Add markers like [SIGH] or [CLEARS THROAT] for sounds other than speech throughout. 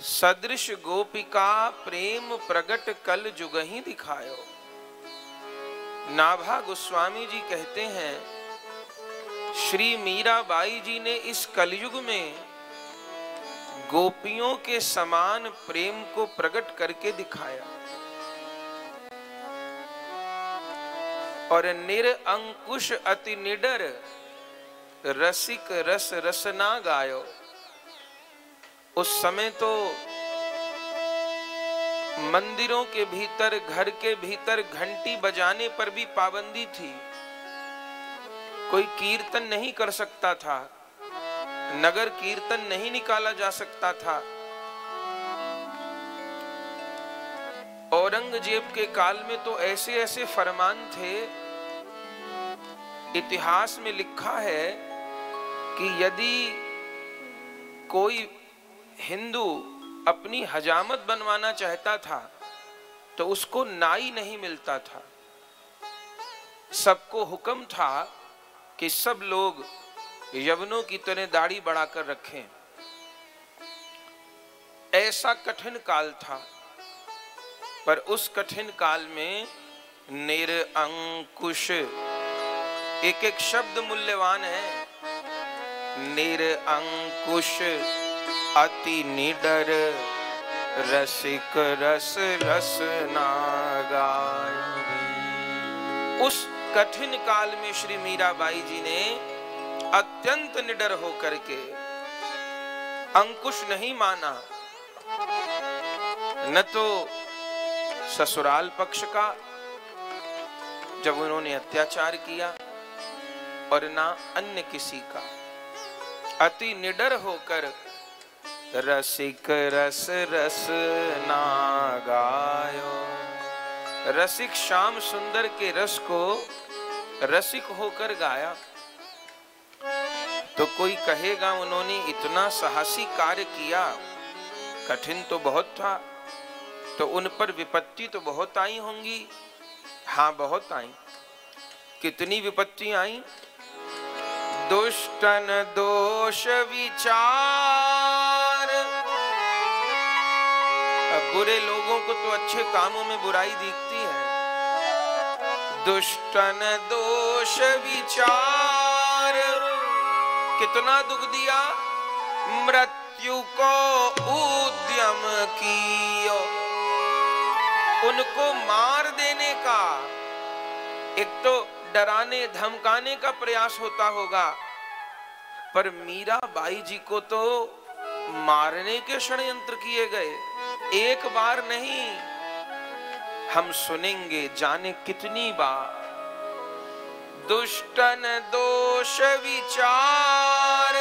सदृश गोपिका प्रेम प्रगट कल जुग ही दिखायो। नाभा गोस्वामी जी कहते हैं, श्री मीराबाई जी ने इस कलयुग में गोपियों के समान प्रेम को प्रकट करके दिखाया। और निरअंकुश अति निडर रसिक रस रसना गायो। उस समय तो मंदिरों के भीतर, घर के भीतर घंटी बजाने पर भी पाबंदी थी। कोई कीर्तन नहीं कर सकता था। नगर कीर्तन नहीं निकाला जा सकता था। औरंगज़ेब के काल में तो ऐसे ऐसे फरमान थे। इतिहास में लिखा है कि यदि कोई हिंदू अपनी हजामत बनवाना चाहता था तो उसको नाई नहीं मिलता था। सबको हुक्म था कि सब लोग यवनों की तरह दाढ़ी बढ़ाकर रखें। ऐसा कठिन काल था, पर उस कठिन काल में निरअंकुश एक एक शब्द मूल्यवान है। निरअंकुश। अति निडर, रसिक रस रस नागाय उस कठिन काल में श्री मीराबाई जी ने अत्यंत निडर होकर के अंकुश नहीं माना। न तो ससुराल पक्ष का, जब उन्होंने अत्याचार किया, और ना अन्य किसी का। अति निडर होकर रसिक रस रस ना गायो। रसिक श्याम सुंदर के रस को रसिक होकर गाया। तो कोई कहेगा उन्होंने इतना साहसी कार्य किया। कठिन तो बहुत था तो उन पर विपत्ति तो बहुत आई होंगी। हाँ बहुत आई। कितनी विपत्ति आई? दुष्टन दोष विचार। बुरे लोगों को तो अच्छे कामों में बुराई दिखती है। दुष्टन, दोष, विचार। कितना दुख दिया? मृत्यु को उद्यम कियो। उनको मार देने का। एक तो डराने, धमकाने का प्रयास होता होगा। पर मीरा बाई जी को तो मारने के षड्यंत्र किए गए। एक बार नहीं, हम सुनेंगे जाने कितनी बार। दुष्टन दोष विचार,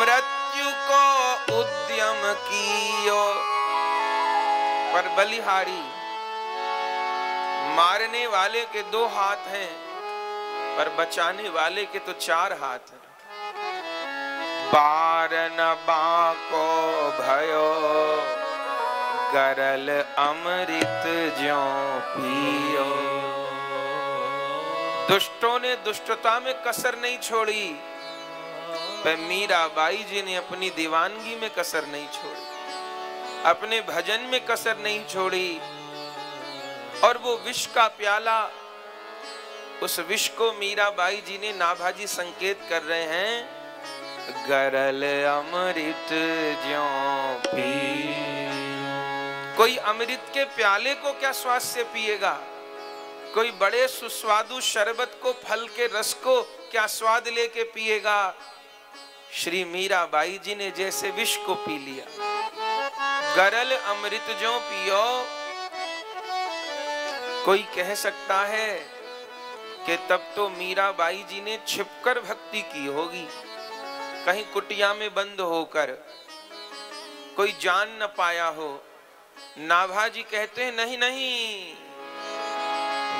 मृत्यु को उद्यम कियो। पर बलिहारी, मारने वाले के दो हाथ हैं, पर बचाने वाले के तो चार हाथ हैं। बारन बाको भयो, गरल अमृत ज्यो पियो। दुष्टों ने दुष्टता में कसर नहीं छोड़ी, पर मीरा बाई जी ने अपनी दीवानगी में कसर नहीं छोड़ी, अपने भजन में कसर नहीं छोड़ी, और वो विष का प्याला, उस विष को मीराबाई जी ने नाभाजी संकेत कर रहे हैं गरल अमृत ज्यो पी कोई अमृत के प्याले को क्या स्वाद से पिएगा? कोई बड़े सुस्वादु शरबत को, फल के रस को क्या स्वाद लेके पिएगा? श्री मीराबाई जी ने जैसे विष को पी लिया। गरल अमृत जो पियो, कोई कह सकता है कि तब तो मीराबाई जी ने छिपकर भक्ति की होगी। कहीं कुटिया में बंद होकर कोई जान न पाया हो। नाभा जी कहते हैं, नहीं नहीं।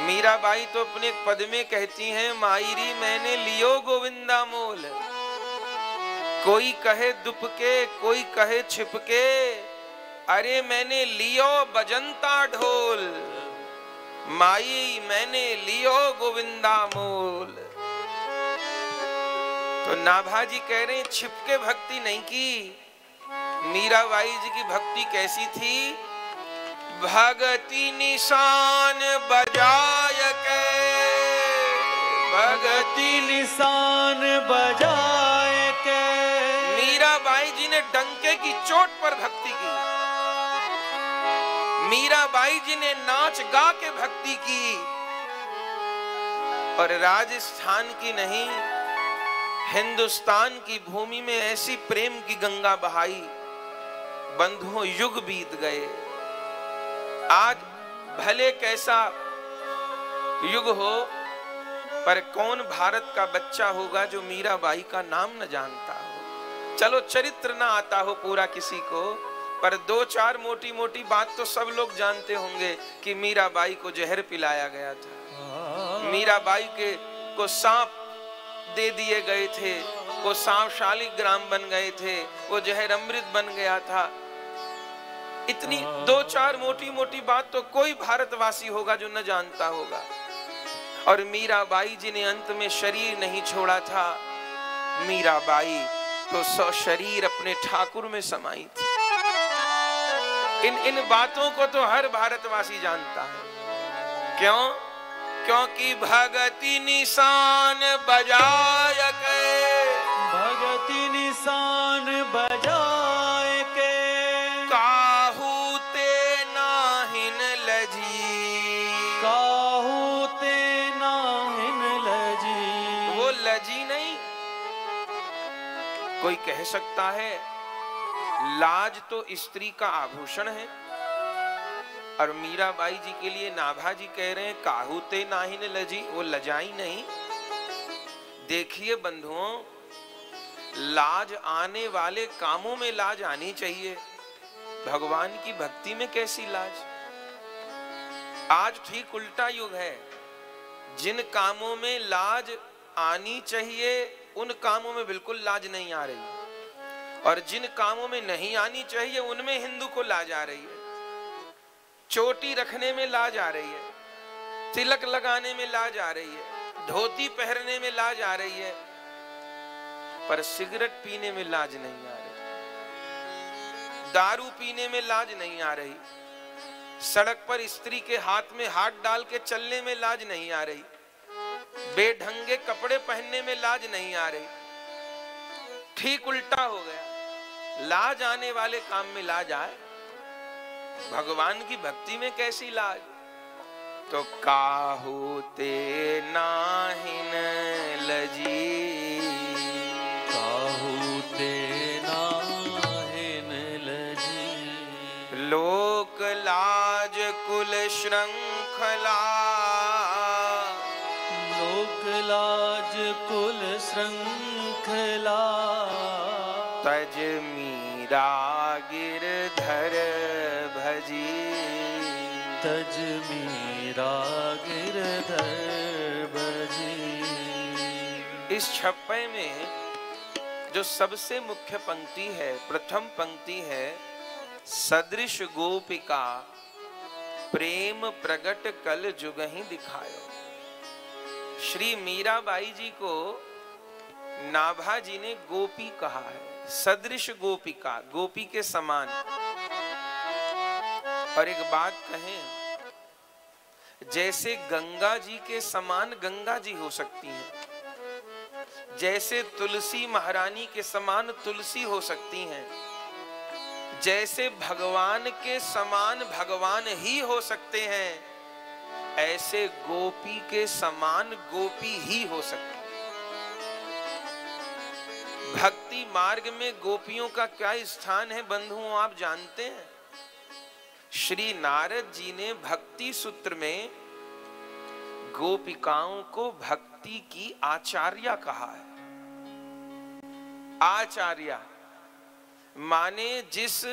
मीराबाई तो अपने पद में कहती हैं, मायरी मैंने लियो गोविंदा मोल। कोई कहे दुप के कोई कहे छिप के अरे मैंने लियो बजंता ढोल। माई मैंने लियो गोविंदा मोल। तो नाभाजी कह रहे छिपके भक्ति नहीं की। मीराबाई जी की भक्ति कैसी थी? भगति निशान बजाय के। भगति निशान बजाए के। मीराबाई जी ने डंके की चोट पर भक्ति की। मीराबाई जी ने नाच गा के भक्ति की। और राजस्थान की नहीं हिंदुस्तान की भूमि में ऐसी प्रेम की गंगा बहाई बंधुओं युग बीत गए। आज भले कैसा युग हो पर कौन भारत का बच्चा होगा जो मीराबाई का नाम न जानता हो? चलो चरित्र ना आता हो पूरा किसी को पर दो चार मोटी मोटी बात तो सब लोग जानते होंगे कि मीराबाई को जहर पिलाया गया था। मीराबाई के को सांप दे दिए गए थे। वो सांप ग्राम बन गए थे। वो जहर अमृत बन गया था। इतनी दो चार मोटी मोटी बात तो कोई भारतवासी होगा जो न जानता होगा। और मीराबाई जी ने अंत में शरीर नहीं छोड़ा था मीराबाई तो सौ शरीर अपने ठाकुर में समाई थी। इन इन बातों को तो हर भारतवासी जानता है। क्यों? क्योंकि भगति निशान बजाय के। भगति निशान बजाए के। काहू ते नाहिन लजी। काहू ते नाहिन लजी। वो लजी नहीं। कोई कह सकता है लाज तो स्त्री का आभूषण है। और मीराबाई जी के लिए नाभा जी कह रहे हैं, काहूते नाहिन लजी, वो लजाई नहीं। देखिए बंधुओं, लाज आने वाले कामों में लाज आनी चाहिए। भगवान की भक्ति में कैसी लाज? आज ठीक उल्टा युग है। जिन कामों में लाज आनी चाहिए, उन कामों में बिल्कुल लाज नहीं आ रही। और जिन कामों में नहीं आनी चाहिए, उनमें हिंदू को लाज आ रही है। चोटी रखने में लाज आ रही है, तिलक लगाने में लाज आ रही है, धोती पहनने में लाज आ रही है, पर सिगरेट पीने में लाज नहीं आ रही, दारू पीने में लाज नहीं आ रही, सड़क पर स्त्री के हाथ में हाथ डाल के चलने में लाज नहीं आ रही, बेढंगे कपड़े पहनने में लाज नहीं आ रही, ठीक उल्टा हो गया, लाज आने वाले काम में लाज आए। भगवान की भक्ति में कैसी लाज? तो काहू ते नाहिन लजी। काहू ते नाहिन लजी। लोक लाज कुल श्रृंखला। लोक लाज कुल श्रृंखला। इस छप्पे में जो सबसे मुख्य पंक्ति है, प्रथम पंक्ति है, सदृश गोपिका, प्रेम प्रगट कल जुग ही दिखायो। श्री मीराबाई जी को नाभा जी ने गोपी कहा है, सदृश गोपिका, गोपी के समान। और एक बात कहें जैसे गंगा जी के समान गंगा जी हो सकती हैं। जैसे तुलसी महारानी के समान तुलसी हो सकती हैं। जैसे भगवान के समान भगवान ही हो सकते हैं। ऐसे गोपी के समान गोपी ही हो सकती है। भक्ति मार्ग में गोपियों का क्या स्थान है बंधुओं, आप जानते हैं? श्री नारद जी ने भक्ति सूत्र में गोपिकाओं को भक्ति की आचार्य कहा है। आचार्य, माने जिस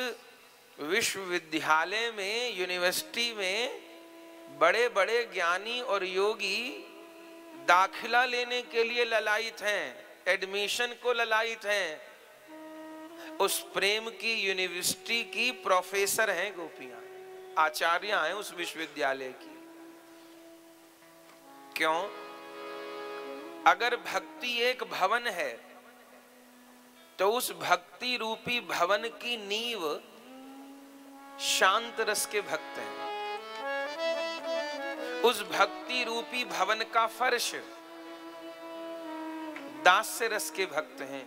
विश्वविद्यालय में, यूनिवर्सिटी में बड़े बड़े ज्ञानी और योगी दाखिला लेने के लिए ललायित हैं, एडमिशन को ललायित हैं, उस प्रेम की, यूनिवर्सिटी की प्रोफेसर हैं गोपियाँ। आचार्य हैं उस विश्वविद्यालय की। क्यों? अगर भक्ति एक भवन है तो उस भक्ति रूपी भवन की नींव शांत रस के भक्त हैं। उस भक्ति रूपी भवन का फर्श दास्य रस के भक्त हैं।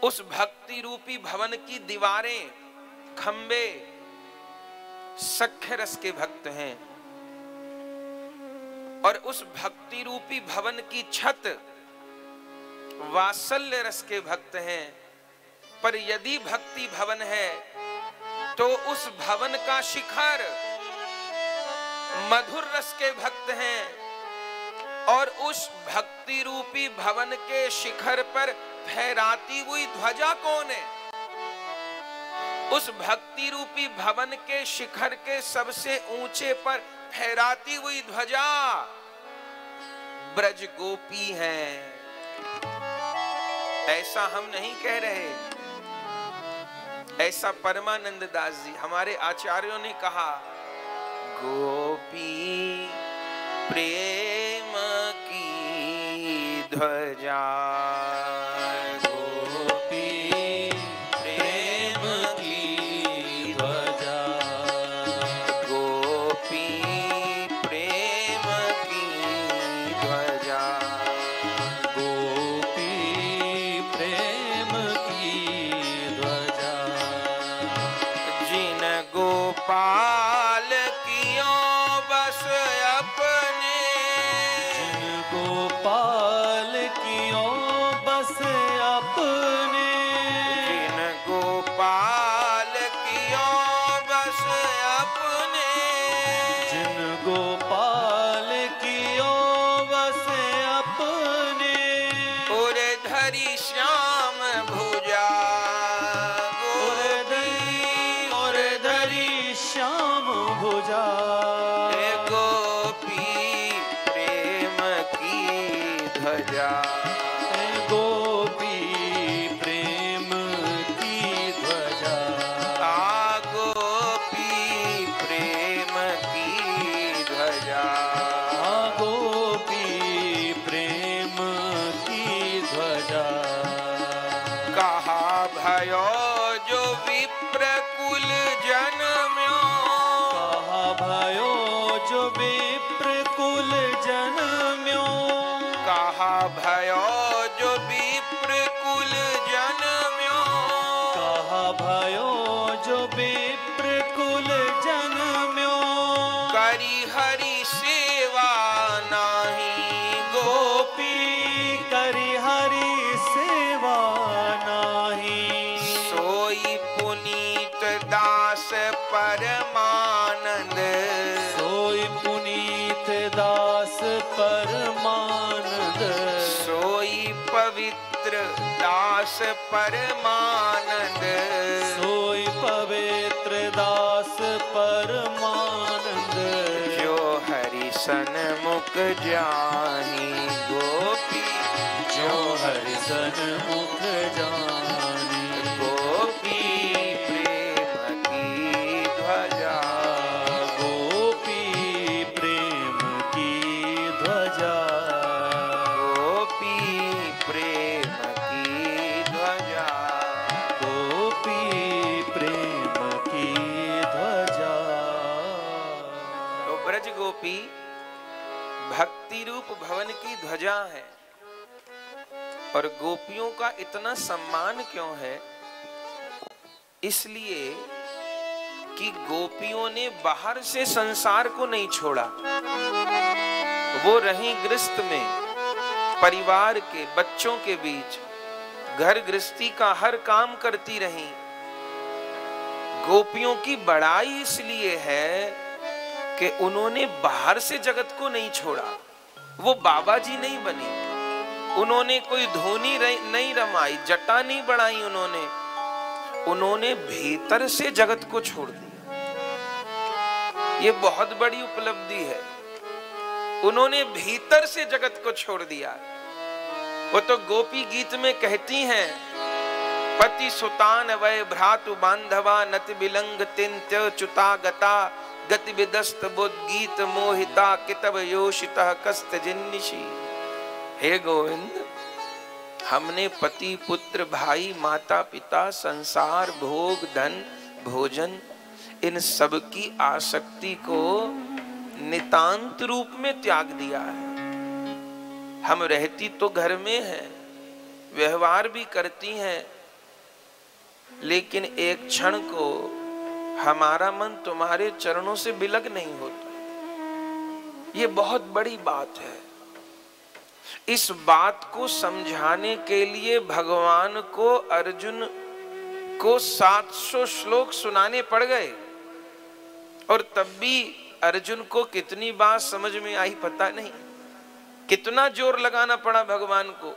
उस भक्ति रूपी भवन की दीवारें खंबे सख्य रस के भक्त हैं। और उस भक्ति रूपी भवन की छत वात्सल्य रस के भक्त हैं। पर यदि भक्ति भवन है तो उस भवन का शिखर मधुर रस के भक्त हैं। और उस भक्ति रूपी भवन के शिखर पर फहराती हुई ध्वजा कौन है? उस भक्ति रूपी भवन के शिखर के सबसे ऊँचे पर फहराती हुई ध्वजा ब्रज गोपी है। ऐसा हम नहीं कह रहे। ऐसा परमानंद दास जी, हमारे आचार्यों ने कहा, गोपी, प्रेम की ध्वजा। of? परमानंद। सोई पवित्र दास परमानंद। जो हरि सन्मुख जाही गोपी। जो हरि सन्मुख जानी। ध्वजा है। और गोपियों का इतना सम्मान क्यों है? इसलिए कि गोपियों ने बाहर से संसार को नहीं छोड़ा। वो रही गृहस्थ में, परिवार के, बच्चों के बीच, घर गृहस्थी का हर काम करती रही। गोपियों की बड़ाई इसलिए है कि उन्होंने बाहर से जगत को नहीं छोड़ा। वो बाबा जी नहीं बनी। उन्होंने कोई धोनी नहीं रमाई, जटा नहीं बढ़ाई उन्होंने। उन्होंने भीतर से जगत को छोड़ दिया। ये बहुत बड़ी उपलब्धि है। उन्होंने भीतर से जगत को छोड़ दिया। वो तो गोपी गीत में कहती हैं, पति सुतान वय भ्रातु बांधवा, नत बिलंग तिन्त्य चुता गता गति विदस्त बुद्ध गीत मोहिता कितब योषित कस्त जिन्निशी। हे गोविंद, हमने पति, पुत्र, भाई, माता, पिता, संसार, भोग, धन, भोजन, इन सब की आसक्ति को नितांत रूप में त्याग दिया है। हम रहती तो घर में है, व्यवहार भी करती हैं, लेकिन एक क्षण को हमारा मन तुम्हारे चरणों से बिलग नहीं होता। ये बहुत बड़ी बात है। इस बात को समझाने के लिए भगवान को अर्जुन को 700 श्लोक सुनाने पड़ गए। और तब भी अर्जुन को कितनी बात समझ में आई पता नहीं। कितना ज़ोर लगाना पड़ा भगवान को।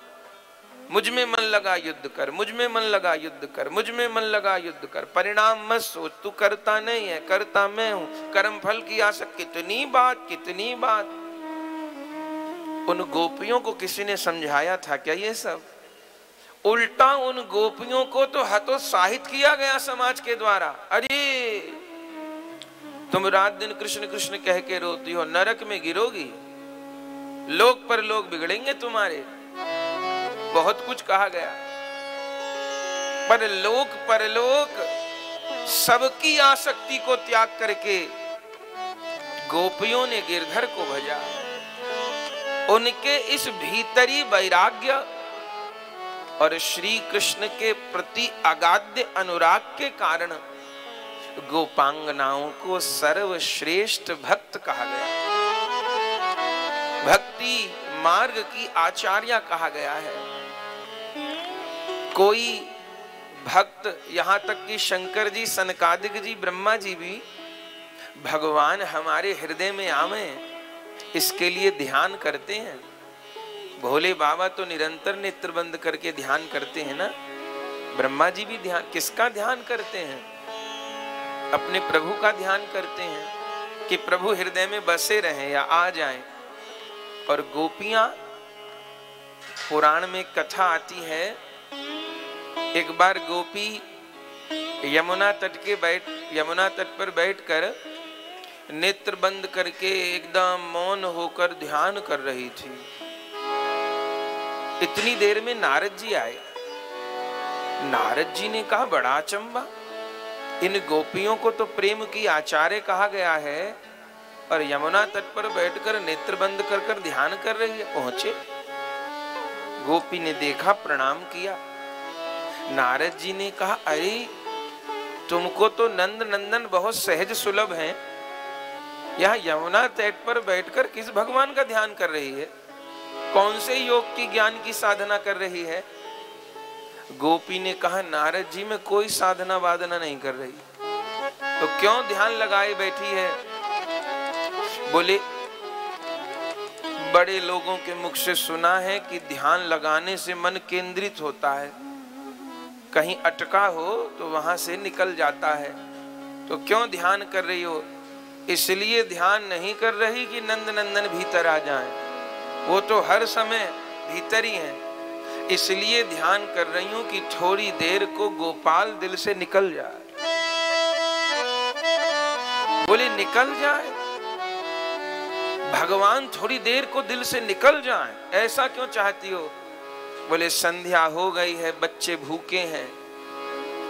मुझमें मन लगा युद्ध कर, मुझमें मन लगा युद्ध कर, मुझमें मन लगा युद्ध कर। परिणाम मत सोच, तू करता नहीं है, करता मैं हूँ। कर्म फल की आशा कितनी बात कितनी बात। उन गोपियों को किसी ने समझाया था क्या ये सब? उल्टा उन गोपियों को तो हतोत्साहित किया गया समाज के द्वारा। अरे, तुम रात दिन कृष्ण कृष्ण कह के रोती हो, नरक में गिरोगी। लोग पर लोग बिगड़ेंगे तुम्हारे। बहुत कुछ कहा गया। पर लोक परलोक सबकी आसक्ति को त्याग करके गोपियों ने गिरधर को भजा। उनके इस भीतरी वैराग्य और श्री कृष्ण के प्रति अगाध्य अनुराग के कारण गोपांगनाओं को सर्वश्रेष्ठ भक्त कहा गया। भक्ति मार्ग की आचार्य कहा गया है। कोई भक्त यहाँ तक कि शंकर जी, सनकादिक जी, ब्रह्मा जी भी भगवान हमारे हृदय में आवे, इसके लिए ध्यान करते हैं। भोले बाबा तो निरंतर नेत्र बंद करके ध्यान करते हैं ना? ब्रह्मा जी भी ध्यान, किसका ध्यान करते हैं? अपने प्रभु का ध्यान करते हैं कि प्रभु हृदय में बसे रहें या आ जाएँ। और गोपियाँ, पुराण में कथा आती है एक बार गोपी यमुना तट के बैठ, यमुना तट पर बैठकर नेत्र बंद करके एकदम मौन होकर ध्यान कर रही थी। इतनी देर में नारद जी आए। नारद जी ने कहा, बड़ा चंबा, इन गोपियों को तो प्रेम की आचार्य कहा गया है और यमुना तट पर बैठकर नेत्र बंद कर कर ध्यान कर रही है। पहुँचे। गोपी ने देखा, प्रणाम किया। नारद जी ने कहा, अरे, तुमको तो नंद नंदन बहुत सहज सुलभ हैं। यहाँ यमुना तट पर बैठकर किस भगवान का ध्यान कर रही है? कौन से योग की ज्ञान की साधना कर रही है? गोपी ने कहा, नारद जी, में कोई साधना वादना नहीं कर रही। तो क्यों ध्यान लगाए बैठी है? बोले, बड़े लोगों के मुख से सुना है कि ध्यान लगाने से मन केंद्रित होता है। कहीं अटका हो तो वहाँ से निकल जाता है। तो क्यों ध्यान कर रही हो? इसलिए ध्यान नहीं कर रही कि नंद नंदन भीतर आ जाए। वो तो हर समय भीतर ही है। इसलिए ध्यान कर रही हूँ कि थोड़ी देर को गोपाल दिल से निकल जाए। बोले, निकल जाए? भगवान थोड़ी देर को दिल से निकल जाए। ऐसा क्यों चाहती हो? बोले, संध्या हो गई है, बच्चे भूखे हैं।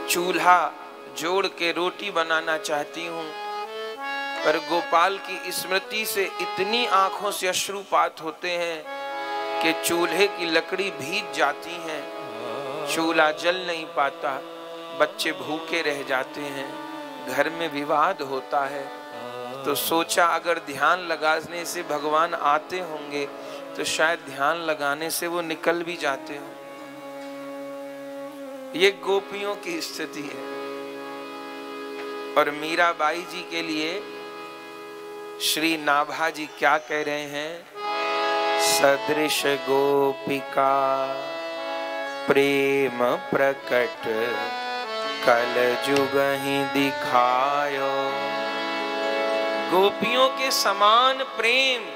चूल्हा जोड़ के रोटी बनाना चाहती हूँ, पर गोपाल की स्मृति से इतनी आँखों से अश्रुपात होते हैं कि चूल्हे की लकड़ी भीज जाती है। चूल्हा जल नहीं पाता, बच्चे भूखे रह जाते हैं, घर में विवाद होता है। तो सोचा, अगर ध्यान लगाने से भगवान आते होंगे तो शायद ध्यान लगाने से वो निकल भी जाते हो। ये गोपियों की स्थिति है। और मीराबाई जी के लिए श्री नाभा जी क्या कह रहे हैं? सदृश गोपिका, प्रेम प्रकट कल जुग ही दिखायो। गोपियों के समान प्रेम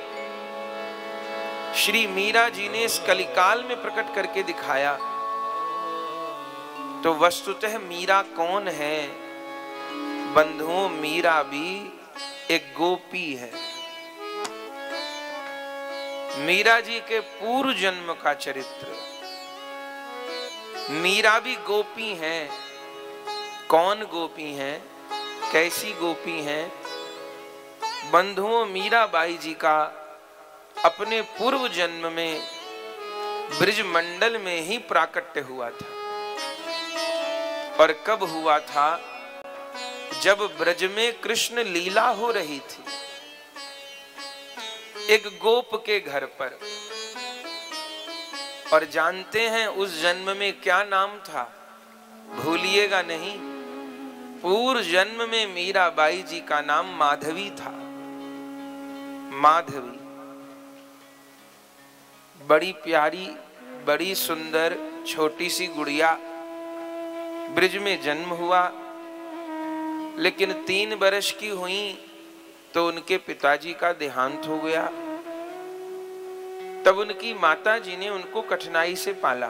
श्री मीरा जी ने इस कलिकाल में प्रकट करके दिखाया। तो वस्तुतः मीरा कौन है? बंधुओं, मीरा भी एक गोपी है। मीरा जी के पूर्व जन्म का चरित्र। मीरा भी गोपी हैं। कौन गोपी हैं? कैसी गोपी हैं? बंधुओं मीराबाई जी का अपने पूर्व जन्म में ब्रिज मंडल में ही प्राकट्य हुआ था। और कब हुआ था? जब ब्रज में कृष्ण लीला हो रही थी। एक गोप के घर पर। और जानते हैं उस जन्म में क्या नाम था? भूलिएगा नहीं। पूर्व जन्म में मीराबाई जी का नाम माधवी था। माधवी। बड़ी प्यारी, बड़ी सुंदर, छोटी सी गुड़िया। ब्रिज में जन्म हुआ। लेकिन तीन वर्ष की हुई तो उनके पिताजी का देहांत हो गया। तब उनकी माता जी ने उनको कठिनाई से पाला।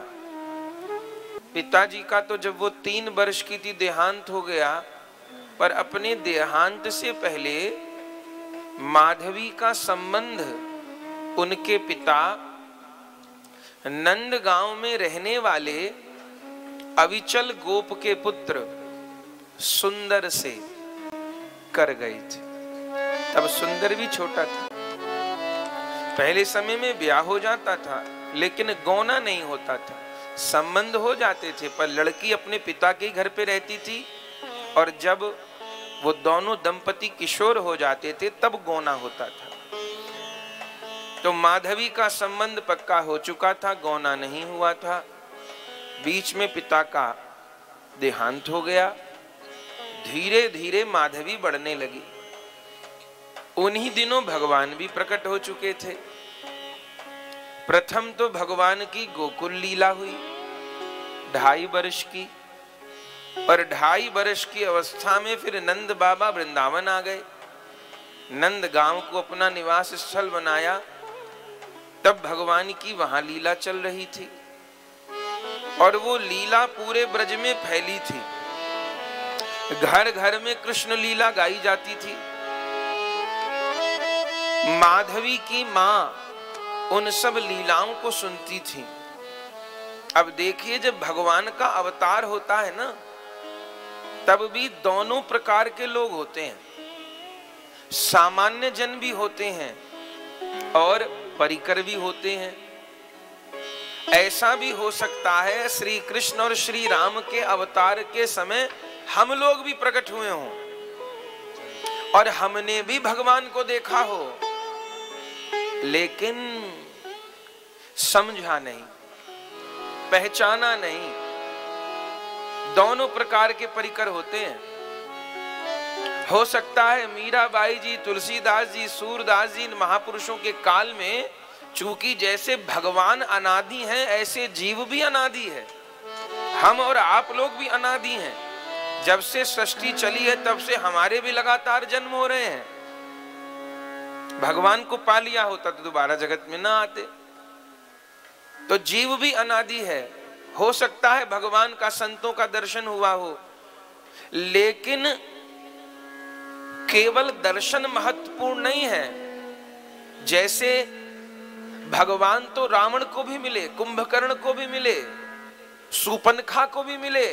पिताजी का तो जब वो तीन वर्ष की थी, देहांत हो गया। पर अपने देहांत से पहले माधवी का संबंध उनके पिता नंद गाँव में रहने वाले अविचल गोप के पुत्र सुंदर से कर गए थे। तब सुंदर भी छोटा था। पहले समय में ब्याह हो जाता था, लेकिन गौना नहीं होता था। संबंध हो जाते थे, पर लड़की अपने पिता के घर पे रहती थी और जब वो दोनों दंपति किशोर हो जाते थे, तब गौना होता था। तो माधवी का संबंध पक्का हो चुका था, गौना नहीं हुआ था। बीच में पिता का देहांत हो गया। धीरे धीरे माधवी बढ़ने लगी। उन्हीं दिनों भगवान भी प्रकट हो चुके थे। प्रथम तो भगवान की गोकुल लीला हुई, ढाई वर्ष की। और ढाई वर्ष की अवस्था में फिर नंद बाबा वृंदावन आ गए। नंद गाँव को अपना निवास स्थल बनाया। तब भगवान की वहाँ लीला चल रही थी। और वो लीला पूरे ब्रज में फैली थी। घर घर में कृष्ण लीला गाई जाती थी। माधवी की माँ उन सब लीलाओं को सुनती थी। अब देखिए जब भगवान का अवतार होता है ना, तब भी दोनों प्रकार के लोग होते हैं। सामान्य जन भी होते हैं और परिकर भी होते हैं। ऐसा भी हो सकता है श्री कृष्ण और श्री राम के अवतार के समय हम लोग भी प्रकट हुए हों। और हमने भी भगवान को देखा हो। लेकिन समझा नहीं, पहचाना नहीं। दोनों प्रकार के परिकर होते हैं। हो सकता है मीराबाई जी, तुलसीदास जी, सूरदास जी इन महापुरुषों के काल में चूँकि जैसे भगवान अनादि हैं, ऐसे जीव भी अनादि है। हम और आप लोग भी अनादि हैं। जब से सृष्टि चली है, तब से हमारे भी लगातार जन्म हो रहे हैं। भगवान को पा लिया होता तो दोबारा जगत में ना आते। तो जीव भी अनादि है। हो सकता है भगवान का संतों का दर्शन हुआ हो। लेकिन केवल दर्शन महत्वपूर्ण नहीं है। जैसे भगवान तो रावण को भी मिले, कुंभकर्ण को भी मिले सुपनखा को भी मिले,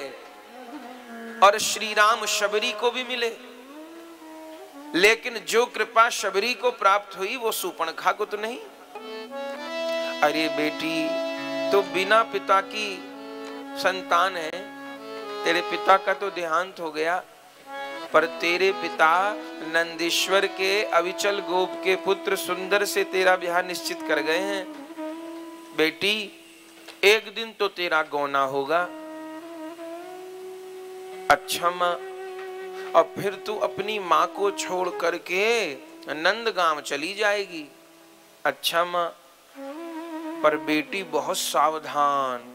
और श्री राम शबरी को भी मिले। लेकिन जो कृपा शबरी को प्राप्त हुई, वो सुपनखा को तो नहीं। अरे बेटी तो बिना पिता की संतान है, तेरे पिता का तो देहांत हो गया। पर तेरे पिता नंदीश्वर के अविचल गोप के पुत्र सुंदर से तेरा ब्याह निश्चित कर गए हैं। बेटी, एक दिन तो तेरा गौना होगा। अच्छा माँ और फिर तू अपनी माँ को छोड़ करके नंद गाँव चली जाएगी। अच्छा माँ पर बेटी, बहुत सावधान।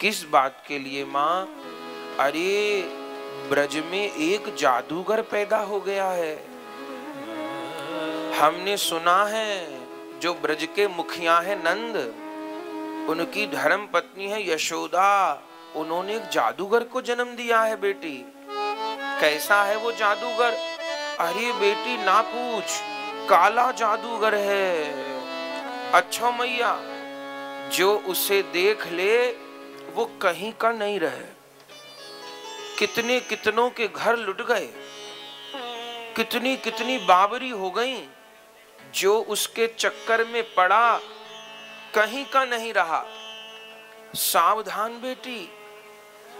किस बात के लिए माँ? अरे ब्रज में एक जादूगर पैदा हो गया है। हमने सुना है, जो ब्रज के मुखिया है नंद। उनकी धर्म पत्नी है यशोदा। उन्होंने एक जादूगर को जन्म दिया है, बेटी। कैसा है वो जादूगर? अरे बेटी, ना पूछ। काला जादूगर है। अच्छा मैया, जो उसे देख ले, वो कहीं का नहीं रहे। कितने कितनों के घर लुट गए। कितनी कितनी बाबरी हो गई, जो उसके चक्कर में पड़ा, कहीं का नहीं रहा। सावधान बेटी,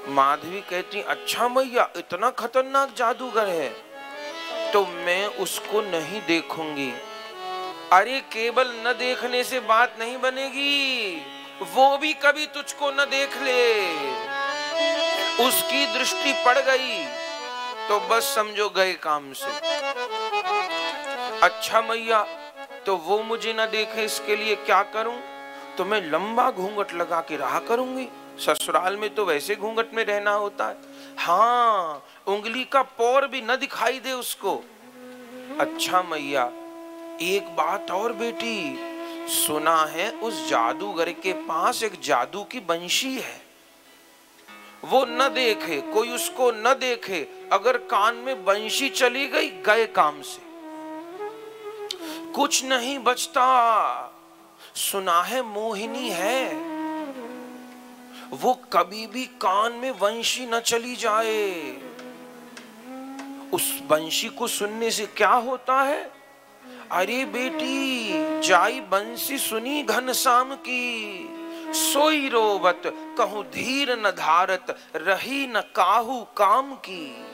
माधवी कहती अच्छा मैया, इतना खतरनाक जादूगर है तो मैं उसको नहीं देखूँगी। अरे केवल न देखने से बात नहीं बनेगी, वो भी कभी तुझको न देख ले। उसकी दृष्टि पड़ गई तो बस समझो गए काम से। अच्छा मैया तो वो मुझे ना देखे, इसके लिए क्या करूँ? तो मैं लंबा घूंघट लगा के रहा करूँगी? ससुराल में तो वैसे घूंघट में रहना होता है। हाँ उंगली का पौर भी न दिखाई दे उसको। अच्छा मैया, एक बात और बेटी, सुना है उस जादूगर के पास एक जादू की बंशी है? वो न देखे, कोई उसको न देखे, अगर कान में बंशी चली गई गए काम से। कुछ नहीं बचता। सुना है मोहिनी है। वो कभी भी कान में वंशी न चली जाए। उस वंशी को सुनने से क्या होता है? अरे बेटी, जाई बंसी सुनी घनश्याम की। सोई रोवत, कहूँ धीर न धारत, रही न काहू काम की।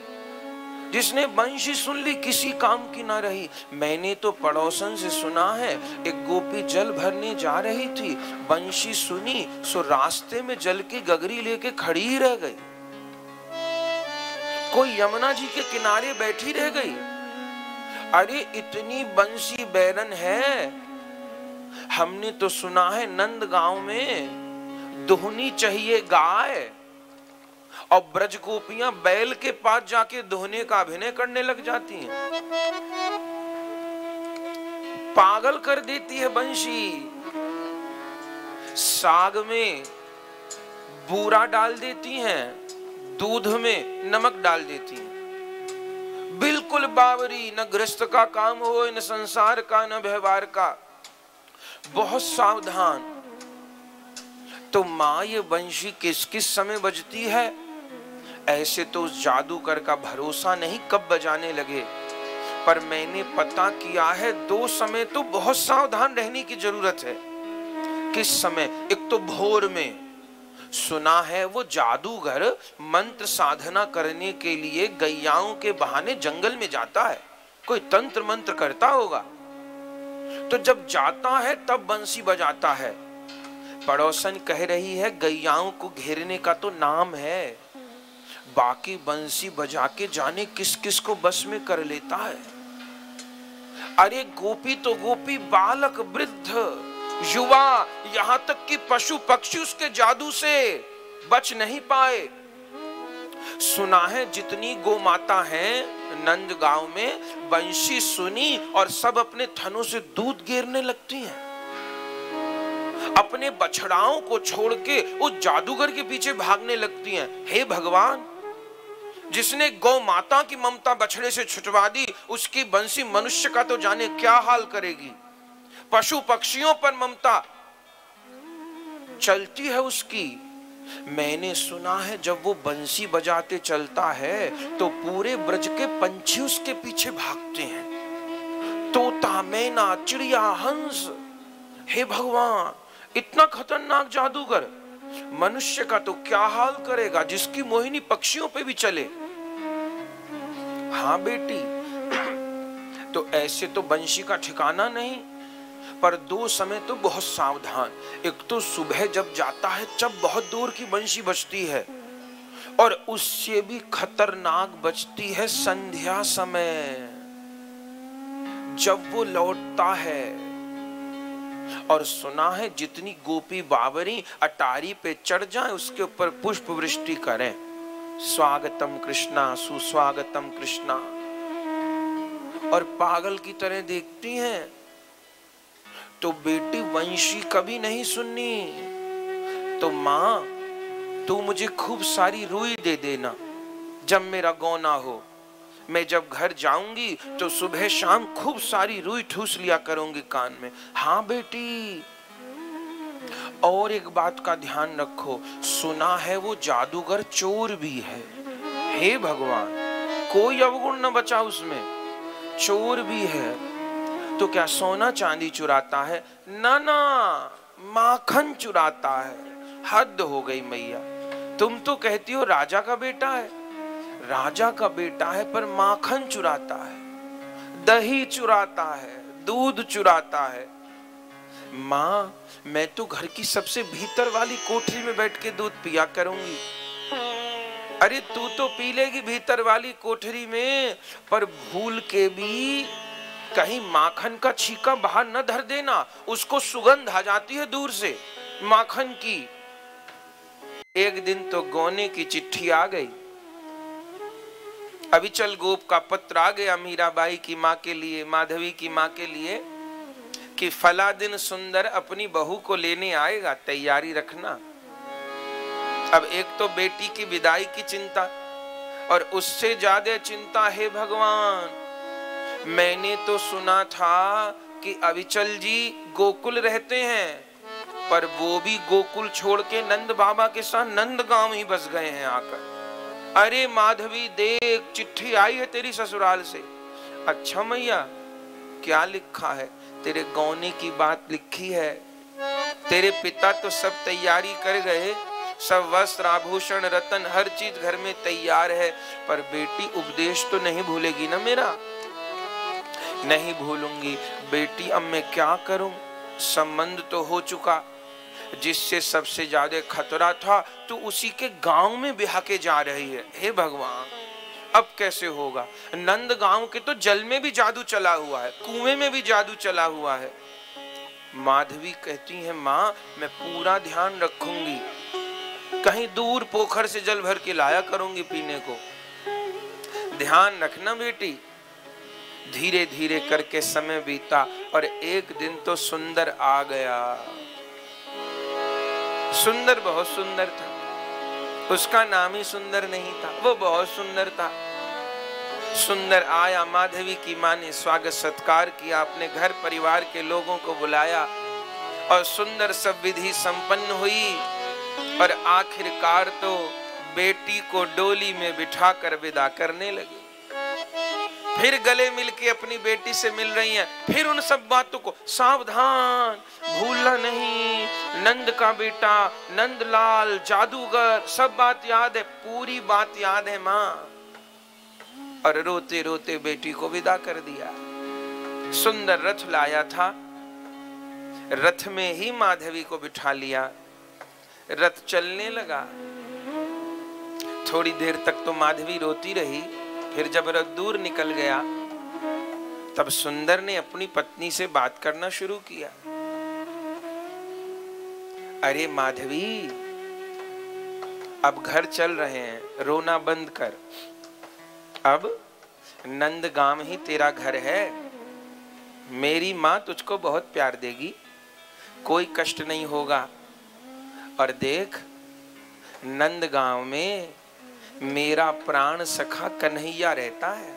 जिसने बंशी सुन ली, किसी काम की ना रही। मैंने तो पड़ोसन से सुना है, एक गोपी जल भरने जा रही थी। बंशी सुनी, सो रास्ते में जल की गगरी लेके खड़ी रह गई। कोई यमुना जी के किनारे बैठी रह गई। अरे, इतनी बंशी बैरन है हमने तो सुना है नंद गाँव में दोहनी चाहिए गाय और ब्रज गोपियाँ बैल के पास जाके दोहने का अभिनय करने लग जाती हैं। पागल कर देती है बंशी। साग में बूरा डाल देती हैं, दूध में नमक डाल देती हैं। बिल्कुल बावरी, न गृहस्थ का काम हो, न संसार का, न व्यवहार का। बहुत सावधान। तो माँ, ये वंशी किस किस समय बजती है? ऐसे तो उस जादूगर का भरोसा नहीं कब बजाने लगे। पर मैंने पता किया है, दो समय तो बहुत सावधान रहने की ज़रूरत है। किस समय? एक तो भोर में। सुना है वो जादूगर मंत्र साधना करने के लिए गैयाओं के बहाने जंगल में जाता है। कोई तंत्र मंत्र करता होगा। तो जब जाता है, तब बंसी बजाता है। पड़ोसन कह रही है, गैयाओं को घेरने का तो नाम है। बाकी बंसी बजा के जाने किस किस को बस में कर लेता है। अरे गोपी तो गोपी, बालक वृद्ध, युवा, यहाँ तक कि पशु पक्षी उसके जादू से बच नहीं पाए। सुना है जितनी गो माता है नंद गाँव में बंशी, सुनी और सब अपने थनों से दूध गिरने लगती हैं। अपने बछड़ाओं को छोड़ के उस जादूगर के पीछे भागने लगती हैं। हे भगवान, जिसने गौ माता की ममता बछड़े से छुटवा दी, उसकी बंसी मनुष्य का तो जाने क्या हाल करेगी। पशु पक्षियों पर ममता चलती है उसकी। मैंने सुना है जब वो बंसी बजाते चलता है तो पूरे ब्रज के पंछी उसके पीछे भागते हैं। तोता, मैना, चिड़िया, हंस, हे भगवान, इतना खतरनाक जादूगर, मनुष्य का तो क्या हाल करेगा जिसकी मोहिनी पक्षियों पे भी चले? हाँ बेटी तो ऐसे तो बंशी का ठिकाना नहीं। पर दो समय तो बहुत सावधान। एक तो सुबह जब जाता है जब बहुत दूर की बंशी बजती है। और उससे भी खतरनाक बचती है संध्या समय। जब वो लौटता है और सुना है जितनी गोपी बावरी अटारी पे चढ़ जाए, उसके ऊपर पुष्प वृष्टि करें। स्वागतम कृष्णा, सुस्वागतम कृष्णा। और पागल की तरह देखती हैं तो बेटी वंशी कभी नहीं सुननी। तो माँ, तू मुझे खूब सारी रुई दे देना, जब मेरा गौना हो। मैं जब घर जाऊँगी तो सुबह शाम खूब सारी रुई ठूस लिया करूँगी कान में। हाँ बेटी, और एक बात का ध्यान रखो, सुना है वो जादूगर चोर भी है। हे भगवान, कोई अवगुण न बचा उसमें। चोर भी है तो क्या सोना चांदी चुराता है? ना ना माखन चुराता है। हद हो गई मैया। तुम तो कहती हो राजा का बेटा है। राजा का बेटा है, पर माखन चुराता है। दही चुराता है, दूध चुराता है। माँ, मैं तो घर की सबसे भीतर वाली कोठरी में बैठ के दूध पिया करूँगी। अरे तू तो पी लेगी भीतर वाली कोठरी में, पर भूल के भी कहीं माखन का छीका बाहर न धर देना, उसको सुगंध आ जाती है दूर से। माखन की, एक दिन तो गोने की चिट्ठी आ गई। अविचल गोप का पत्र आ गया मीराबाई की माँ के लिए, माधवी की माँ के लिए, कि फला दिन सुंदर अपनी बहू को लेने आएगा, तैयारी रखना। अब एक तो बेटी की विदाई की चिंता, और उससे ज़्यादा चिंता है भगवान। मैंने तो सुना था कि अविचल जी गोकुल रहते हैं, पर वो भी गोकुल छोड़ के नंद बाबा के साथ नंद गाँव ही बस गए हैं आकर। अरे माधवी, देख, चिट्ठी आई है तेरी ससुराल से। अच्छा मैया, क्या लिखा है? तेरे गौने की बात लिखी है। तेरे पिता तो सब तैयारी कर गए। सब वस्त्र, आभूषण, रतन, हर चीज़ घर में तैयार है, पर बेटी उपदेश तो नहीं भूलेगी ना मेरा। नहीं भूलूँगी। बेटी, अब मैं क्या करूँ? संबंध तो हो चुका। जिससे सबसे ज़्यादा खतरा था तो उसी के गाँव में ब्याह के जा रही है। हे भगवान, अब कैसे होगा? नंद गाँव के तो जल में भी जादू चला हुआ है, कुएँ में भी जादू चला हुआ है। माधवी कहती है, माँ, मैं पूरा ध्यान रखूँगी। कहीं दूर पोखर से जल भर के लाया करूँगी पीने को। ध्यान रखना बेटी धीरे धीरे करके समय बीता और एक दिन तो सुंदर आ गया। सुंदर बहुत सुंदर था। उसका नाम ही सुंदर नहीं था, वो बहुत सुंदर था। सुंदर आया माधवी की माँ ने स्वागत सत्कार किया, अपने घर परिवार के लोगों को बुलाया और सुंदर सब विधि संपन्न हुई और आखिरकार तो बेटी को डोली में बिठाकर विदा करने लगी। फिर गले मिलके अपनी बेटी से मिल रही हैं। फिर उन सब बातों को, सावधान, भूलना नहीं। नंद का बेटा, नंदलाल, जादूगर, सब बात याद है, पूरी बात याद है माँ। और रोते रोते बेटी को विदा कर दिया। सुंदर रथ लाया था। रथ में ही माधवी को बिठा लिया। रथ चलने लगा। थोड़ी देर तक तो माधवी रोती रही। फिर जब रथ दूर निकल गया, तब सुंदर ने अपनी पत्नी से बात करना शुरू किया। अरे माधवी, अब घर चल रहे हैं, रोना बंद कर। अब नंद गाँव ही तेरा घर है। मेरी माँ तुझको बहुत प्यार देगी, कोई कष्ट नहीं होगा। और देख नंद गाँव में मेरा प्राण सखा कन्हैया रहता है।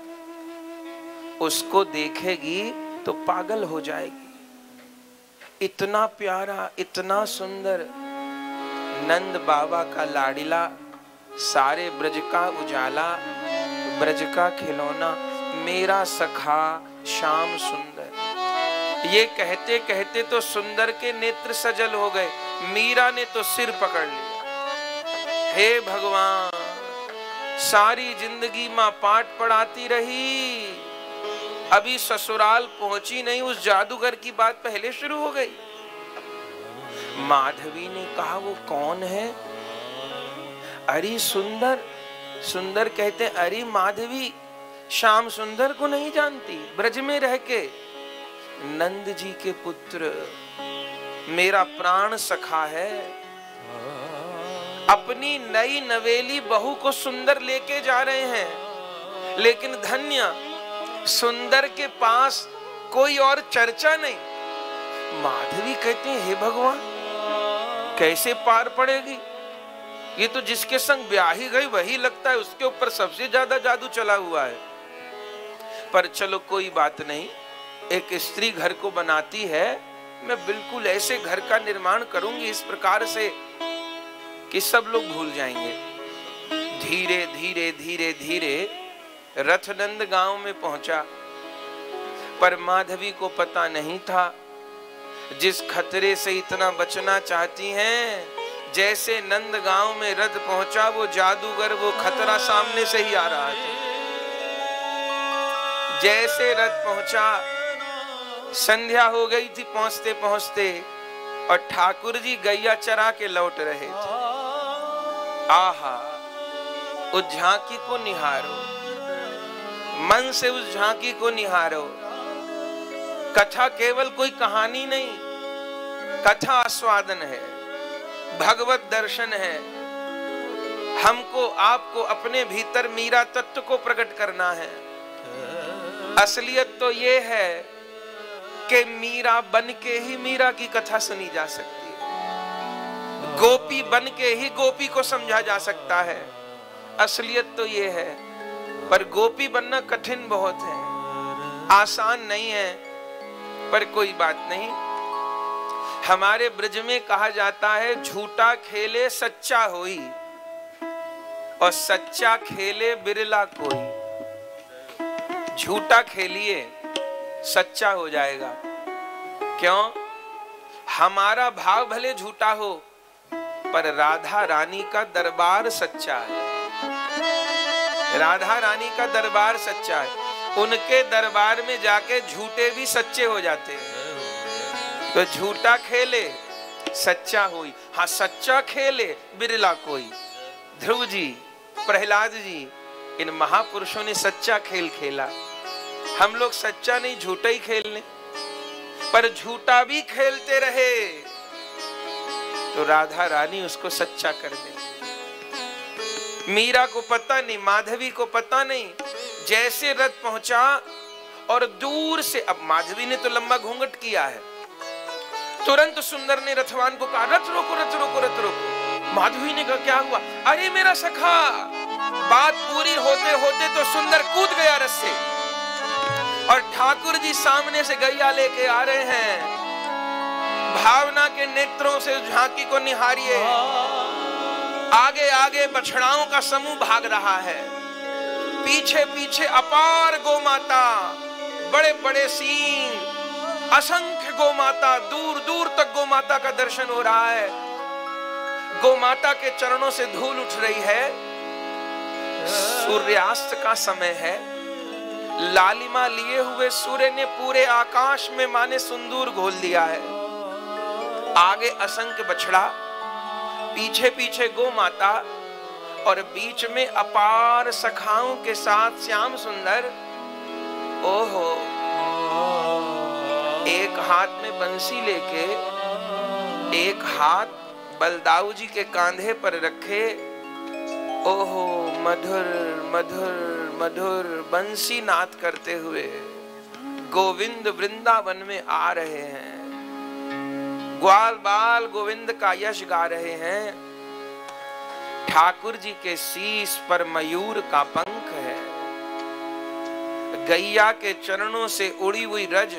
उसको देखेगी तो पागल हो जाएगी। इतना प्यारा, इतना सुंदर नंद बाबा का लाडिला, सारे ब्रज का उजाला, ब्रज का खिलौना, मेरा सखा श्याम सुंदर। ये कहते कहते तो सुंदर के नेत्र सजल हो गए, मीरा ने तो सिर पकड़ लिया। हे भगवान! सारी ज़िंदगी माँ पाठ पढ़ाती रही। अभी ससुराल पहुँची नहीं, उस जादूगर की बात पहले शुरू हो गई। माधवी ने कहा, वो कौन है? अरे सुंदर सुंदर कहते अरे माधवी, श्याम सुंदर को नहीं जानती, ब्रज में रह के। नंद जी के पुत्र, मेरा प्राण सखा है। अपनी नई नवेली बहू को सुंदर लेके जा रहे हैं। लेकिन धन्य, सुंदर के पास कोई और चर्चा नहीं। माधवी कहते हैं, हे भगवान, कैसे पार पड़ेगी? ये तो जिसके संग ब्याह ही गई, वही लगता है उसके ऊपर सबसे ज़्यादा जादू चला हुआ है। पर चलो, कोई बात नहीं, एक स्त्री घर को बनाती है। मैं बिल्कुल ऐसे घर का निर्माण करूँगी इस प्रकार से कि सब लोग भूल जाएँगे। धीरे धीरे धीरे धीरे रथनंद गाँव में पहुँचा। पर माधवी को पता नहीं था जिस खतरे से इतना बचना चाहती हैं, जैसे नंद गाँव में रथ पहुँचा, वो जादूगर, वो खतरा सामने से ही आ रहा था। जैसे रथ पहुँचा, संध्या हो गई थी पहुँचते पहुँचते और ठाकुर जी गैया चरा के लौट रहे थे। आहा, उस झांकी को निहारो। मन से उस झांकी को निहारो। कथा केवल कोई कहानी नहीं, कथा आस्वादन है, भगवत दर्शन है। हमको, आपको, अपने भीतर मीरा तत्व को प्रकट करना है। असलियत तो ये है कि मीरा बन के ही मीरा की कथा सुनी जा सकती है। गोपी बन के ही गोपी को समझा जा सकता है। असलियत तो ये है, पर गोपी बनना कठिन बहुत है। आसान नहीं है, पर कोई बात नहीं। हमारे ब्रज में कहा जाता है, झूठा खेले सच्चा होई, और सच्चा खेले बिरला कोई। झूठा खेलिए। सच्चा हो जाएगा। क्यों? हमारा भाव भले झूठा हो, पर राधा रानी का दरबार सच्चा है। राधा रानी का दरबार सच्चा है। उनके दरबार में जाके झूठे भी सच्चे हो जाते हैं। तो झूठा खेले, सच्चा हुई। हाँ सच्चा खेले, बिरला कोई। ध्रुव जी, प्रहलाद जी, इन महापुरुषों ने सच्चा खेल खेला। हम लोग सच्चा नहीं, झूठा ही खेल खेलने। पर झूठा भी खेलते रहे। तो राधा रानी उसको सच्चा कर दे। मीरा को पता नहीं, माधवी को पता नहीं, जैसे रथ पहुँचा और दूर से, अब माधवी ने तो लंबा घूंघट किया है। तुरंत सुंदर ने रथवान को कहा, रथ रोको रथ रोको रथ रोको। माधवी ने कहा, क्या हुआ? अरे मेरा सखा, बात पूरी होते होते तो सुंदर कूद गया रथ से। और ठाकुर जी सामने से गैया लेके आ रहे हैं। भावना के नेत्रों से झांकी को निहारिए। आगे आगे बछड़ाओं का समूह भाग रहा है। पीछे पीछे अपार गो माता बड़े बड़े सींग, असंख्य गो माता दूर दूर तक गो माता का दर्शन हो रहा है। गो माता के चरणों से धूल उठ रही है। सूर्यास्त का समय है। लालिमा लिए हुए सूर्य ने पूरे आकाश में माने सुंदूर घोल दिया है। आगे असंख्य बछड़ा पीछे पीछे गो माता और बीच में अपार सखाओं के साथ श्याम सुंदर। ओहो, एक हाथ में बंसी लेके, एक हाथ बलदाऊ जी के कांधे पर रखे ओहो, मधुर मधुर मधुर बंसी नाद करते हुए गोविंद वृंदावन में आ रहे हैं। ग्वाल बाल गोविंद का यश गा रहे हैं। ठाकुर जी के शीश पर मयूर का पंख है। गैया के चरणों से उड़ी हुई रज,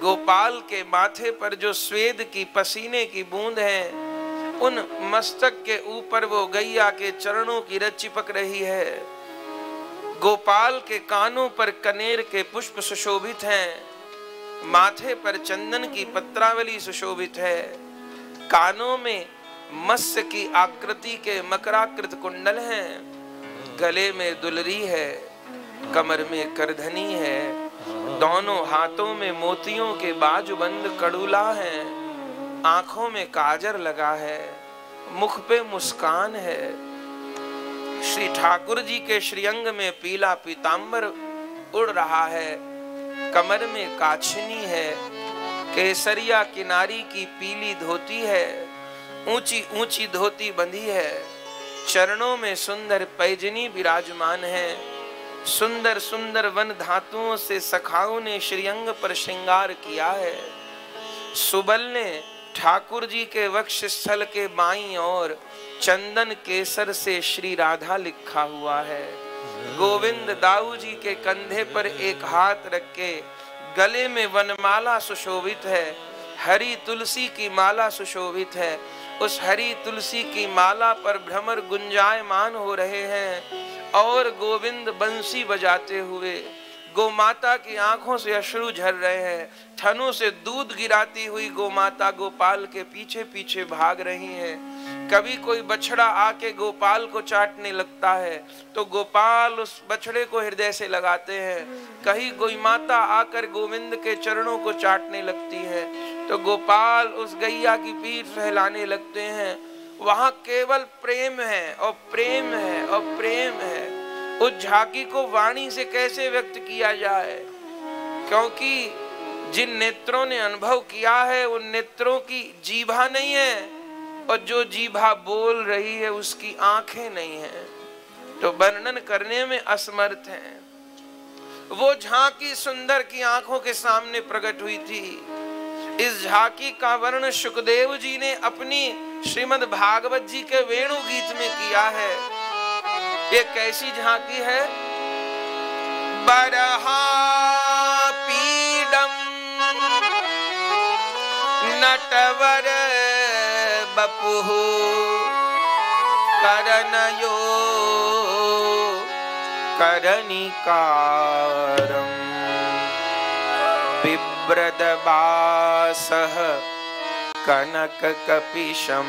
गोपाल के माथे पर जो स्वेद की पसीने की बूंद है उन मस्तक के ऊपर वो गैया के चरणों की रज चिपक रही है। गोपाल के कानों पर कनेर के पुष्प सुशोभित हैं। माथे पर चंदन की पत्रावली सुशोभित है। कानों में मत्स्य की आकृति के मकराकृत कुंडल हैं। गले में दुलरी है कमर में करधनी है। दोनों हाथों में मोतियों के बाजूबंद कड़ूला है। आँखों में काजर लगा है, मुख पे मुस्कान है। श्री ठाकुर जी के श्रीअंग में पीला पीतांबर उड़ रहा है, कमर में काछनी है, केसरिया किनारी की पीली धोती है, ऊँची ऊँची धोती बंधी है, चरणों में सुंदर पैजनी विराजमान है। सुंदर सुंदर वन धातुओं से सखाओं ने श्रीअंग पर श्रृंगार किया है। सुबल ने ठाकुर जी के वक्ष स्थल के बाई और चंदन केसर से श्री राधा लिखा हुआ है। गोविंद दाऊ जी के कंधे पर एक हाथ रख के गले में वनमाला सुशोभित है। हरी तुलसी की माला सुशोभित है। उस हरी तुलसी की माला पर भ्रमर गुंजायमान हो रहे हैं और गोविंद बंसी बजाते हुए गौ माता की आँखों से अश्रु झर रहे हैं थनों से दूध गिराती हुई गौ माता गोपाल के पीछे पीछे भाग रही है। कभी कोई बछड़ा आके गोपाल को चाटने लगता है तो गोपाल उस बछड़े को हृदय से लगाते हैं। कहीं कोई माता आकर गोविंद के चरणों को चाटने लगती है तो गोपाल उस गैया की पीठ सहलाने लगते हैं। वहाँ केवल प्रेम है और प्रेम है और प्रेम है। उस झांकी को वाणी से कैसे व्यक्त किया जाए? क्योंकि जिन नेत्रों ने अनुभव किया है, उन नेत्रों की जीभा नहीं है, और जो जीभा बोल रही है, उसकी आँखें नहीं है। तो वर्णन करने में असमर्थ हैं। वो झांकी सुंदर की आँखों के सामने प्रकट हुई थी। इस झांकी का वर्ण सुखदेव जी ने अपनी श्रीमद भागवत जी के वेणु गीत में किया है। ये कैसी झांकी है? बरहा पीडम नटवर बपुहु करनयो करनिकारम् बिभ्रदबासः कनककपिशं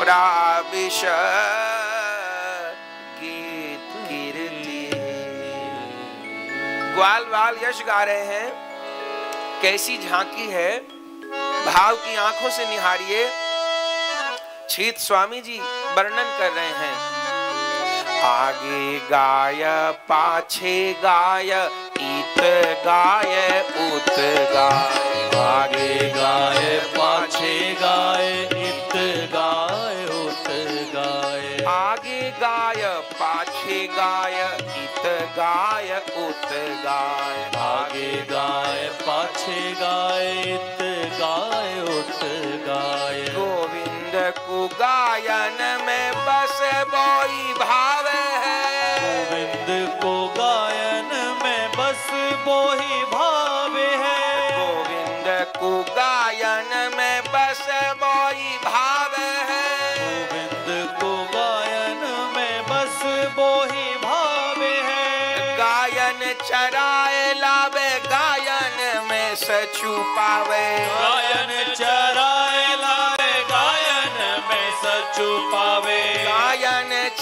प्राविश गीत कीर्ति। ग्वाल वाल यश गा रहे हैं कैसी झांकी है? भाव की आँखों से निहारिए। छीत स्वामी जी वर्णन कर रहे हैं। आगे गाय, पाछे गाय इत गाय उत गाय। आगे गाय, पाछे गाय गाय गीत गाय उत गाय आगे गाय पाछे गाय इत गाय उत गाय। गोविंद को गायन में बस बोई भाव है। गोविंद को गायन में बस बोही भाव है। गोविंद को गायन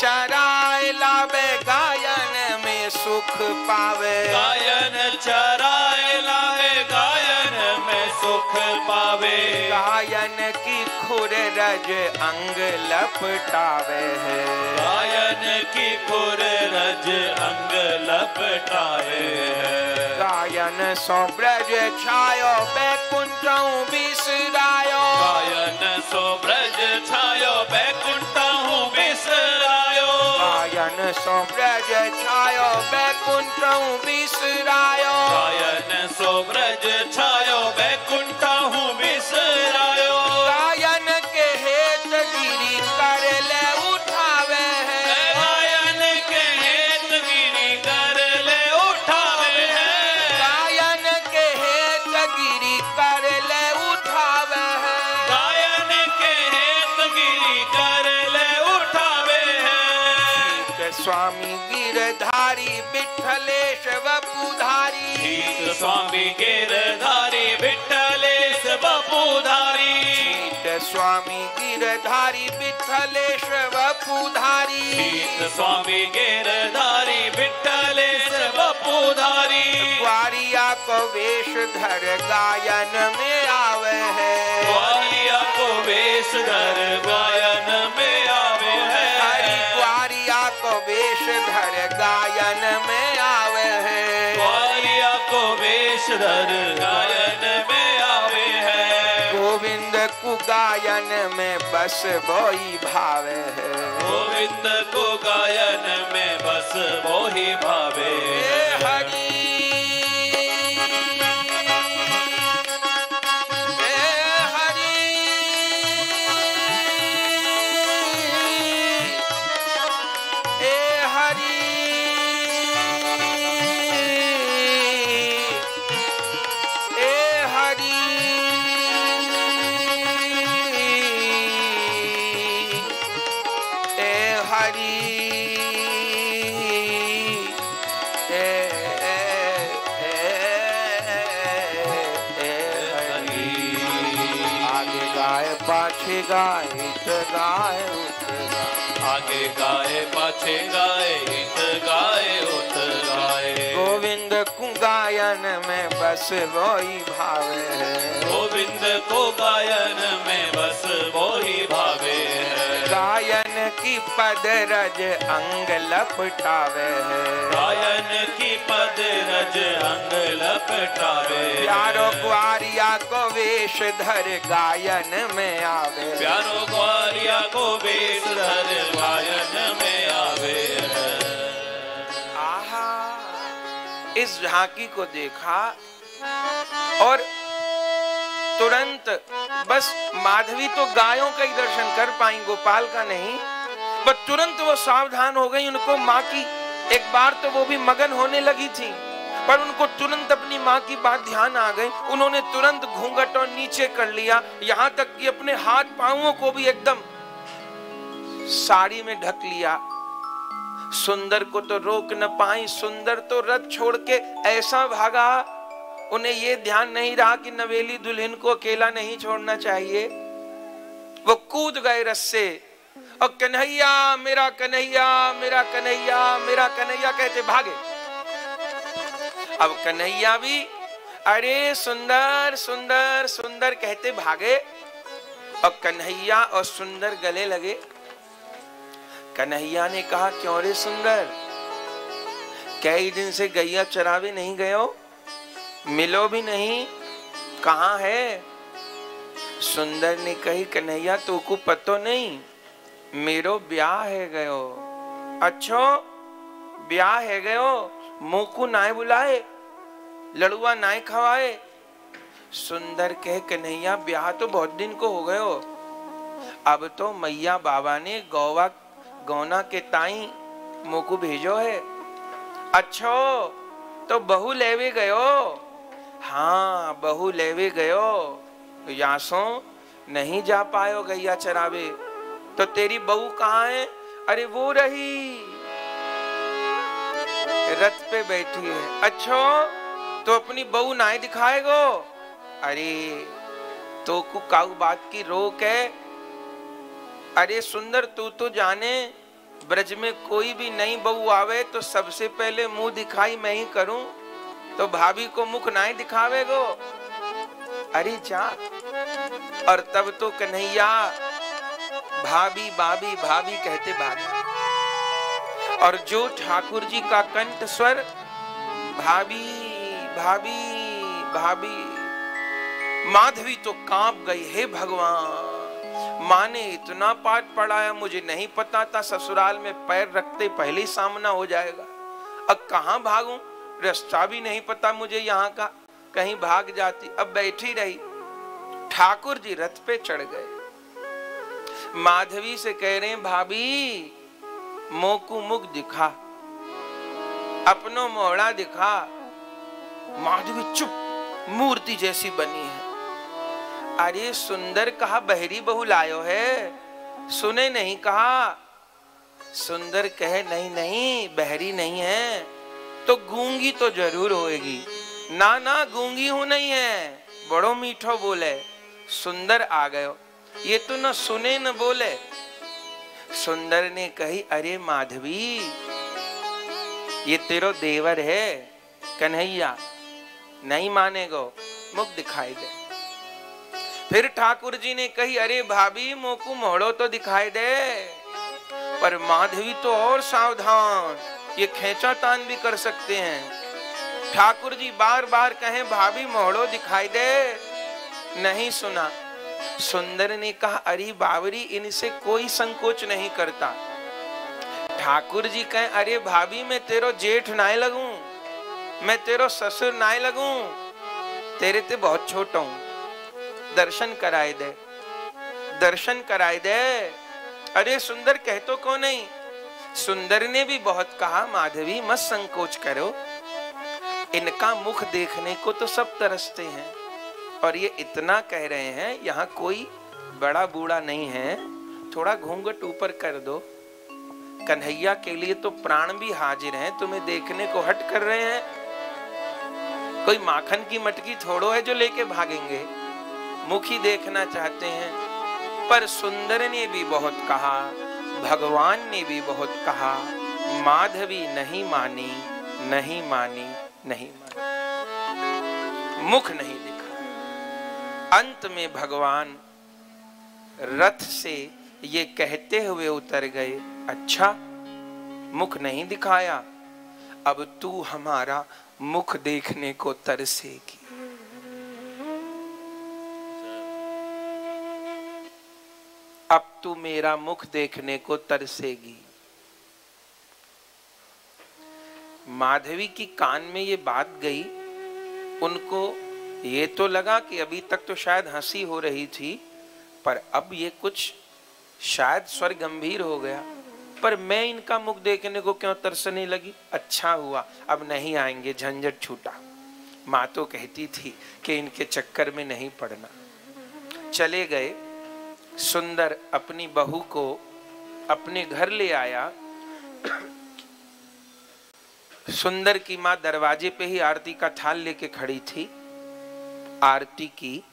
चराए लावे गायन में सुख पावे। गायन चराय लावे गायन में सुख पावे। गायन की खुर रज अंग लपटावे है। गायन की खुर रज अंग लपटावे है। गायन सो ब्रज छायो बैकुंठ बिसरायो। गायन सो ब्रज छायो बैकुंठा हूँ बिसरायो। गायन सो ब्रज छायो बैकुंठ बिसरायो गायन सो ब्रज छायो विठलेश वपुधारी। गीत स्वामी गिरधारी विठलेश बपुधारी स्वामी गिरधारी विठलेश वपुधारी। गीत स्वामी गिरधारी विठलेश बपुधारी ग्वारिया को वेश धर गायन में आवे है। ग्वालिया को वेश धर गायन में में आवे है। ग्वालिया को वेशधर गायन में आवे है। गोविंद को गायन में बस वही भावे है। गोविंद को गायन में बस वही भावे हरी गाए गाए हित गाए उत गाए। गोविंद को गायन में बस वही भावे। है गोविंद को गायन में बस वो ही भावे। है गायन की पद रज अंग लपटावे। है गायन की पद रज अंग लपटावे। प्यारो ग्वारिया को वेश धर गायन में आवे। प्यारो ग्वारिया को बेस धर गायन में इस झांकी को देखा और तुरंत बस माधवी तो गायों का ही दर्शन कर पाई, गोपाल का नहीं बस तुरंत वो सावधान हो गई। उनको माँ की एक बार तो वो भी मगन होने लगी थी, पर उनको तुरंत अपनी माँ की बात ध्यान आ गई। उन्होंने तुरंत घूंघट और नीचे कर लिया। यहाँ तक कि अपने हाथ पांवों को भी एकदम साड़ी में ढक लिया। सुंदर को तो रोक न पाई, सुंदर तो रथ छोड़ के ऐसा भागा। उन्हें ये ध्यान नहीं रहा कि नवेली दुल्हन को अकेला नहीं छोड़ना चाहिए। वो कूद गए रस से। और कन्हैया, मेरा कन्हैया मेरा कन्हैया मेरा कन्हैया कहते भागे। अब कन्हैया भी, अरे सुंदर सुंदर सुंदर कहते भागे। और कन्हैया और सुंदर गले लगे। कन्हैया ने कहा, क्यों रे सुंदर? कई दिन से गैया चरावे नहीं गयो। मिलो भी नहीं। कहा है? सुंदर ने कही, कन्हैया तो को पतो नहीं। मेरो ब्याह है गयो। अच्छो, ब्याह है गयो। मुँह को नाय बुलाए, लड़ुआ नाय खवाए। सुंदर कहे, कन्हैया, ब्याह तो बहुत दिन को हो गयो। अब तो मैया बाबा ने गौवा गौना के ताई मुँह को भेजो है। अच्छो तो बहु लेवे गयो। हाँ बहू लेवे गयो। तो यासो, नहीं जा पायो गैया चरावे। तो तेरी बहू कहाँ है? अरे वो रही। रथ पे बैठी है। अच्छो तो अपनी बहू नाई दिखाएगो। अरे तो को बात की रोक है। अरे सुंदर, तू तो जाने, ब्रज में कोई भी नई बहू आवे तो सबसे पहले मुँह दिखाई मैं ही करूँ तो भाभी को मुख ना ही दिखावे गो। अरे जा, और तब तो कन्हैया, भाभी भाभी भाभी कहते भाभी। और जो ठाकुर जी का कंठ स्वर, भाभी भाभी भाभी, माधवी तो काँप गई, हे भगवान। माँ ने इतना पाठ पढ़ाया, मुझे नहीं पता था ससुराल में पैर रखते पहले ही सामना हो जाएगा। अब कहाँ भागू? रास्ता भी नहीं पता मुझे यहाँ का। कहीं भाग जाती, अब बैठी रही। ठाकुर जी रथ पे चढ़ गए। माधवी से कह रहे भाभी, मोकू मुख दिखा, अपनो मोड़ा दिखा। माधवी चुप, मूर्ति जैसी बनी है। अरे सुंदर कहा बहरी बहु लायो है। सुने नहीं कहा। सुंदर कहे, नहीं नहीं, बहरी नहीं है। तो गूँगी तो ज़रूर होएगी। ना ना, गूँगी हूँ नहीं है। बड़ो मीठो बोले, सुंदर आ गयो। ये तो न सुने न बोले। सुंदर ने कही, अरे माधवी, ये तेरो देवर है, कन्हैया। नहीं मानेगो, मुख दिखाई दे। फिर ठाकुर जी ने कही, अरे भाभी, मोकू मोड़ो तो दिखाई दे। पर माधवी तो और सावधान, ये खेचा तान भी कर सकते हैं। ठाकुर जी बार बार कहें, भाभी, मोहड़ो दिखाई दे। नहीं सुना। सुंदर ने कहा, अरे बावरी, इनसे कोई संकोच नहीं करता। ठाकुर जी कहें, अरे भाभी, मैं तेरो जेठ नाय लगूं। मैं तेरो ससुर नाय लगूं। तेरे ते बहुत छोटा हूँ। दर्शन कराए दे। दर्शन कराए दे। अरे, सुंदर कह तो को नहीं? सुंदर ने भी बहुत कहा, माधवी, मत संकोच करो। इनका मुख देखने को तो सब तरसते हैं। और ये इतना कह रहे हैं, यहाँ कोई बड़ा बूढ़ा नहीं है। थोड़ा घूंघट ऊपर कर दो। कन्हैया के लिए तो प्राण भी हाजिर हैं। तुम्हें देखने को हट कर रहे हैं। कोई माखन की मटकी थोड़ो है जो लेके भागेंगे। मुख देखना चाहते हैं। पर सुंदर ने भी बहुत कहा, भगवान ने भी बहुत कहा, माधवी नहीं मानी नहीं मानी नहीं मानी। मुख नहीं दिखा। अंत में भगवान रथ से ये कहते हुए उतर गए अच्छा मुख नहीं दिखाया, अब तू हमारा मुख देखने को तरसेगी। अब तू मेरा मुख देखने को तरसेगी। माधवी की कान में ये बात गई, उनको ये तो लगा कि अभी तक तो शायद हँसी हो रही थी, पर अब ये कुछ शायद स्वर गंभीर हो गया। पर मैं इनका मुख देखने को क्यों तरसने लगी? अच्छा हुआ, अब नहीं आएँगे, झंझट छूटा। माँ तो कहती थी कि इनके चक्कर में नहीं पड़ना। चले गए सुंदर अपनी बहू को अपने घर ले आया। सुंदर की माँ दरवाजे पे ही आरती का थाल लेके खड़ी थी। आरती की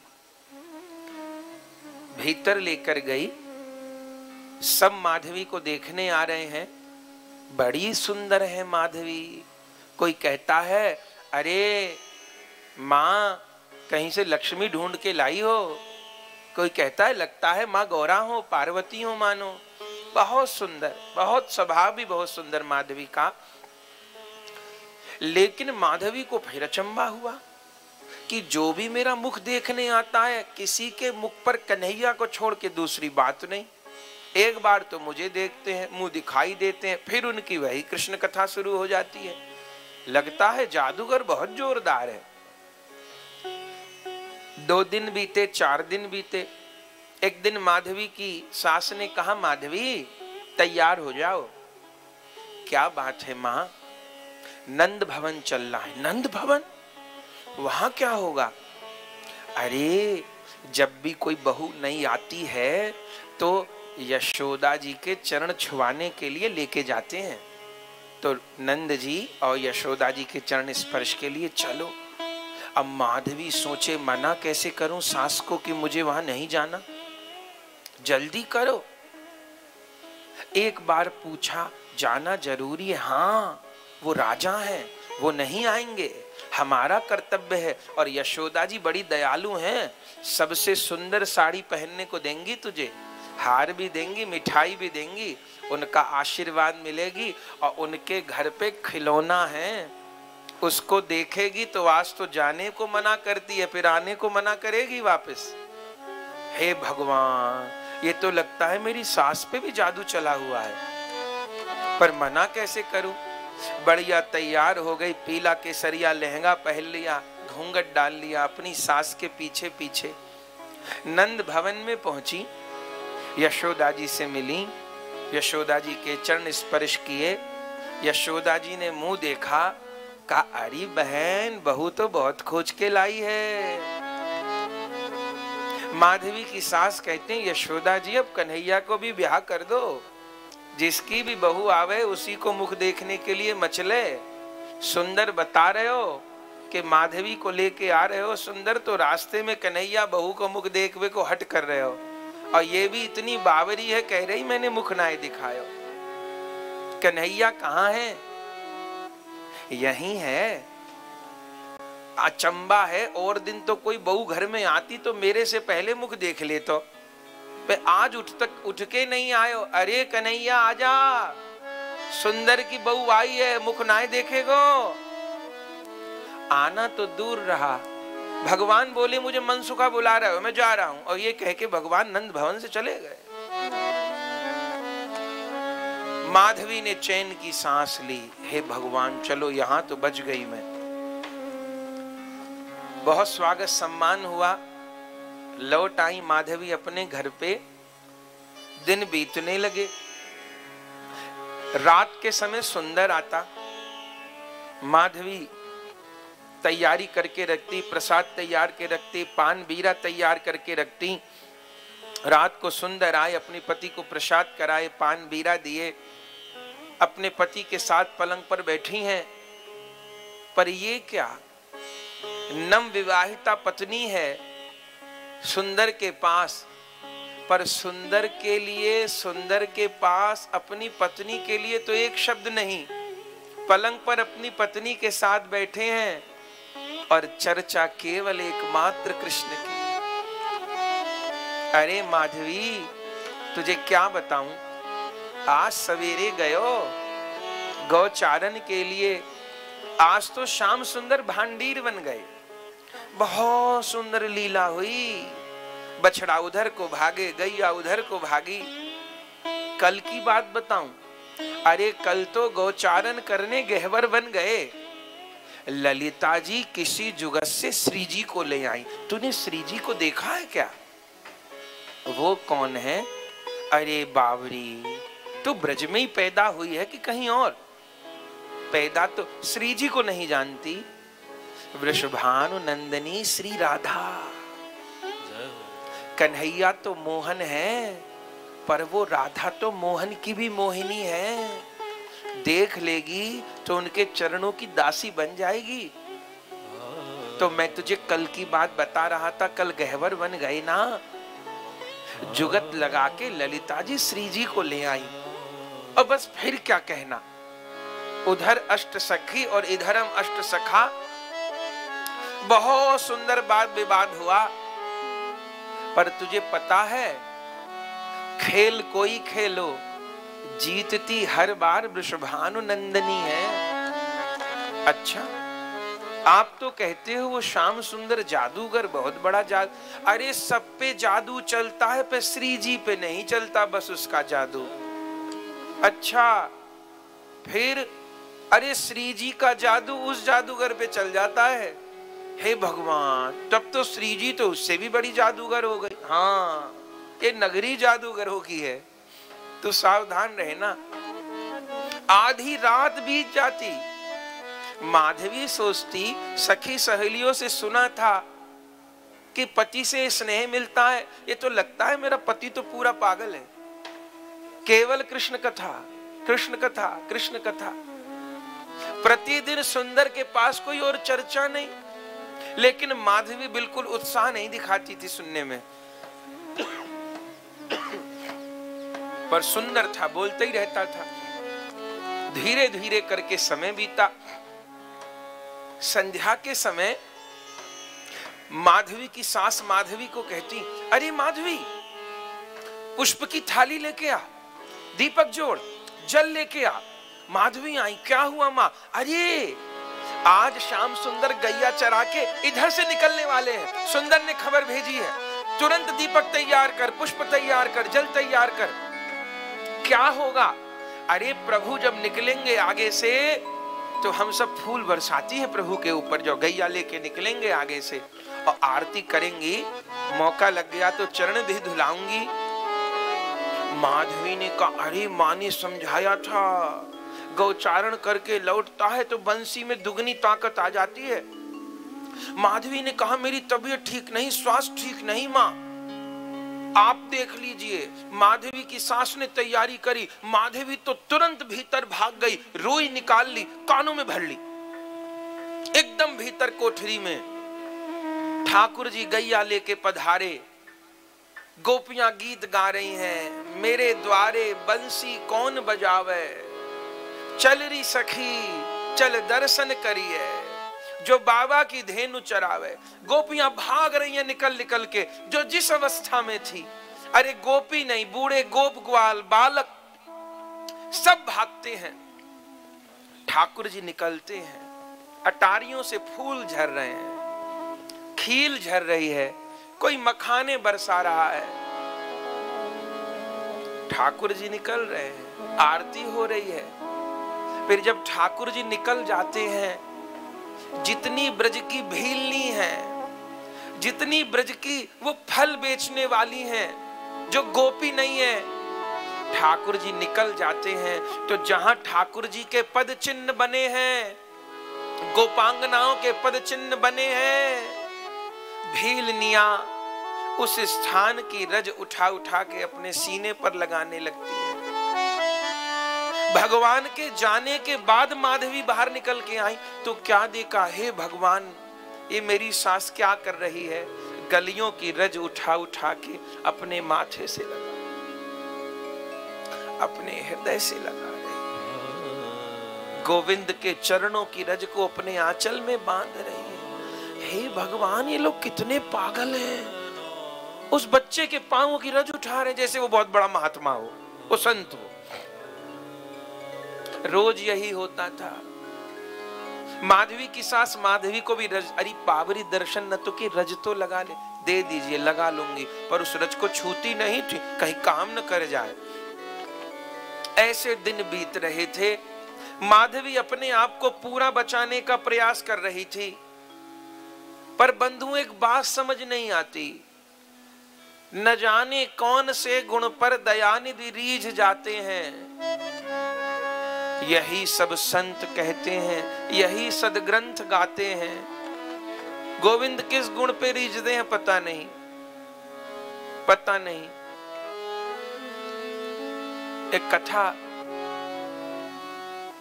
भीतर लेकर गई। सब माधवी को देखने आ रहे हैं। बड़ी सुंदर है माधवी। कोई कहता है, अरे माँ, कहीं से लक्ष्मी ढूंढ के लाई हो? कोई कहता है, लगता है, माँ गौरा हो, पार्वती हो, मानो। बहुत सुंदर, बहुत स्वभाव भी बहुत सुंदर माधवी का। लेकिन माधवी को फिर अचंबा हुआ कि जो भी मेरा मुख देखने आता है, किसी के मुख पर कन्हैया को छोड़ के दूसरी बात नहीं। एक बार तो मुझे देखते हैं, मुँह दिखाई देते हैं, फिर उनकी वही कृष्ण कथा शुरू हो जाती है। लगता है जादूगर बहुत जोरदार है। दो दिन बीते, चार दिन बीते। एक दिन माधवी की सास ने कहा, माधवी, तैयार हो जाओ। क्या बात है माँ? नंद भवन चल रहा है। नंद भवन? वहाँ क्या होगा? अरे, जब भी कोई बहू नहीं आती है तो यशोदा जी के चरण छुआने के लिए लेके जाते हैं। तो नंद जी और यशोदा जी के चरण स्पर्श के लिए चलो। अब माधवी सोचे, मना कैसे करूँ सास को कि मुझे वहाँ नहीं जाना? जल्दी करो। एक बार पूछा, जाना ज़रूरी है? हाँ वो राजा हैं, वो नहीं आएँगे। हमारा कर्तव्य है, और यशोदा जी बड़ी दयालु हैं। सबसे सुंदर साड़ी पहनने को देंगी तुझे। हार भी देंगी, मिठाई भी देंगी, उनका आशीर्वाद मिलेगी, और उनके घर पे खिलौना है। उसको देखेगी तो आज तो जाने को मना करती है, फिर आने को मना करेगी वापस। हे भगवान, ये तो लगता है मेरी सास पे भी जादू चला हुआ है। पर मना कैसे करूँ? बढ़िया तैयार हो गई, पीला केसरिया, लहंगा पहन लिया, घूंघट डाल लिया, अपनी सास के पीछे पीछे। नंद भवन में पहुँची, यशोदा जी से मिली, यशोदा जी के चरण स्पर्श किए, यशोदा जी ने मुँह देखा का अरे बहन, बहू तो बहुत खोज के लाई है। माधवी की सास कहते हैं, यशोदा जी, अब कन्हैया को भी ब्याह कर दो। जिसकी भी बहू आवे, उसी को मुख देखने के लिए मचले। सुंदर बता रहे हो कि माधवी को लेके आ रहे हो। सुंदर तो रास्ते में कन्हैया बहू को मुख देखवे को हट कर रहे हो। और ये भी इतनी बावरी है, कह रही, मैंने मुख नाय दिखायो कन्हैया कहाँ है? यही है। अचंबा है, और दिन तो कोई बहू घर में आती तो मेरे से पहले मुख देख ले तो आज उठ तक उठ के नहीं आयो। अरे कन्हैया, आजा। सुंदर की बहू आई है, मुख नाय देखेगो। आना तो दूर रहा। भगवान बोले, मुझे मनसुखा बुला रहे हो, मैं जा रहा हूँ। और ये कह के भगवान नंद भवन से चले गए। माधवी ने चैन की सांस ली, हे भगवान, चलो, यहाँ तो बच गई मैं। बहुत स्वागत सम्मान हुआ। लौट आई माधवी अपने घर पे। दिन बीतने लगे। रात के समय सुंदर आता। माधवी तैयारी करके रखती, प्रसाद तैयार के रखती, पान बीरा तैयार करके रखती। रात को सुंदर आए, अपने पति को प्रसाद कराए, पान बीरा दिए। अपने पति के साथ पलंग पर बैठी हैं। पर ये क्या? नम विवाहिता पत्नी है सुंदर के पास, पर सुंदर के लिए, सुंदर के पास अपनी पत्नी के लिए तो एक शब्द नहीं। पलंग पर अपनी पत्नी के साथ बैठे हैं और चर्चा केवल एकमात्र कृष्ण की। अरे माधवी, तुझे क्या बताऊँ? आज सवेरे गयो। गौचारण के लिए आज तो शाम सुंदर भांडीर बन गए। बहुत सुंदर लीला हुई। बछड़ा उधर को भागे, गैया उधर को भागी। कल की बात बताऊँ, अरे कल तो गौचारण करने गहवर बन गए। ललिता जी किसी जुगत से श्री जी को ले आई। तूने श्री जी को देखा है क्या? वो कौन है? अरे बावरी तू ब्रज में ही पैदा हुई है कि कहीं और? पैदा तो श्री जी को नहीं जानती। वृषभानु नंदनी श्री राधा। कन्हैया तो मोहन है, पर वो राधा तो मोहन की भी मोहिनी है। देख लेगी तो उनके चरणों की दासी बन जाएगी। तो मैं तुझे कल की बात बता रहा था, कल गहवर बन गए ना। जुगत लगा के ललिता जी श्री जी को ले आई। और बस फिर क्या कहना? उधर अष्ट सखी और इधर हम अष्ट सखा। बहुत सुंदर बात विवाद हुआ। पर तुझे पता है, खेल कोई खेलो, जीतती हर बार वृषभानु नंदनी है। अच्छा आप तो कहते हो वो श्याम सुंदर जादूगर बहुत बड़ा जादू, अरे सब पे जादू चलता है, पर श्री जी पे नहीं चलता बस उसका जादू। अच्छा फिर, अरे श्री जी का जादू उस जादूगर पे चल जाता है। हे भगवान, तब तो श्री जी तो उससे भी बड़ी जादूगर हो गई। हाँ ये नगरी जादूगरों की है। तो सावधान रहे ना आधी रात बीत जाती। माधवी सोचती, सखी सहेलियों से सुना था कि पति से स्नेह मिलता है। ये तो लगता है मेरा पति तो पूरा पागल है। केवल कृष्ण कथा कृष्ण कथा कृष्ण कथा। प्रतिदिन सुंदर के पास कोई और चर्चा नहीं, लेकिन माधवी बिल्कुल उत्साह नहीं दिखाती थी सुनने में। पर सुंदर था, बोलते ही रहता था। धीरे धीरे करके समय बीता। संध्या के समय माधवी की सास माधवी को कहती, अरे माधवी, पुष्प की थाली लेके आ। दीपक जोड़, जल लेके आ। माधवी आई, क्या हुआ माँ? अरे, आज शाम सुंदर गैया चरा के इधर से निकलने वाले हैं। सुंदर ने खबर भेजी है। तुरंत दीपक तैयार कर, पुष्प तैयार कर, जल तैयार कर। क्या होगा? अरे, प्रभु जब निकलेंगे आगे से तो हम सब फूल बरसाती है प्रभु के ऊपर। जो गैया लेके निकलेंगे आगे से। और आरती करेंगी, मौका लग गया तो चरण भी धुलाऊँगी। माधवी ने कहा अरे माँ समझाया था। गौचारण करके लौटता है तो बंसी में दुगनी ताकत आ जाती है। माधवी ने कहा, मेरी तबीयत ठीक नहीं स्वास्थ्य ठीक नहीं, माँ। आप देख लीजिए, माधवी की सास ने तैयारी करी। माधवी तो तुरंत भीतर भाग गई, रोई निकाल ली, कानों में भर ली। एकदम भीतर कोठरी में। ठाकुर जी गैया लेके पधारे। गोपियाँ गीत गा रही हैं, मेरे द्वारे बंसी कौन बजावे? चल रही सखी, चल दर्शन करिए, जो बाबा की धेनु चरावे। गोपियाँ भाग रही हैं निकल निकल के, जो जिस अवस्था में थी। अरे गोपी नहीं, बूढ़े गोप ग्वाल बालक, सब भागते हैं। ठाकुर जी निकलते हैं, अटारियों से फूल झर रहे हैं, खील झर रही है। कोई मखाने बरसा रहा है। ठाकुर जी निकल रहे हैं, आरती हो रही है। फिर जब ठाकुर जी निकल जाते हैं, जितनी ब्रज की भीलनी है, जितनी ब्रज की वो फल बेचने वाली हैं, जो गोपी नहीं है ठाकुर जी निकल जाते हैं तो जहाँ ठाकुर जी के पद चिन्ह बने हैं, गोपांगनाओं के पद चिन्ह बने हैं, भीलनिया उस स्थान की रज उठा उठा के अपने सीने पर लगाने लगती है। भगवान के जाने के बाद माधवी बाहर निकल के आई। तो क्या देखा, हे भगवान, ये मेरी सास क्या कर रही है? गलियों की रज उठा उठा के अपने माथे से लगा। अपने हृदय से लगा रही गोविंद के चरणों की रज को अपने आंचल में बाँध रही है। हे भगवान, ये लोग कितने पागल हैं। उस बच्चे के पांवों की रज उठा रहे जैसे वो बहुत बड़ा महात्मा हो, वो संत हो। रोज यही होता था। माधवी की सास माधवी को भी रज, अरे पावरी दर्शन न तो की रज तो लगा ले, दे दीजिए, लगा लूँगी, पर उस रज को छूती नहीं थी, कहीं काम न कर जाए। ऐसे दिन बीत रहे थे। माधवी अपने आप को पूरा बचाने का प्रयास कर रही थी, पर बंधु एक बात समझ नहीं आती। न जाने कौन से गुण पर दयानिधि रीझ जाते हैं। यही सब संत कहते हैं, यही सदग्रंथ गाते हैं। गोविंद किस गुण पे रीझते हैं पता नहीं पता नहीं। एक कथा,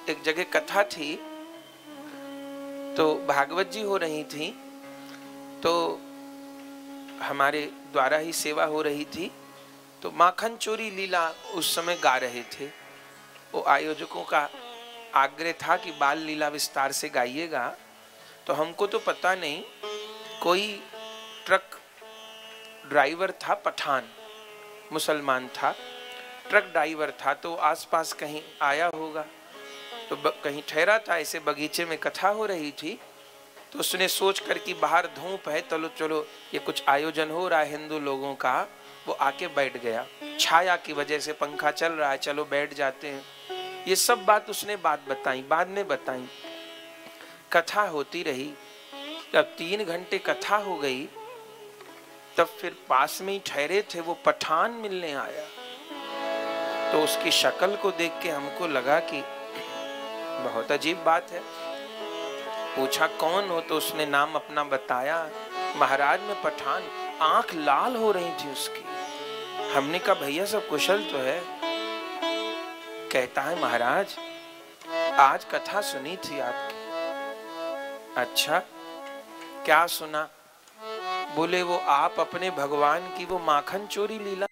एक जगह कथा थी तो भागवत जी हो रही थी तो हमारे द्वारा ही सेवा हो रही थी तो माखन चोरी लीला उस समय गा रहे थे। वो आयोजकों का आग्रह था कि बाल लीला विस्तार से गाइएगा तो हमको तो पता नहीं, कोई ट्रक ड्राइवर था, पठान, मुसलमान था। ट्रक ड्राइवर था तो आसपास कहीं आया होगा तो कहीं ठहरा था, ऐसे बगीचे में कथा हो रही थी तो उसने सोच कर कि बाहर धूप है, चलो चलो, ये कुछ आयोजन हो रहा है हिंदू लोगों का। वो आके बैठ गया। छाया की वजह से पंखा चल रहा है, चलो, बैठ जाते हैं। ये सब बात उसने बात बताई, बाद में बताई। कथा होती रही। जब तीन घंटे कथा हो गई, तब फिर पास में ही ठहरे थे, वो पठान मिलने आया। तो उसकी शक्ल को देख के हमको लगा कि बहुत अजीब बात है। पूछा, कौन हो? तो उसने नाम अपना बताया, महाराज, में पठान, आँख लाल हो रही थी उसकी। हमने कहा, भैया, सब कुशल तो है। कहता है, महाराज, आज कथा सुनी थी आपकी। अच्छा क्या सुना? बोले, वो आप अपने भगवान की वो माखन चोरी लीला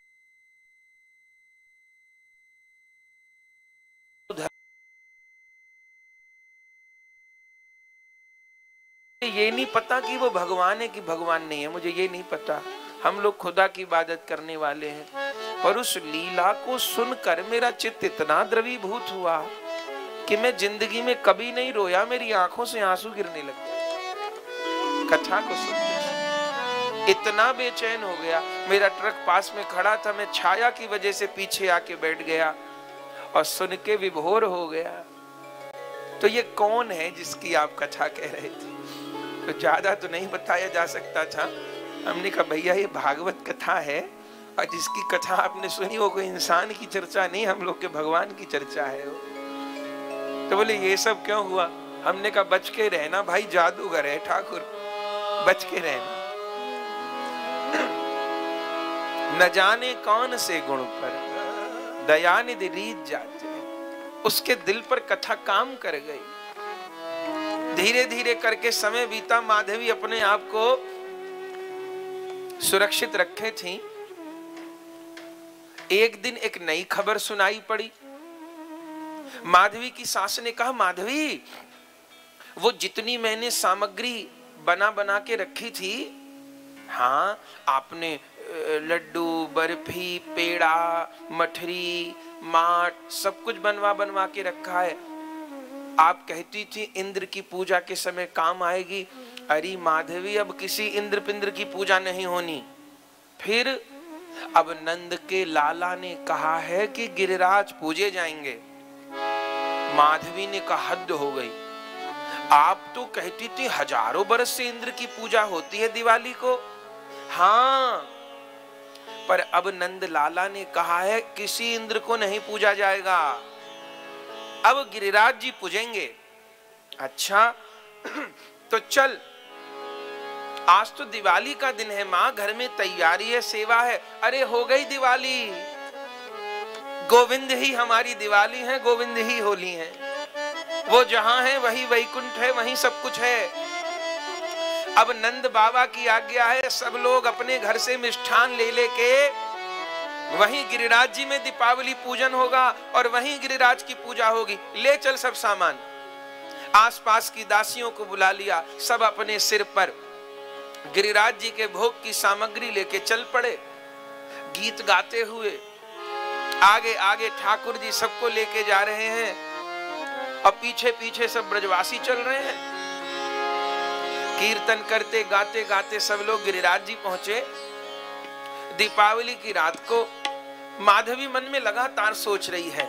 ये नहीं पता कि वो भगवान है कि भगवान नहीं है, मुझे ये नहीं पता। हम लोग खुदा की इबादत करने वाले हैं, पर उस लीला को सुनकर मेरा चित्त इतना द्रवीभूत हुआ कि मैं ज़िंदगी में कभी नहीं रोया, मेरी आँखों से आँसू गिरने लगे कथा को सुनते इतना बेचैन हो गया। मेरा ट्रक पास में खड़ा था, मैं छाया की वजह से पीछे आके बैठ गया और सुन के विभोर हो गया। तो ये कौन है जिसकी आप कथा कह रहे थे? तो ज़्यादा तो नहीं बताया जा सकता था। हमने कहा, भैया, ये भागवत कथा है और जिसकी कथा आपने सुनी वो कोई इंसान की चर्चा नहीं, हम लोग के भगवान की चर्चा है तो बोले, ये सब क्यों हुआ? हमने कहा, बच के रहना भाई, जादूगर है ठाकुर, बच के रहना। न जाने कौन से गुण पर दयानिधि रीत जाते उसके दिल पर कथा काम कर गई। धीरे धीरे करके समय बीता, माधवी अपने आप को सुरक्षित रखे थी। एक दिन एक नई खबर सुनाई पड़ी। माधवी की सास ने कहा, माधवी, वो जितनी मैंने सामग्री बना बना के रखी थी हाँ आपने लड्डू, बर्फ़ी, पेड़ा, मठरी माट सब कुछ बनवा बनवा के रखा है। आप कहती थी, इंद्र की पूजा के समय काम आएगी। अरे माधवी, अब किसी इंद्र पिंद्र की पूजा नहीं होनी। फिर अब नंद के लाला ने कहा है कि गिरिराज पूजे जाएँगे। माधवी ने कहा, हद हो गई। आप तो कहती थी, हज़ारों बरस से इंद्र की पूजा होती है दिवाली को। हाँ पर अब नंद लाला ने कहा है, किसी इंद्र को नहीं पूजा जाएगा। अब गिरिराज जी पूजेंगे। अच्छा [CLEARS THROAT] तो चल। आज तो दिवाली का दिन है, माँ घर में तैयारी है, सेवा है। अरे, हो गई दिवाली। गोविंद ही हमारी दिवाली है, गोविंद ही होली है। वो जहाँ है, वही वैकुंठ है, वही सब कुछ है। अब नंद बाबा की आज्ञा है, सब लोग अपने घर से मिष्ठान ले लेके वहीं गिरिराज जी में दीपावली पूजन होगा और वहीं गिरिराज की पूजा होगी। ले चल सब सामान। आसपास की दासियों को बुला लिया। सब अपने सिर पर गिरिराज जी के भोग की सामग्री लेके चल पड़े। गीत गाते हुए आगे आगे ठाकुर जी सबको लेके जा रहे हैं और पीछे पीछे सब ब्रजवासी चल रहे हैं। कीर्तन करते, गाते गाते सब लोग गिरिराज जी पहुँचे। दीपावली की रात को माधवी मन में लगातार सोच रही है,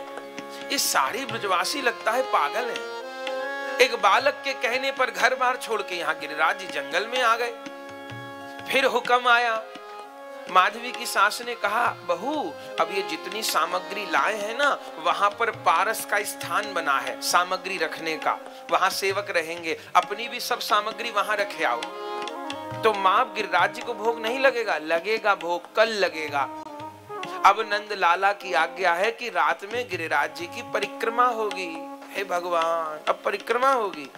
ये सारी ब्रजवासी लगता है पागल है। एक बालक के कहने पर घर बार छोड़ के यहाँ गिरिराज जी जंगल में आ गए। फिर हुक्म आया। माधवी की सास ने कहा, बहू, अब ये जितनी सामग्री लाए हैं ना, वहाँ पर पारस का स्थान बना है सामग्री रखने का। वहाँ सेवक रहेंगे, अपनी भी सब सामग्री वहाँ रखे आओ। तो माँ गिरिराज जी को भोग नहीं लगेगा। लगेगा भोग, कल लगेगा। अब नंद लाला की आज्ञा है कि रात में गिरिराज जी की परिक्रमा होगी। हे भगवान, अब परिक्रमा होगी।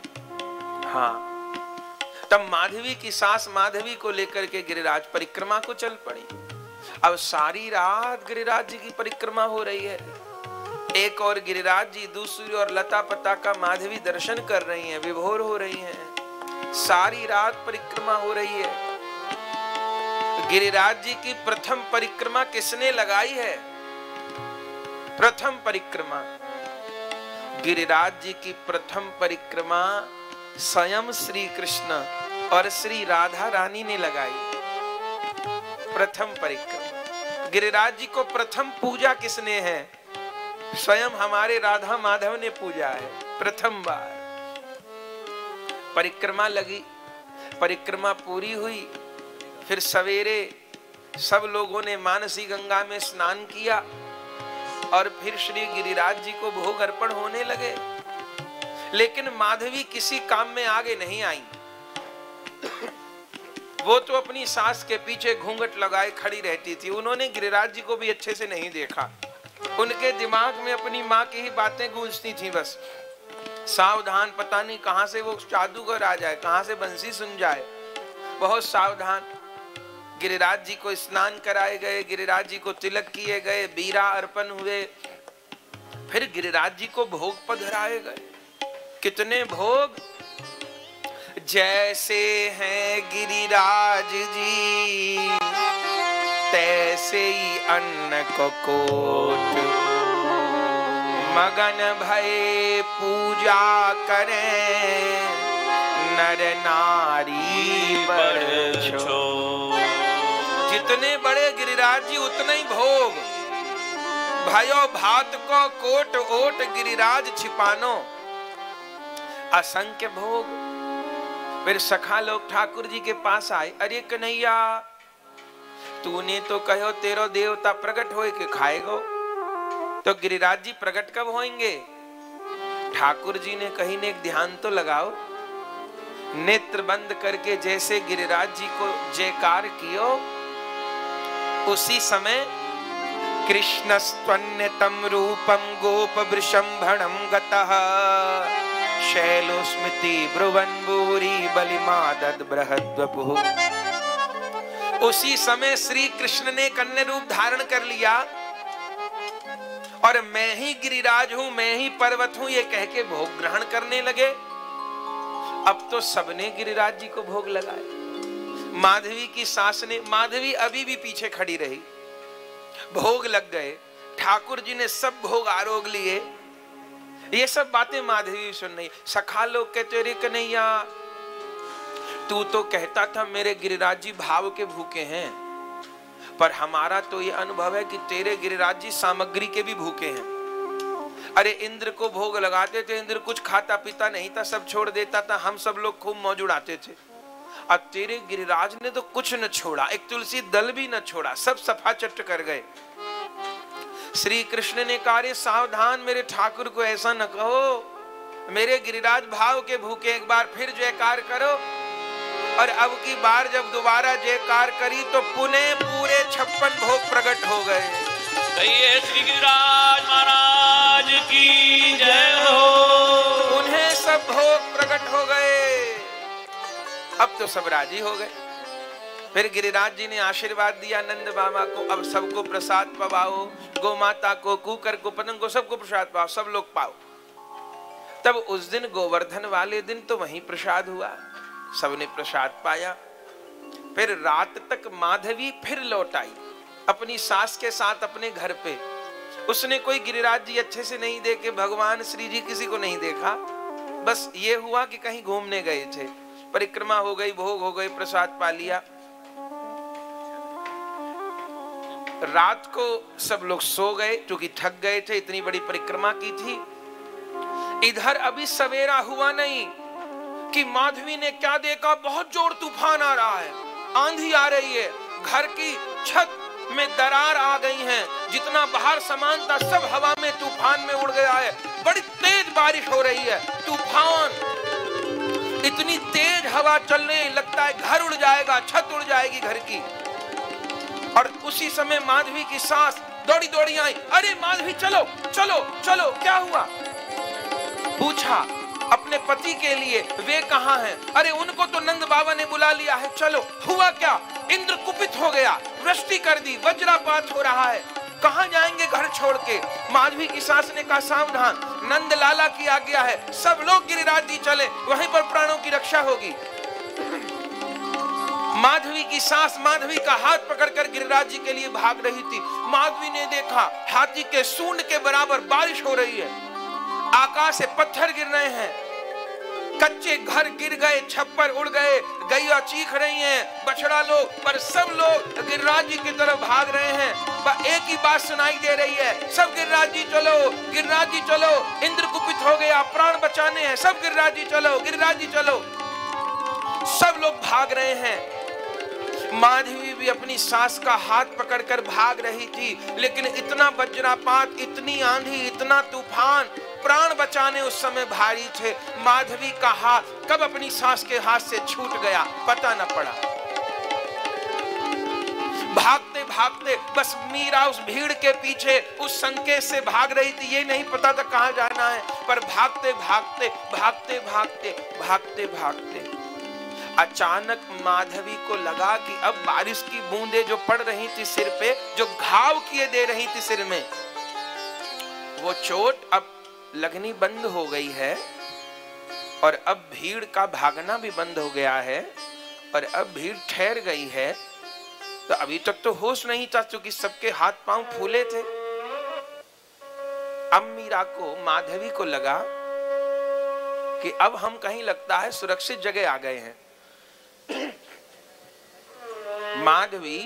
हाँ तब माधवी की सास माधवी को लेकर के गिरिराज परिक्रमा को चल पड़ी। अब सारी रात गिरिराज जी की परिक्रमा हो रही है। एक और गिरिराज जी, दूसरी और लता पता का माधवी दर्शन कर रही हैं, विभोर हो रही हैं। सारी रात परिक्रमा हो रही है। गिरिराज जी की प्रथम परिक्रमा किसने लगाई है? प्रथम परिक्रमा। गिरिराज जी की प्रथम परिक्रमा स्वयं श्री कृष्ण और श्री राधा रानी ने लगाई। प्रथम परिक्रमा। गिरिराज जी को प्रथम पूजा किसने है? स्वयं हमारे राधा माधव ने पूजा है। प्रथम बार। परिक्रमा लगी। परिक्रमा पूरी हुई। फिर सवेरे सब लोगों ने मानसी गंगा में स्नान किया और फिर श्री गिरिराज जी को भोग अर्पण होने लगे। लेकिन माधवी किसी काम में आगे नहीं आई। वो तो अपनी सास के पीछे घूंघट लगाए खड़ी रहती थी। उन्होंने गिरिराज जी को भी अच्छे से नहीं देखा। उनके दिमाग में अपनी माँ की ही बातें गूंजती थी बस। सावधान, पता नहीं कहाँ से वो जादूगर आ जाए, कहाँ से बंसी सुन जाए। बहुत सावधान। गिरिराज जी को स्नान कराए गए, गिरिराज जी को तिलक किए गए, बीरा अर्पण हुए। फिर गिरिराज जी को भोग पधराए गए। कितने भोग? जैसे हैं गिरिराज जी, तैसे ही अन्न को कोट मगन भय पूजा करें, नर नारी बड़ छो जितने बड़े गिरिराज जी, उतने ही भोग। भयो भात को कोट ओट गिरिराज छिपानो। असंख्य भोग। फिर सखा लोग ठाकुर जी के पास आए। अरे कन्हैया, तूने तो कहो तेरो देवता प्रकट हो के खाएगो। तो गिरिराज जी, प्रकट कब होंगे ठाकुर जी ने कहीं ने एक ध्यान तो लगाओ। नेत्र बंद करके जैसे गिरिराज जी को जयकार कियो उसी समय कृष्ण स्तन्यतम रूपम गोप वृषंभणम गतः शैलोस्मृति ब्रुवन बूरी बलिमादद बृहद्वपु। उसी समय श्री कृष्ण ने कन्या रूप धारण कर लिया और मैं ही गिरिराज हूँ, मैं ही पर्वत हूँ, ये कह के भोग ग्रहण करने लगे। अब तो सबने गिरिराज जी को भोग लगाए माधवी की सास ने, माधवी अभी भी पीछे खड़ी रही। भोग लग गए। ठाकुर जी ने सब भोग आरोग लिए। ये सब बातें माधवी सुन रही। सखा लोग कहते रे कन्हैया, तू तो कहता था मेरे गिरिराज जी भाव के भूखे हैं। पर हमारा तो ये अनुभव है कि तेरे गिरिराज जी सामग्री के भी भूखे हैं। अरे इंद्र को भोग लगाते थे इंद्र कुछ खाता पीता नहीं था, सब छोड़ देता था, हम सब लोग खूब मौज उड़ाते थे। अब तेरे गिरिराज ने तो कुछ न छोड़ा एक तुलसी दल भी न छोड़ा सब सफ़ा चट कर गए। श्री कृष्ण ने कहा सावधान मेरे ठाकुर को ऐसा न कहो मेरे गिरिराज भाव के भूखे एक बार फिर जयकार करो। और अब की बार जब दोबारा जयकार करी तो पुनः पूरे छप्पन भोग प्रकट हो गए। श्री गिरिराज महाराज की जय हो। उन्हें सब भोग प्रकट हो गए। अब तो सब राज़ी हो गए। फिर गिरिराज जी ने आशीर्वाद दिया नंद बाबा को, अब सबको प्रसाद पवाओ गो माता को, कुकर को, पतंग को, सबको प्रसाद पाओ सब लोग पाओ। तब उस दिन गोवर्धन वाले दिन तो वहीं प्रसाद हुआ, सबने प्रसाद पाया। फिर रात तक माधवी फिर लौट आई, अपनी सास के साथ अपने घर पे। उसने कोई गिरिराज जी अच्छे से नहीं देखे, भगवान श्री जी किसी को नहीं देखा। बस ये हुआ कि कहीं घूमने गए थे। परिक्रमा हो गई, भोग हो गई प्रसाद पा लिया। रात को सब लोग सो गए, क्योंकि थक गए थे, इतनी बड़ी परिक्रमा की थी। इधर अभी सवेरा हुआ नहीं, कि माधवी ने क्या देखा, बहुत ज़ोर तूफ़ान आ रहा है, आंधी आ रही है, घर की छत में दरार आ गई है, जितना बाहर सामान था, सब हवा में, तूफ़ान में उड़ गया है, बड़ी तेज बारिश हो रही है, तूफ़ान इतनी तेज हवा चलने लगता है, घर उड़ जाएगा, छत उड़ जाएगी घर की। और उसी समय माधवी की सांस दौड़ी दौड़ी आई, अरे माधवी, चलो चलो चलो, क्या हुआ? पूछा, अपने पति के लिए वे कहा हैं? अरे उनको तो नंद बाबा ने बुला लिया है, चलो, हुआ क्या? इंद्र कुपित हो गया, वृष्टि कर दी, वज्रापात हो रहा है। कहा जाएँगे घर छोड़ के? माधवी की सास ने कहा, सावधान नंद लाला की आज्ञा है। सब लोग गिरिराज जी चले, वहीं पर प्राणों की रक्षा होगी। माधवी की सास, माधवी का हाथ पकड़कर गिरिराज जी के लिए भाग रही थी। माधवी ने देखा, हाथी के सूंड के बराबर बारिश हो रही है। आकाश से पत्थर गिर रहे हैं। कच्चे घर गिर गए, छप्पर उड़ गए, गैया चीख रही हैं, बछड़ा लोग पर सब लोग गिरिराज जी की तरफ़ भाग रहे हैं। एक ही बात सुनाई दे रही है, सब गिरिराज जी चलो, गिरिराज जी चलो इंद्र कुपित हो गया, प्राण बचाने हैं, सब गिरिराज जी चलो, गिरिराज जी चलो। सब लोग भाग रहे हैं। माधवी भी अपनी सास का हाथ पकड़कर भाग रही थी, लेकिन इतना वज्रापात, इतनी आंधी, इतना तूफ़ान प्राण बचाने उस समय भारी थे। माधवी का हाथ कब अपनी सास के हाथ से छूट गया, पता न पड़ा। भागते भागते बस मीरा उस भीड़ के पीछे उस संकेत से भाग रही थी। ये नहीं पता था कहाँ जाना है, पर भागते भागते भागते भागते भागते भागते अचानक माधवी को लगा कि अब बारिश की बूंदे जो पड़ रही थी सिर पे, जो घाव किए दे रही थी सिर में, वो चोट अब लगनी बंद हो गई है और अब भीड़ का भागना भी बंद हो गया है और अब भीड़ ठहर गई है तो अभी तक तो होश नहीं था क्योंकि सबके हाथ पाँव फूले थे। अब मीरा को, माधवी को लगा कि अब हम कहीं लगता है सुरक्षित जगह आ गए हैं। माधवी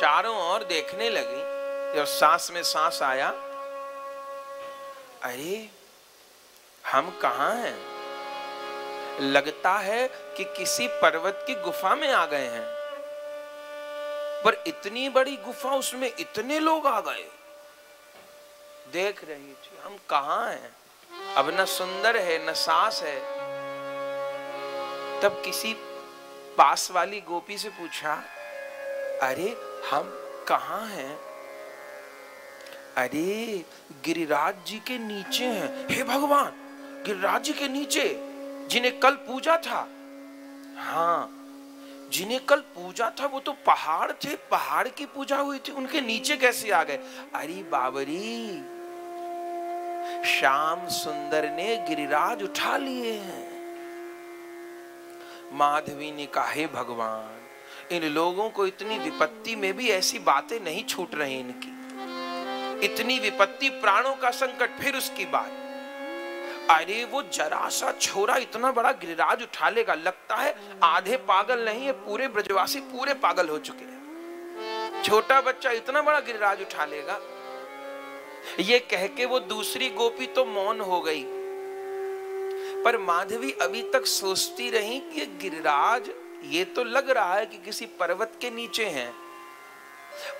चारों ओर देखने लगी, जब सांस में सांस आया अरे, हम कहा हैं? लगता है कि किसी पर्वत की गुफा में आ गए हैं। पर इतनी बड़ी गुफा, उसमें इतने लोग आ गए। देख रही थी, हम कहा हैं? अब न सुंदर है, न सास है। तब किसी पास वाली गोपी से पूछा, अरे, हम कहा हैं? अरे, गिरिराज जी के नीचे हैं। हे भगवान, गिरिराज जी के नीचे, जिन्हें कल पूजा था। हाँ जिन्हें कल पूजा था, वो तो पहाड़ थे, पहाड़ की पूजा हुई थी, उनके नीचे कैसे आ गए? अरे बाबरी, श्याम सुंदर ने गिरिराज उठा लिए हैं। माधवी ने कहा, हे भगवान, इन लोगों को इतनी विपत्ति में भी ऐसी बातें नहीं छूट रही इनकी। इतनी विपत्ति प्राणों का संकट, फिर उसकी बात। अरे, वो जरा सा छोरा इतना बड़ा गिरिराज उठा लेगा, लगता है आधे पागल नहीं है, पूरे ब्रजवासी पूरे पागल हो चुके हैं। छोटा बच्चा इतना बड़ा गिरिराज उठा लेगा। ये कह के वो दूसरी गोपी तो मौन हो गई। पर माधवी अभी तक सोचती रही कि गिरिराज, ये तो लग रहा है कि किसी पर्वत के नीचे हैं।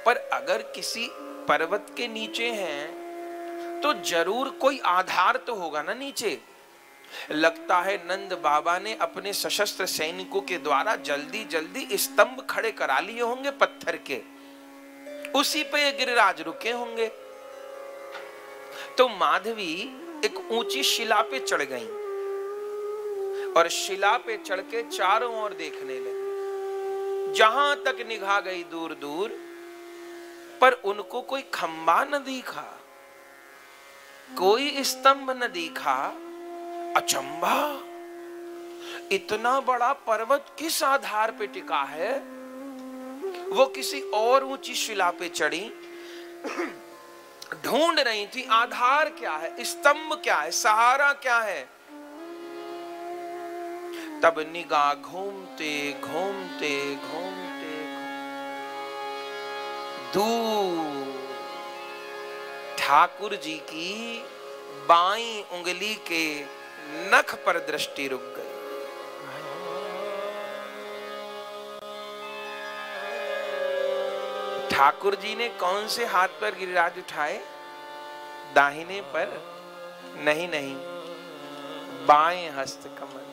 पर अगर किसी पर्वत के नीचे हैं तो ज़रूर कोई आधार तो होगा ना नीचे? लगता है नंद बाबा ने अपने सशस्त्र सैनिकों के द्वारा जल्दी जल्दी स्तंभ खड़े करा लिए होंगे पत्थर के। उसी पे ये गिरिराज रुके होंगे। तो माधवी एक ऊँची शिला पे चढ़ गई और शिला पे चढ़ के चारों ओर देखने लगी। जहाँ तक निगाह गई दूर दूर पर उनको कोई खंबा न दिखा, कोई स्तंभ न दिखा। अचंबा इतना बड़ा पर्वत किस आधार पे टिका है? वो किसी और ऊँची शिला पे चढ़ी, ढूंढ रही थी आधार क्या है, स्तंभ क्या है, सहारा क्या है। तब निगाह घूमते घूमते घूमते ठाकुर जी की बाई उंगली के नख पर दृष्टि रुक गई। ठाकुर जी ने कौन से हाथ पर गिरिराज उठाए? दाहिने पर? नहीं नहीं। बाएँ हस्त कमल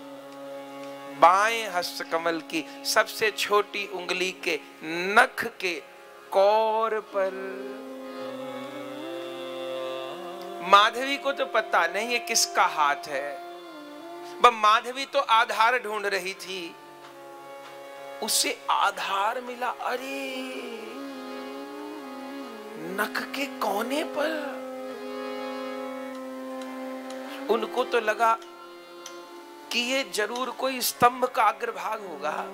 बाएँ हस्त कमल की सबसे छोटी उंगली के नख के कौर पर। माधवी को तो पता नहीं है किसका हाथ है। माधवी तो आधार ढूंढ रही थी। उसे आधार मिला, अरे, नख के कोने पर। उनको तो लगा कि ये ज़रूर कोई स्तंभ का अग्रभाग होगा।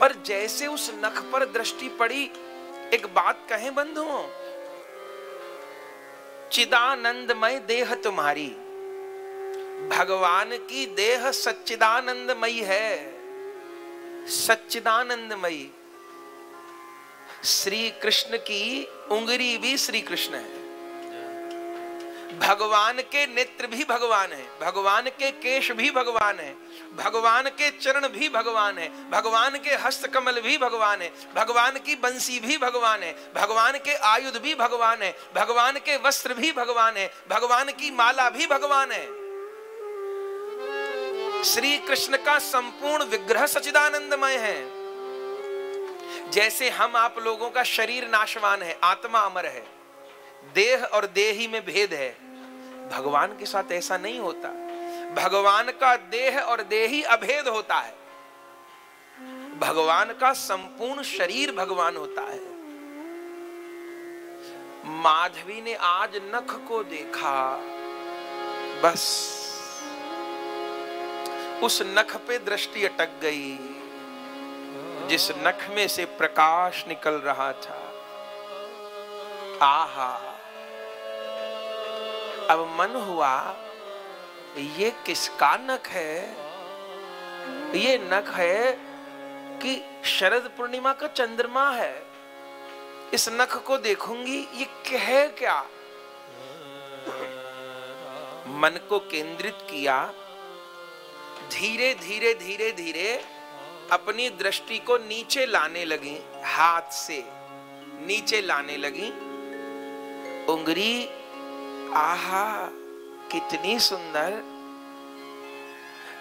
पर जैसे उस नख पर दृष्टि पड़ी, एक बात कहें बंधुओं चिदानंदमय देह तुम्हारी। भगवान की देह सच्चिदानंदमयी है। सच्चिदानंदमयी। श्री कृष्ण की उंगली भी श्री कृष्ण है। भगवान के नेत्र भी भगवान है, भगवान के केश भी भगवान है, भगवान के चरण भी भगवान है, भगवान के हस्त कमल भी भगवान है, भगवान की बंसी भी भगवान है, भगवान के आयुध भी भगवान है, भगवान के वस्त्र भी भगवान है, भगवान की माला भी भगवान है। श्री कृष्ण का संपूर्ण विग्रह सचिदानंदमय है। जैसे हम आप लोगों का शरीर नाशवान है, आत्मा अमर है, देह और देही में भेद है भगवान के साथ ऐसा नहीं होता। भगवान का देह और देही अभेद होता है। भगवान का संपूर्ण शरीर भगवान होता है। माधवी ने आज नख को देखा, बस उस नख पे दृष्टि अटक गई, जिस नख में से प्रकाश निकल रहा था। आहा। अब मन हुआ, ये किसका नख है? ये नख है कि शरद पूर्णिमा का चंद्रमा है। इस नख को देखूँगी, ये कह क्या? मन को केंद्रित किया, धीरे धीरे धीरे धीरे अपनी दृष्टि को नीचे लाने लगी, हाथ से नीचे लाने लगी। उंगली आहा कितनी सुंदर।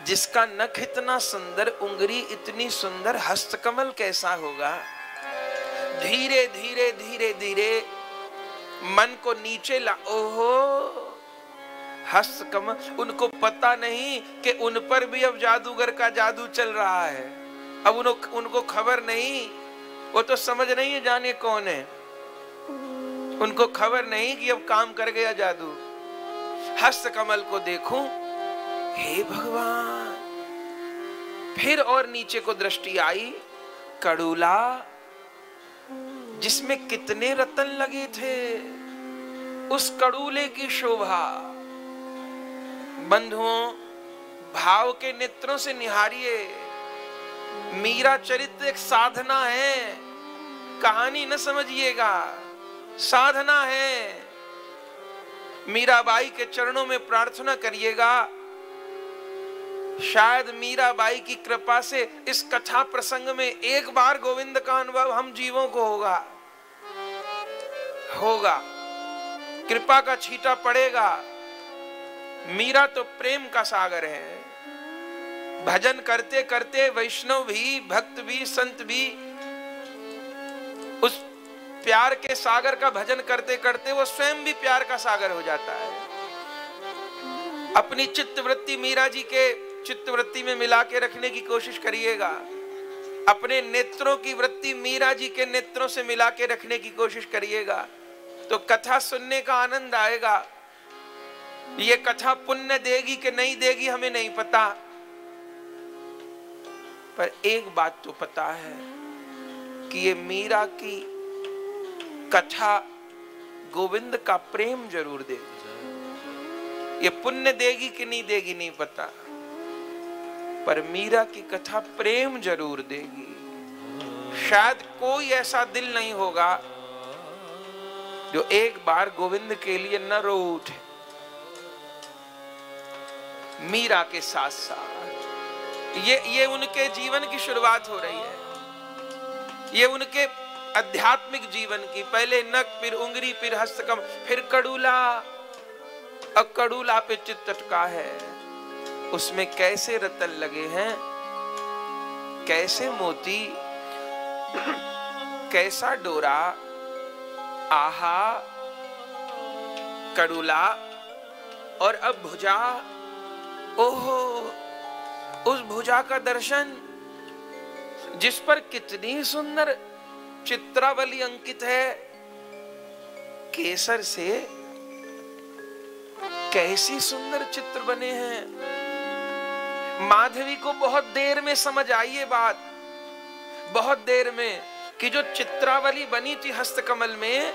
जिसका नख इतना सुंदर उंगली इतनी सुंदर हस्तकमल कैसा होगा? धीरे धीरे धीरे धीरे मन को नीचे ला ओहो हस्तकमल। उनको पता नहीं कि उन पर भी अब जादूगर का जादू चल रहा है। अब उन, उनको खबर नहीं। वो तो समझ नहीं है जाने कौन है। उनको खबर नहीं कि अब काम कर गया जादू। हस्त कमल को देखूँ, हे भगवान। फिर और नीचे को दृष्टि आई, कड़ूला, जिसमें कितने रतन लगे थे। उस कड़ूले की शोभा, बंधुओं, भाव के नेत्रों से निहारिए। मीरा चरित्र एक साधना है, कहानी न समझिएगा। साधना है। मीराबाई के चरणों में प्रार्थना करिएगा। शायद मीराबाई की कृपा से इस कथा प्रसंग में एक बार गोविंद का अनुभव हम जीवों को होगा। होगा। कृपा का छीटा पड़ेगा। मीरा तो प्रेम का सागर है। भजन करते करते वैष्णव भी, भक्त भी, संत भी उस प्यार के सागर का भजन करते करते वो स्वयं भी प्यार का सागर हो जाता है। अपनी चित्त वृत्ति मीरा जी के चित्त वृत्ति में मिला के रखने की कोशिश करिएगा। अपने नेत्रों की वृत्ति मीरा जी के नेत्रों से मिला के रखने की कोशिश करिएगा। तो कथा सुनने का आनंद आएगा। ये कथा पुण्य देगी कि नहीं देगी हमें नहीं पता। पर एक बात तो पता है कि ये मीरा की कथा गोविंद का प्रेम ज़रूर देगी। ये पुण्य देगी कि नहीं देगी नहीं पता। पर मीरा की कथा प्रेम ज़रूर देगी। शायद कोई ऐसा दिल नहीं होगा जो एक बार गोविंद के लिए न रो उठे। मीरा के साथ साथ। ये ये उनके जीवन की शुरुआत हो रही है। ये उनके आध्यात्मिक जीवन की, पहले नक फिर उंगली, फिर हस्तकम, फिर कड़ूला। अब पे चित्त अटका है। उसमें कैसे रतन लगे हैं? कैसे मोती? कैसा डोरा? आहा, कड़ूला, और अब भुजा। ओहो, उस भुजा का दर्शन जिस पर कितनी सुंदर चित्रावली अंकित है। केसर से कैसी सुंदर चित्र बने हैं। माधवी को बहुत देर में समझ आई ये बात। बहुत देर में कि जो चित्रावली बनी थी हस्तकमल में,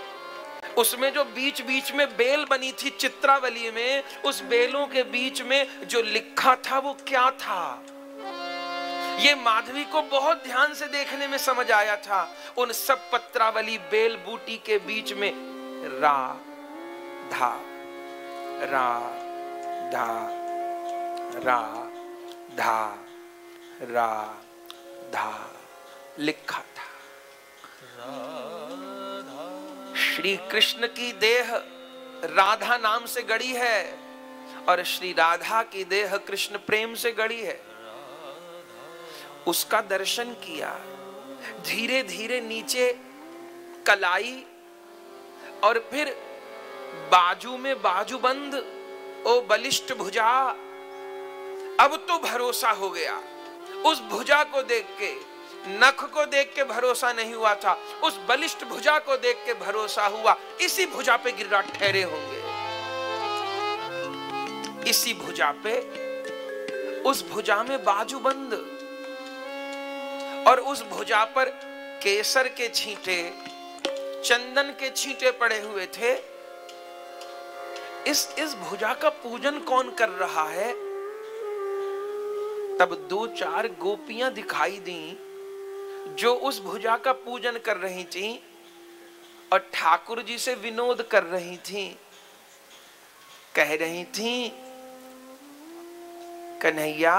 उसमें जो बीच बीच में बेल बनी थी चित्रावली में, उस बेलों के बीच में जो लिखा था वो क्या था? ये माधवी को बहुत ध्यान से देखने में समझ आया था। उन सब पत्रावली बेल बूटी के बीच में रा, धा रा धा रा धा रा, धा लिखा था। श्री कृष्ण की देह राधा नाम से गड़ी है और श्री राधा की देह कृष्ण प्रेम से गड़ी है। उसका दर्शन किया। धीरे धीरे नीचे कलाई और फिर बाजू में बाजूबंद ओ बलिष्ठ भुजा, अब तो भरोसा हो गया। उस भुजा को देख के, नख को देख के भरोसा नहीं हुआ था। उस बलिष्ठ भुजा को देख के भरोसा हुआ। इसी भुजा पे गिरिराज ठहरे होंगे। इसी भुजा पे, उस भुजा में बाजूबंद और उस भुजा पर केसर के छींटे, चंदन के छींटे पड़े हुए थे। इस इस भुजा का पूजन कौन कर रहा है? तब दो चार गोपियाँ दिखाई दी, जो उस भुजा का पूजन कर रही थी और ठाकुर जी से विनोद कर रही थी। कह रही थी, कन्हैया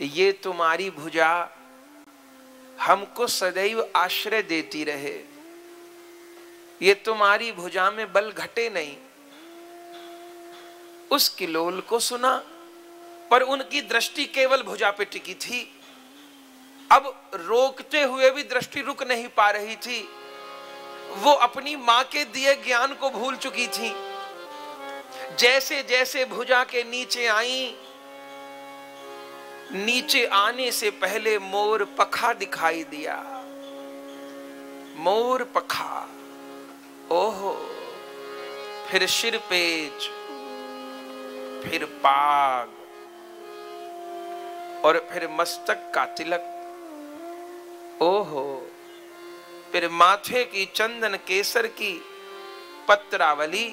ये तुम्हारी भुजा हमको सदैव आश्रय देती रहे। ये तुम्हारी भुजा में बल घटे नहीं। उस किलोल को सुना, पर उनकी दृष्टि केवल भुजा पे टिकी थी। अब रोकते हुए भी दृष्टि रुक नहीं पा रही थी। वो अपनी माँ के दिए ज्ञान को भूल चुकी थी। जैसे जैसे भुजा के नीचे आई नीचे आने से पहले मोर पखा दिखाई दिया। मोर पखा, ओहो, फिर सिर पेच, फिर पाग, और फिर मस्तक का तिलक, ओहो, फिर माथे की चंदन केसर की पत्रावली,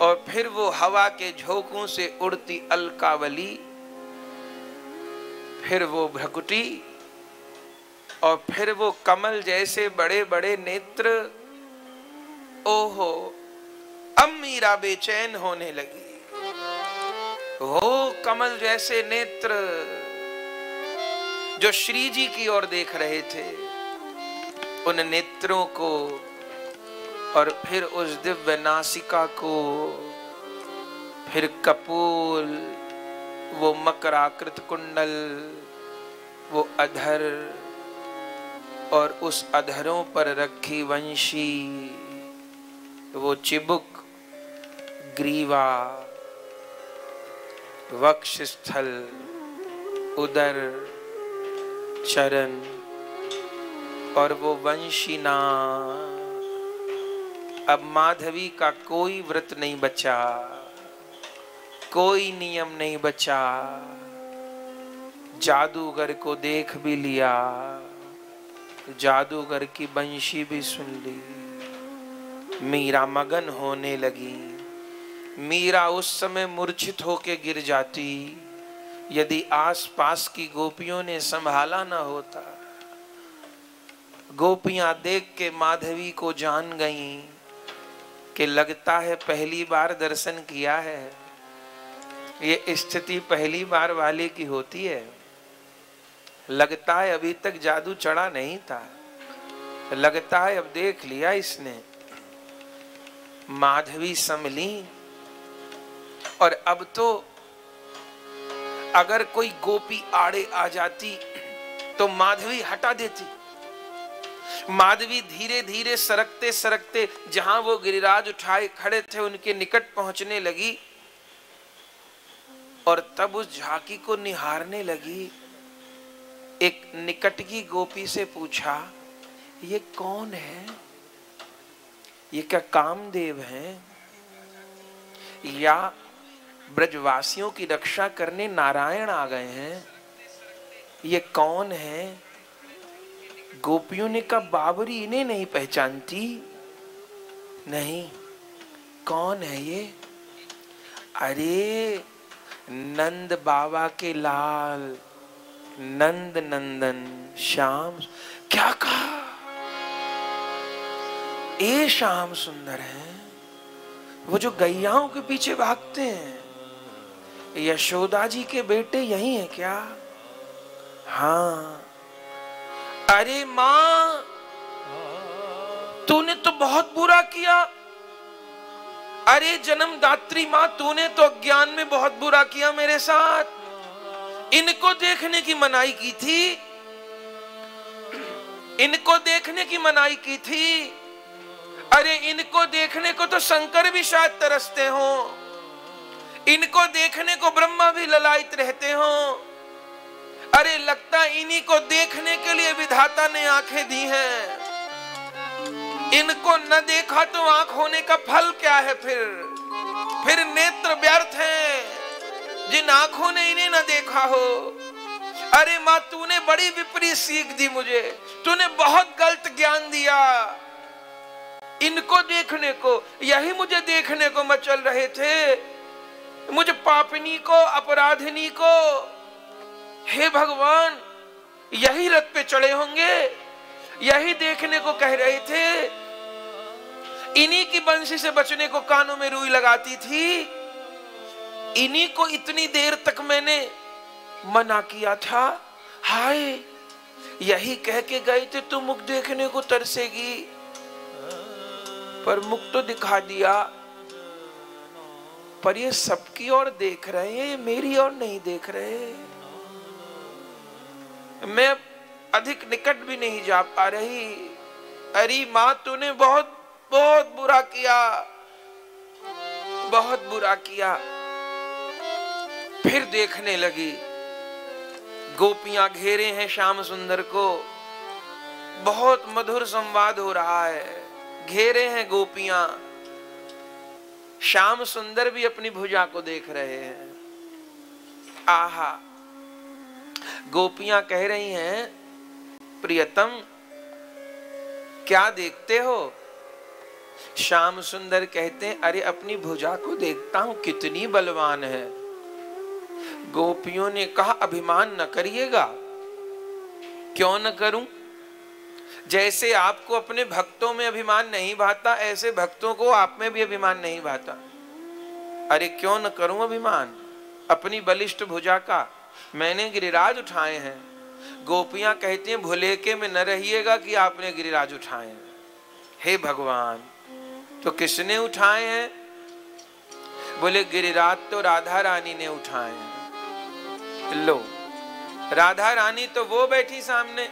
और फिर वो हवा के झोंकों से उड़ती अलकावली। फिर वो भ्रकुटी और फिर वो कमल जैसे बड़े बड़े नेत्र, ओहो अब मीरा बेचैन होने लगी। वो कमल जैसे नेत्र जो श्री जी की ओर देख रहे थे, उन नेत्रों को और फिर उस दिव्य नासिका को, फिर कपूल वो मकराकृत कुंडल, वो अधर और उस अधरों पर रखी वंशी, वो चिबुक, ग्रीवा वक्ष स्थल उदर, चरण और वो वंशीना अब माधवी का कोई व्रत नहीं बचा। कोई नियम नहीं बचा। जादूगर को देख भी लिया, जादूगर की बंशी भी सुन ली। मीरा मगन होने लगी। मीरा उस समय मूर्छित होके गिर जाती। यदि आसपास की गोपियों ने संभाला ना होता, गोपियाँ देख के माधवी को जान गईं कि लगता है पहली बार दर्शन किया है। ये स्थिति पहली बार वाले की होती है। लगता है अभी तक जादू चढ़ा नहीं था। लगता है अब देख लिया इसने। माधवी समली और अब तो अगर कोई गोपी आड़े आ जाती तो माधवी हटा देती। माधवी धीरे धीरे सरकते सरकते जहाँ वो गिरिराज उठाए खड़े थे, उनके निकट पहुँचने लगी। और तब उस झांकी को निहारने लगी। एक निकट की गोपी से पूछा, ये कौन है? ये क्या कामदेव हैं? या ब्रजवासियों की रक्षा करने नारायण आ गए हैं? ये कौन है? गोपियों ने कहा बाबरी इन्हें नहीं पहचानती? नहीं, कौन है ये? अरे नंद बाबा के लाल, नंद नंदन श्याम। क्या कहा? ए श्याम सुंदर है, वो जो गैयाओं के पीछे भागते हैं। यशोदा जी के बेटे यही है क्या? हाँ। अरे माँ, तूने तो बहुत बुरा किया। अरे जन्मदात्री माँ, तूने तो अज्ञान में बहुत बुरा किया मेरे साथ। इनको देखने की मनाई की थी। इनको देखने की मनाई की थी। अरे इनको देखने को तो शंकर भी शायद तरसते हो। इनको देखने को ब्रह्मा भी ललायत रहते हो। अरे लगता इन्हीं को देखने के लिए विधाता ने आँखें दी हैं। इनको न देखा तो आँख होने का फल क्या है फिर? फिर नेत्र व्यर्थ हैं। जिन आँखों ने इन्हें न देखा हो। अरे माँ, तूने बड़ी विपरीत सीख दी मुझे। तूने बहुत गलत ज्ञान दिया। इनको देखने को, यही मुझे देखने को मचल रहे थे। मुझे पापनी को, अपराधिनी को। हे भगवान, यही रथ पे चढ़े होंगे। यही देखने को कह रहे थे। इन्हीं की बंसी से बचने को कानों में रुई लगाती थी। इन्हीं को इतनी देर तक मैंने मना किया था। हाय, यही कह के गए थे, तू मुख देखने को तरसेगी। पर मुख तो दिखा दिया। पर ये सबकी ओर देख रहे हैं मेरी ओर नहीं देख रहे। मैं अधिक निकट भी नहीं जा पा रही। अरे माँ, तूने बहुत बहुत बुरा किया, बहुत बुरा किया। फिर देखने लगी, गोपियाँ घेरे हैं श्याम सुंदर को। बहुत मधुर संवाद हो रहा है, घेरे हैं गोपियाँ। श्याम सुंदर भी अपनी भुजा को देख रहे हैं। आहा, गोपियाँ कह रही हैं, प्रियतम, क्या देखते हो? श्याम सुंदर कहते हैं, अरे, अपनी भुजा को देखता हूँ, कितनी बलवान है। गोपियों ने कहा, अभिमान न करिएगा। क्यों न करूँ? जैसे आपको अपने भक्तों में अभिमान नहीं भाता, ऐसे भक्तों को आप में भी अभिमान नहीं भाता। अरे, क्यों न करूँ अभिमान? अपनी बलिष्ठ भुजा का मैंने गिरिराज उठाए हैं। गोपियाँ कहती हैं भुलेके में न रहिएगा कि आपने गिरिराज उठाए हैं। हे भगवान तो किसने उठाए हैं? बोले, गिरिराज तो राधा रानी ने उठाए हैं। लो, राधा रानी तो वो बैठी सामने।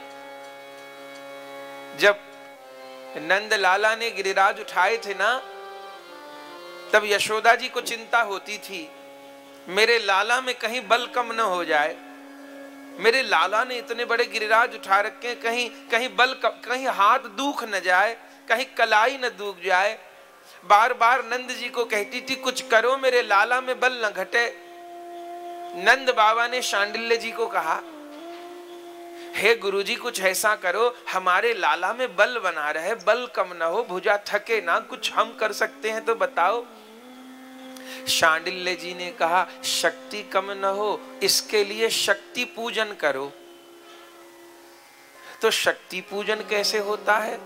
जब नंद लाला ने गिरिराज उठाए थे ना, तब यशोदा जी को चिंता होती थी, मेरे लाला में कहीं बल कम न हो जाए। मेरे लाला ने इतने बड़े गिरिराज उठा रखे कहीं कहीं बल कहीं हाथ दुख न जाए, कहीं कलाई न दुख जाए बार बार नंद जी को कहती थी, कुछ करो मेरे लाला में बल न घटे। नंद बाबा ने शांडिल्य जी को कहा, हे गुरुजी, कुछ ऐसा करो, हमारे लाला में बल बना रहे, बल कम ना हो, भुजा थके ना, कुछ हम कर सकते हैं तो बताओ। शांडिल्य जी ने कहा, शक्ति कम न हो, इसके लिए शक्ति पूजन करो। तो शक्ति पूजन कैसे होता है?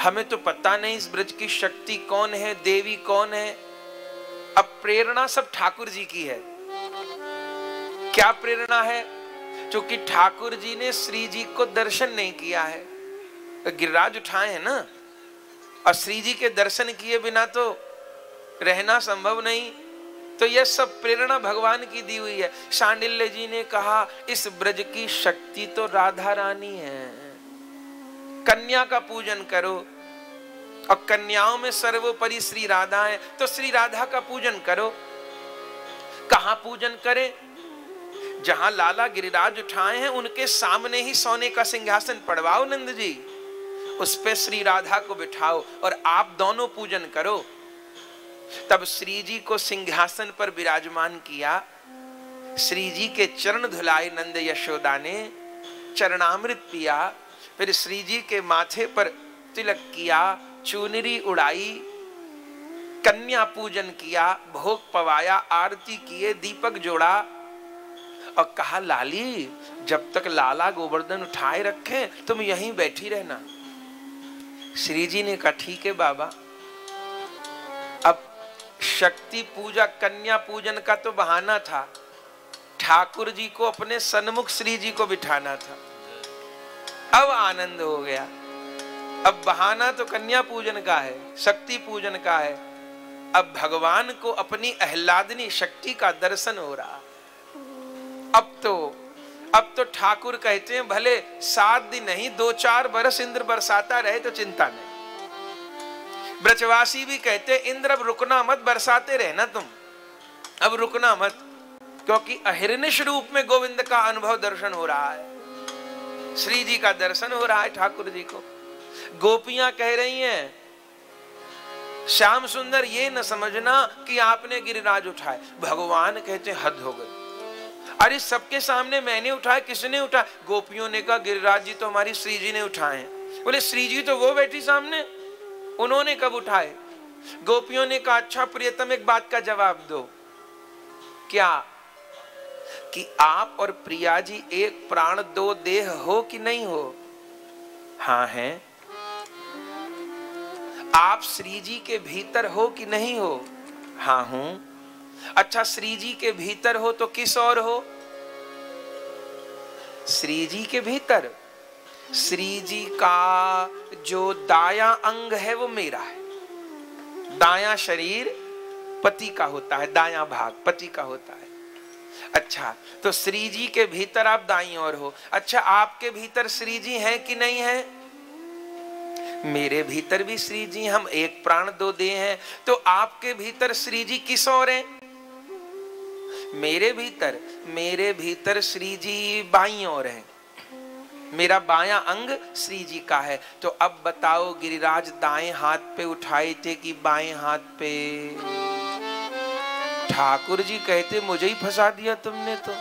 हमें तो पता नहीं इस ब्रज की शक्ति कौन है, देवी कौन है। अब प्रेरणा सब ठाकुर जी की है। क्या प्रेरणा है? क्योंकि ठाकुर जी ने श्री जी को दर्शन नहीं किया है। गिरिराज उठाए हैं ना? और श्री जी के दर्शन किए बिना तो रहना संभव नहीं। तो यह सब प्रेरणा भगवान की दी हुई है। शांडिल्य जी ने कहा, इस ब्रज की शक्ति तो राधा रानी है। कन्या का पूजन करो। और कन्याओं में सर्वोपरि श्री राधा है तो श्री राधा का पूजन करो। कहा पूजन करें? जहाँ लाला गिरिराज उठाए हैं, उनके सामने ही सोने का सिंहासन पड़वाओ नंद जी उस पे श्री राधा को बिठाओ और आप दोनों पूजन करो। तब श्री जी को सिंहासन पर विराजमान किया। श्री जी के चरण धुलाए नंद यशोदा ने, चरणामृत पिया। फिर श्री जी के माथे पर तिलक किया, चुनरी उड़ाई, कन्या पूजन किया, भोग पवाया, आरती किए, दीपक जोड़ा और कहा, लाली, जब तक लाला गोवर्धन उठाए रखे, तुम यहीं बैठी रहना। श्री जी ने कहा, ठीक है बाबा। अब शक्ति पूजा, कन्या पूजन का तो बहाना था। ठाकुर जी को अपने सन्मुख श्री जी को बिठाना था। अब आनंद हो गया। अब बहाना तो कन्या पूजन का है, शक्ति पूजन का है। अब भगवान को अपनी अहलादनी शक्ति का दर्शन हो रहा अब तो अब तो ठाकुर कहते हैं, भले सात दिन नहीं, दो चार बरस इंद्र बरसाता रहे तो चिंता नहीं। ब्रजवासी भी कहते इंद्र, अब रुकना मत, बरसाते रहना तुम। अब रुकना मत, क्योंकि अहिर्निश रूप में गोविंद का अनुभव दर्शन हो रहा है। श्री जी का दर्शन हो रहा है ठाकुर जी को। गोपियाँ कह रही हैं, श्याम सुंदर, ये न समझना कि आपने गिरिराज उठाए। भगवान कहते हद हो गई। अरे, सबके सामने मैंने उठाया, किसने उठाया? गोपियों ने कहा, गिरिराज जी तो हमारी श्री जी ने उठाए बोले, श्री जी तो वो बैठी सामने, उन्होंने कब उठाए? गोपियों ने कहा अच्छा प्रियतम, एक बात का जवाब दो। क्या कि आप और प्रिया जी एक प्राण दो देह हो कि नहीं हो? हाँ है। आप श्री जी के भीतर हो कि नहीं हो? हाँ हूँ। अच्छा श्री जी के भीतर हो तो किस और हो? श्री जी के भीतर। श्री जी का जो दाया अंग है वो मेरा है। दाया शरीर पति का होता है, दाया भाग पति का होता है। अच्छा तो श्री जी के भीतर आप दाई और हो। अच्छा आपके भीतर श्री जी है कि नहीं है? मेरे भीतर भी श्री जी हम एक प्राण दो दे हैं। तो आपके भीतर श्री जी किस और है? मेरे भीतर मेरे भीतर श्री जी बाई और है। मेरा बाया अंग श्री जी का है। तो अब बताओ, गिरिराज, दाएँ हाथ पे उठाए थे कि बाएँ हाथ पे? ठाकुर जी कहते, मुझे ही फंसा दिया तुमने तो।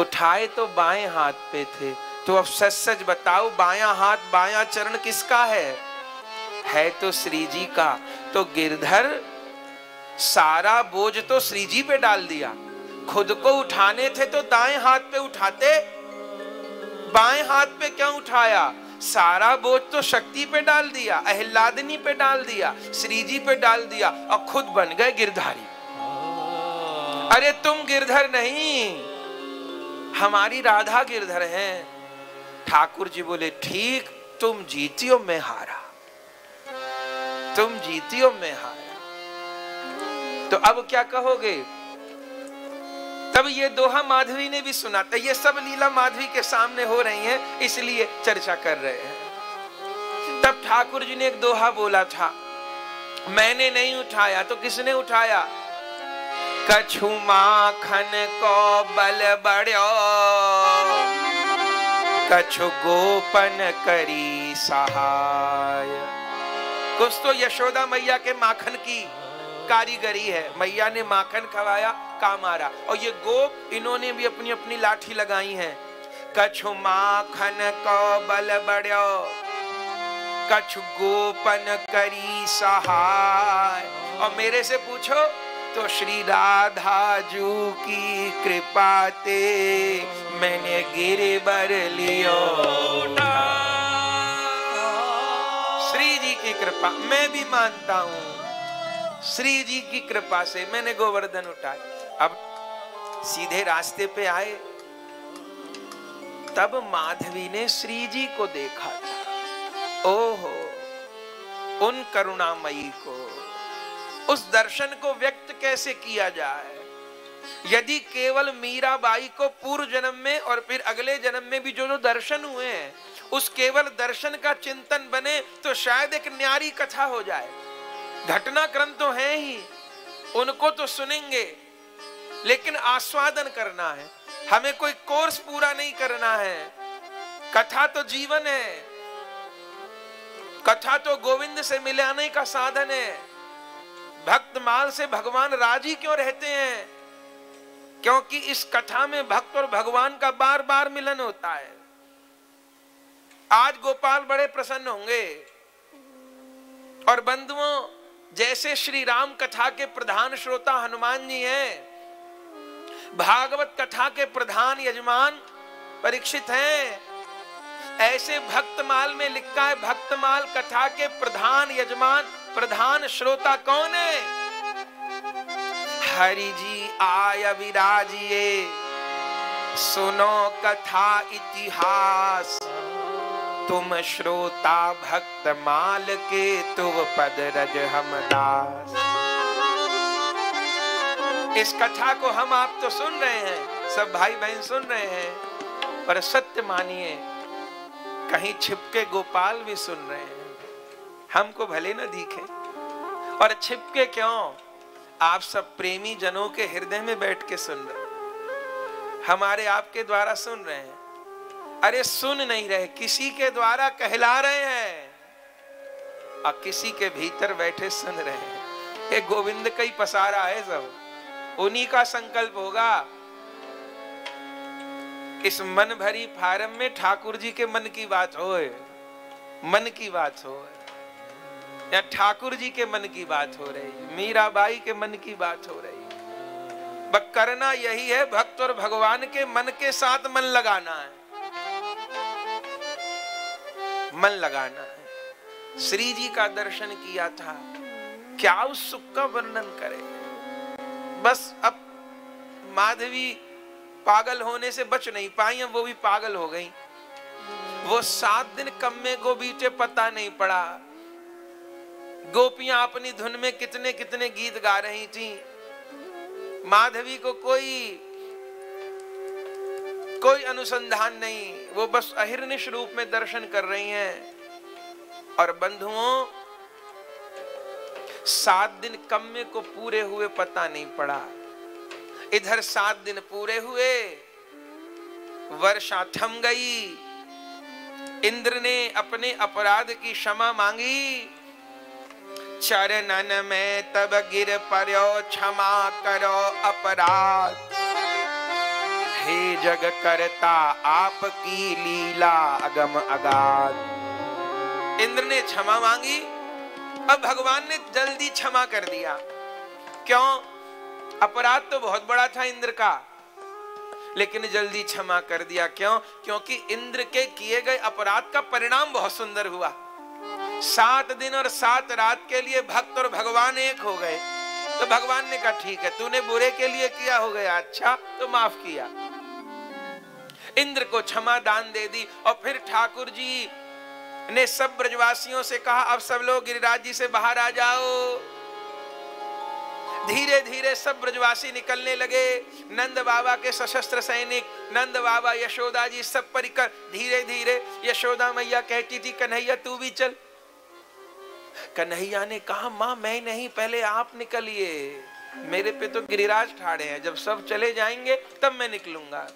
उठाए तो बाएँ हाथ पे थे। तो अब सच सच बताओ, बाया हाथ, बाया चरण किसका है? है तो श्री जी का। तो गिरधर, सारा बोझ तो श्री जी पे डाल दिया। खुद को उठाने थे तो दाएँ हाथ पे उठाते। बाएँ हाथ पे क्यों उठाया? सारा बोझ तो शक्ति पे डाल दिया अहलादनी पे डाल दिया श्री जी पे डाल दिया, और खुद बन गए गिरधारी। अरे तुम गिरधर नहीं, हमारी राधा गिरधर है। ठाकुर जी बोले, ठीक, तुम जीती हो मैं हारा। तुम जीती हो मैं हारा। तो अब क्या कहोगे? तब ये दोहा माधवी ने भी सुना था ये सब लीला माधवी के सामने हो रही हैं, इसलिए चर्चा कर रहे हैं। तब ठाकुर जी ने एक दोहा बोला था, मैंने नहीं उठाया तो किसने उठाया? कछु माखन को बल बड़ो कछु गोपन करी सहाय। कुछ तो यशोदा मैया के माखन की कारीगरी है। मैया ने माखन खवाया काम आ रहा। और ये गोप, इन्होंने भी अपनी अपनी लाठी लगाई है। कछु माखन को बल बड़ो, कछु गोपन करी सहाय। और मेरे से पूछो तो श्री राधा जू की कृपा ते मैंने गिर बर लियो। श्री जी की कृपा, मैं भी मानता हूँ। श्री जी की कृपा से मैंने गोवर्धन उठाया। अब सीधे रास्ते पे आए। तब माधवी ने श्री जी को देखा। ओहो, उन करुणामयी को, उस दर्शन को व्यक्त कैसे किया जाए? यदि केवल मीराबाई को पूर्व जन्म में और फिर अगले जन्म में भी जो जो दर्शन हुए हैं, उस केवल दर्शन का चिंतन बने तो शायद एक न्यारी कथा हो जाए। घटनाक्रम तो है ही, उनको तो सुनेंगे। लेकिन आस्वादन करना है। हमें कोई कोर्स पूरा नहीं करना है। कथा तो जीवन है। कथा तो गोविंद से मिलाने का साधन है। भक्त माल से भगवान राज़ी क्यों रहते हैं? क्योंकि इस कथा में भक्त और भगवान का बार बार मिलन होता है। आज गोपाल बड़े प्रसन्न होंगे। और बंधुओं, जैसे श्री राम कथा के प्रधान श्रोता हनुमान जी हैं भागवत कथा के प्रधान यजमान परीक्षित हैं। ऐसे भक्तमाल में लिखा है, भक्तमाल कथा के प्रधान यजमान, प्रधान श्रोता कौन है? हरि जी आय विराजिए, सुनो कथा इतिहास। तुम श्रोता भक्तमाल के तुव पद रज हम दास। इस कथा को हम आप तो सुन रहे हैं, सब भाई बहन सुन रहे हैं, पर सत्य मानिए, कहीं छिपके गोपाल भी सुन रहे हैं। हमको भले न दिखे। और छिपके क्यों? आप सब प्रेमी जनों के हृदय में बैठ के सुन रहे हमारे आपके द्वारा सुन रहे हैं। अरे सुन नहीं रहे, किसी के द्वारा कहला रहे हैं। और किसी के भीतर बैठे सुन रहे हैं। ये गोविंद का ही पसारा है सब। उन्हीं का संकल्प होगा। इस मन भरी फारम में ठाकुर जी के मन की बात हो मन की बात हो या ठाकुर जी के मन की बात हो रही, मीराबाई के मन की बात हो रही। करना यही है, भक्त और भगवान के मन के साथ मन लगाना है। मन लगाना है। श्री जी का दर्शन किया था, क्या उस सुख का वर्णन करे? बस अब माधवी पागल होने से बच नहीं पाई वो भी पागल हो गई। वो सात दिन कम्मे को बीते पता नहीं पड़ा। गोपियाँ अपनी धुन में कितने कितने गीत गा रही थी। माधवी को कोई कोई अनुसंधान नहीं। वो बस अहिर्निश रूप में दर्शन कर रही हैं। और बंधुओं सात दिन कम्मे को पूरे हुए पता नहीं पड़ा। इधर सात दिन पूरे हुए, वर्षा थम गई। इंद्र ने अपने अपराध की क्षमा मांगी। चरणन में तब गिर पर्यो, क्षमा करो अपराध। हे जग करता आपकी लीला अगम अगाध। इंद्र ने क्षमा मांगी। अब भगवान ने जल्दी क्षमा कर दिया। क्यों? अपराध तो बहुत बड़ा था इंद्र का, लेकिन जल्दी क्षमा कर दिया। क्यों? क्योंकि इंद्र के किए गए अपराध का परिणाम बहुत सुंदर हुआ। सात दिन और सात रात के लिए भक्त और भगवान एक हो गए। तो भगवान ने कहा, ठीक है, तूने बुरे के लिए किया हो गया। अच्छा तो माफ़ किया। इंद्र को क्षमा दान दे दी और फिर ठाकुर जी ने सब ब्रजवासियों से कहा, अब सब लोग गिरिराज जी से बाहर आ जाओ. धीरे धीरे सब ब्रजवासी निकलने लगे। नंद बाबा के सशस्त्र सैनिक, नंद बाबा यशोदा जी सब परिकर धीरे धीरे यशोदा मैया कहती थी, कन्हैया, तू भी चल। कन्हैया ने कहा, माँ, मैं नहीं, पहले आप निकलिए। मेरे पे तो गिरिराज ठाड़े हैं। जब सब चले जाएँगे, तब मैं निकलूँगा।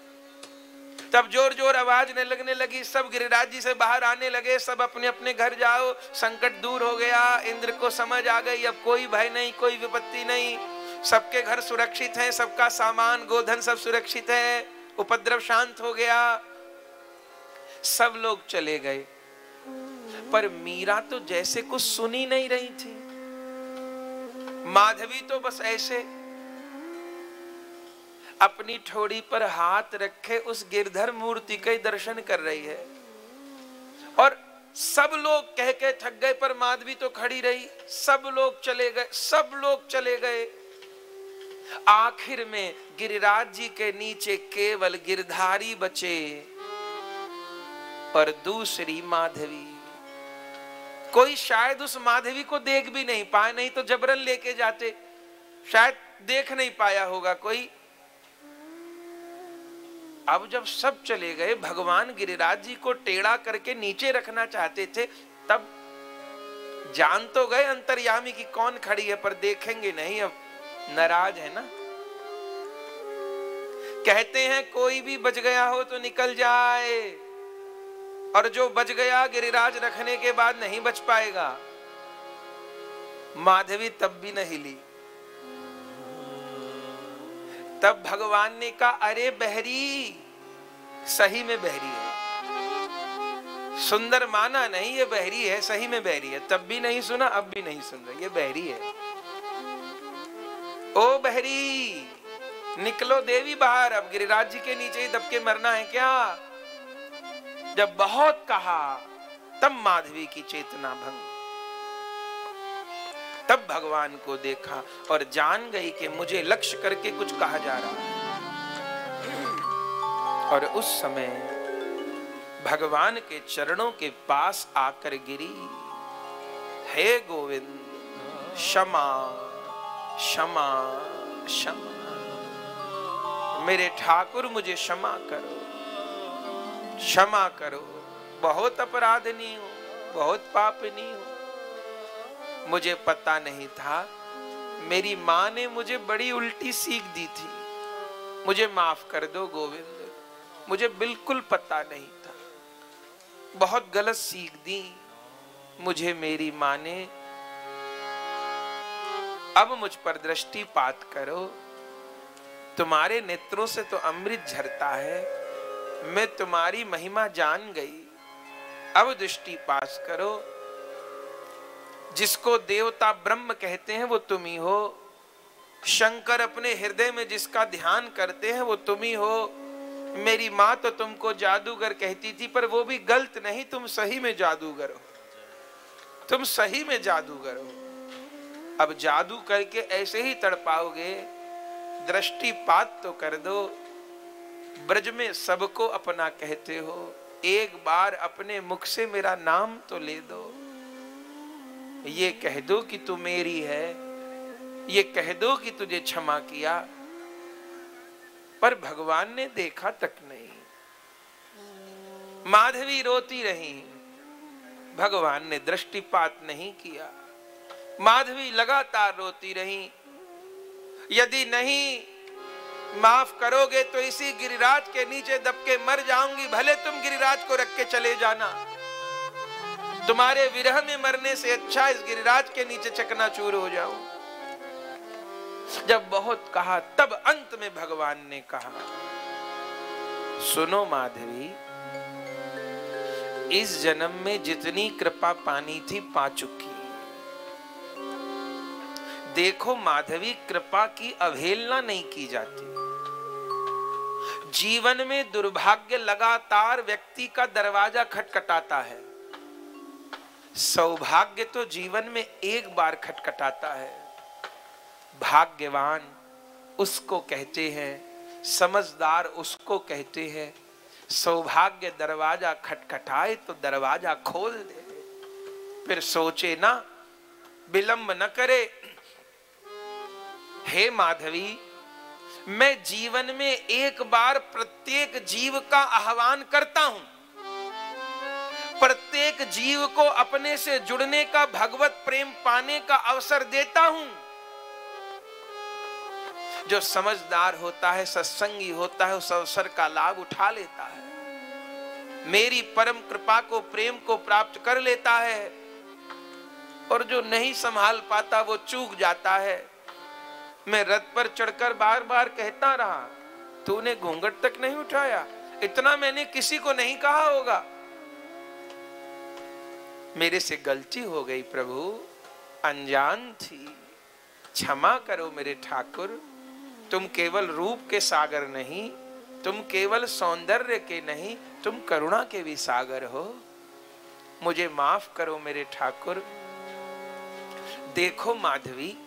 तब ज़ोर ज़ोर आवाज़ ने लगने लगी। सब गिरिराज जी से बाहर आने लगे। सब अपने अपने घर जाओ। संकट दूर हो गया। इंद्र को समझ आ गई। अब कोई भय नहीं, कोई विपत्ति नहीं। सबके घर सुरक्षित हैं। सबका सामान, गोधन सब सुरक्षित है। उपद्रव शांत हो गया। सब लोग चले गए। पर मीरा तो जैसे कुछ सुनी नहीं रही थी। माधवी तो बस ऐसे अपनी ठोड़ी पर हाथ रखे उस गिरधर मूर्ति के दर्शन कर रही है। और सब लोग कह के थक गए, पर माधवी तो खड़ी रही। सब लोग चले गए, सब लोग चले गए। आखिर में गिरिराज जी के नीचे केवल गिरधारी बचे और दूसरी माधवी। कोई शायद उस माधवी को देख भी नहीं पाए, नहीं तो जबरन लेके जाते। शायद देख नहीं पाया होगा कोई। अब जब सब चले गए, भगवान गिरिराज जी को टेढ़ा करके नीचे रखना चाहते थे, तब जान तो गए अंतर्यामी की कौन खड़ी है, पर देखेंगे नहीं, अब नाराज़ है ना? कहते हैं, कोई भी बच गया हो तो निकल जाए, और जो बच गया गिरिराज रखने के बाद नहीं बच पाएगा। माधवी तब भी नहीं ली। तब भगवान ने कहा, अरे बहरी, सही में बहरी है। सुंदर माना नहीं, ये बहरी है, सही में बहरी है। तब भी नहीं सुना, अब भी नहीं सुन रहा, ये बहरी है। ओ बहरी, निकलो देवी बाहर, अब गिरिराज जी के नीचे ही दबके मरना है क्या? जब बहुत कहा, तब माधवी की चेतना भंग। तब भगवान को देखा और जान गई कि मुझे लक्ष्य करके कुछ कहा जा रहा है। और उस समय भगवान के चरणों के पास आकर गिरी। हे गोविंद, क्षमा क्षमा क्षमा। मेरे ठाकुर, मुझे क्षमा करो। क्षमा करो। बहुत अपराधनी हूँ, बहुत पापनी हूँ। मुझे पता नहीं था। मेरी माँ ने मुझे बड़ी उल्टी सीख दी थी। मुझे माफ़ कर दो गोविंद। मुझे बिल्कुल पता नहीं था। बहुत गलत सीख दी मुझे मेरी माँ ने। अब मुझ पर दृष्टिपात करो। तुम्हारे नेत्रों से तो अमृत झरता है। मैं तुम्हारी महिमा जान गई। अब दृष्टि पास करो। जिसको देवता ब्रह्म कहते हैं, वो तुम ही हो। शंकर अपने हृदय में जिसका ध्यान करते हैं, वो तुम ही हो। मेरी माँ तो तुमको जादूगर कहती थी, पर वो भी गलत नहीं, तुम सही में जादूगर हो। तुम सही में जादूगर हो। अब जादू करके ऐसे ही तड़पाओगे, दृष्टिपात तो कर दो। ब्रज में सबको अपना कहते हो। एक बार अपने मुख से मेरा नाम तो ले दो। ये कह दो कि तू मेरी है, ये कह दो कि तुझे क्षमा किया, पर भगवान ने देखा तक नहीं। माधवी रोती रही, भगवान ने दृष्टिपात नहीं किया। माधवी लगातार रोती रही, यदि नहीं माफ़ करोगे तो इसी गिरिराज के नीचे दबके मर जाऊँगी, भले तुम गिरिराज को रख के चले जाना। तुम्हारे विरह में मरने से अच्छा इस गिरिराज के नीचे चकना चूर हो जाऊँ। जब बहुत कहा, तब अंत में भगवान ने कहा, सुनो माधवी, इस जन्म में जितनी कृपा पानी थी, पा चुकी। देखो माधवी, कृपा की अवहेलना नहीं की जाती। जीवन में दुर्भाग्य लगातार व्यक्ति का दरवाज़ा खटखटाता है। सौभाग्य तो जीवन में एक बार खटखटाता है। भाग्यवान उसको कहते हैं, समझदार उसको कहते हैं, सौभाग्य दरवाज़ा खटखटाए तो दरवाज़ा खोल दे। फिर सोचे ना, विलंब न करे। हे माधवी, मैं जीवन में एक बार प्रत्येक जीव का आह्वान करता हूँ। प्रत्येक जीव को अपने से जुड़ने का भगवत प्रेम पाने का अवसर देता हूँ। जो समझदार होता है, सत्संगी होता है, उस अवसर का लाभ उठा लेता है। मेरी परम कृपा को, प्रेम को प्राप्त कर लेता है और जो नहीं संभाल पाता, वो चूक जाता है। मैं रथ पर चढ़कर बार बार कहता रहा, तूने घूंघट तक नहीं उठाया। इतना मैंने किसी को नहीं कहा होगा। मेरे से गलती हो गई प्रभु। अनजान थी। क्षमा करो मेरे ठाकुर। तुम केवल रूप के सागर नहीं, तुम केवल सौंदर्य के नहीं, तुम करुणा के भी सागर हो। मुझे माफ़ करो मेरे ठाकुर। देखो माधवी,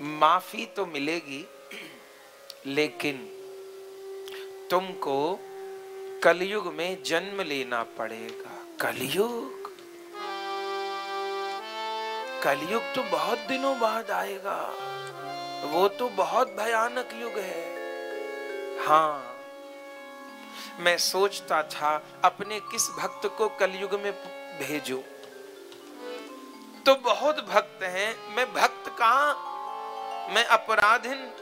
माफ़ी तो मिलेगी, लेकिन तुमको कलयुग में जन्म लेना पड़ेगा। कलयुग? कलयुग तो बहुत दिनों बाद आएगा। वो तो बहुत भयानक युग है। हाँ मैं सोचता था, अपने किस भक्त को कलयुग में भेजूं? तो बहुत भक्त हैं। मैं भक्त कहा? मैं अपराधिन।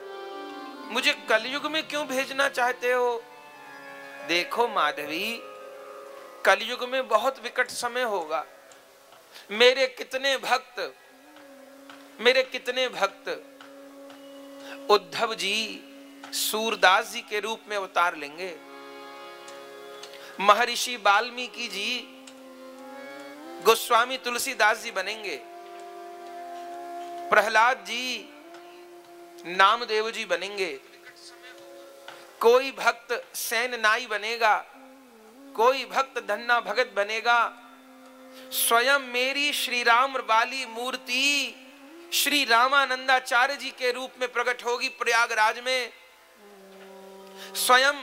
मुझे कलयुग में क्यों भेजना चाहते हो? देखो माधवी, कलयुग में बहुत विकट समय होगा। मेरे कितने भक्त, मेरे कितने भक्त, उद्धव जी सूरदास जी के रूप में उतार लेंगे। महर्षि वाल्मीकि जी, गोस्वामी तुलसीदास जी बनेंगे। प्रहलाद जी, नामदेव जी बनेंगे। कोई भक्त सैन नाई बनेगा, कोई भक्त धन्ना भगत बनेगा। स्वयं मेरी श्री राम वाली मूर्ति श्री रामानंदाचार्य जी के रूप में प्रकट होगी प्रयागराज में। स्वयं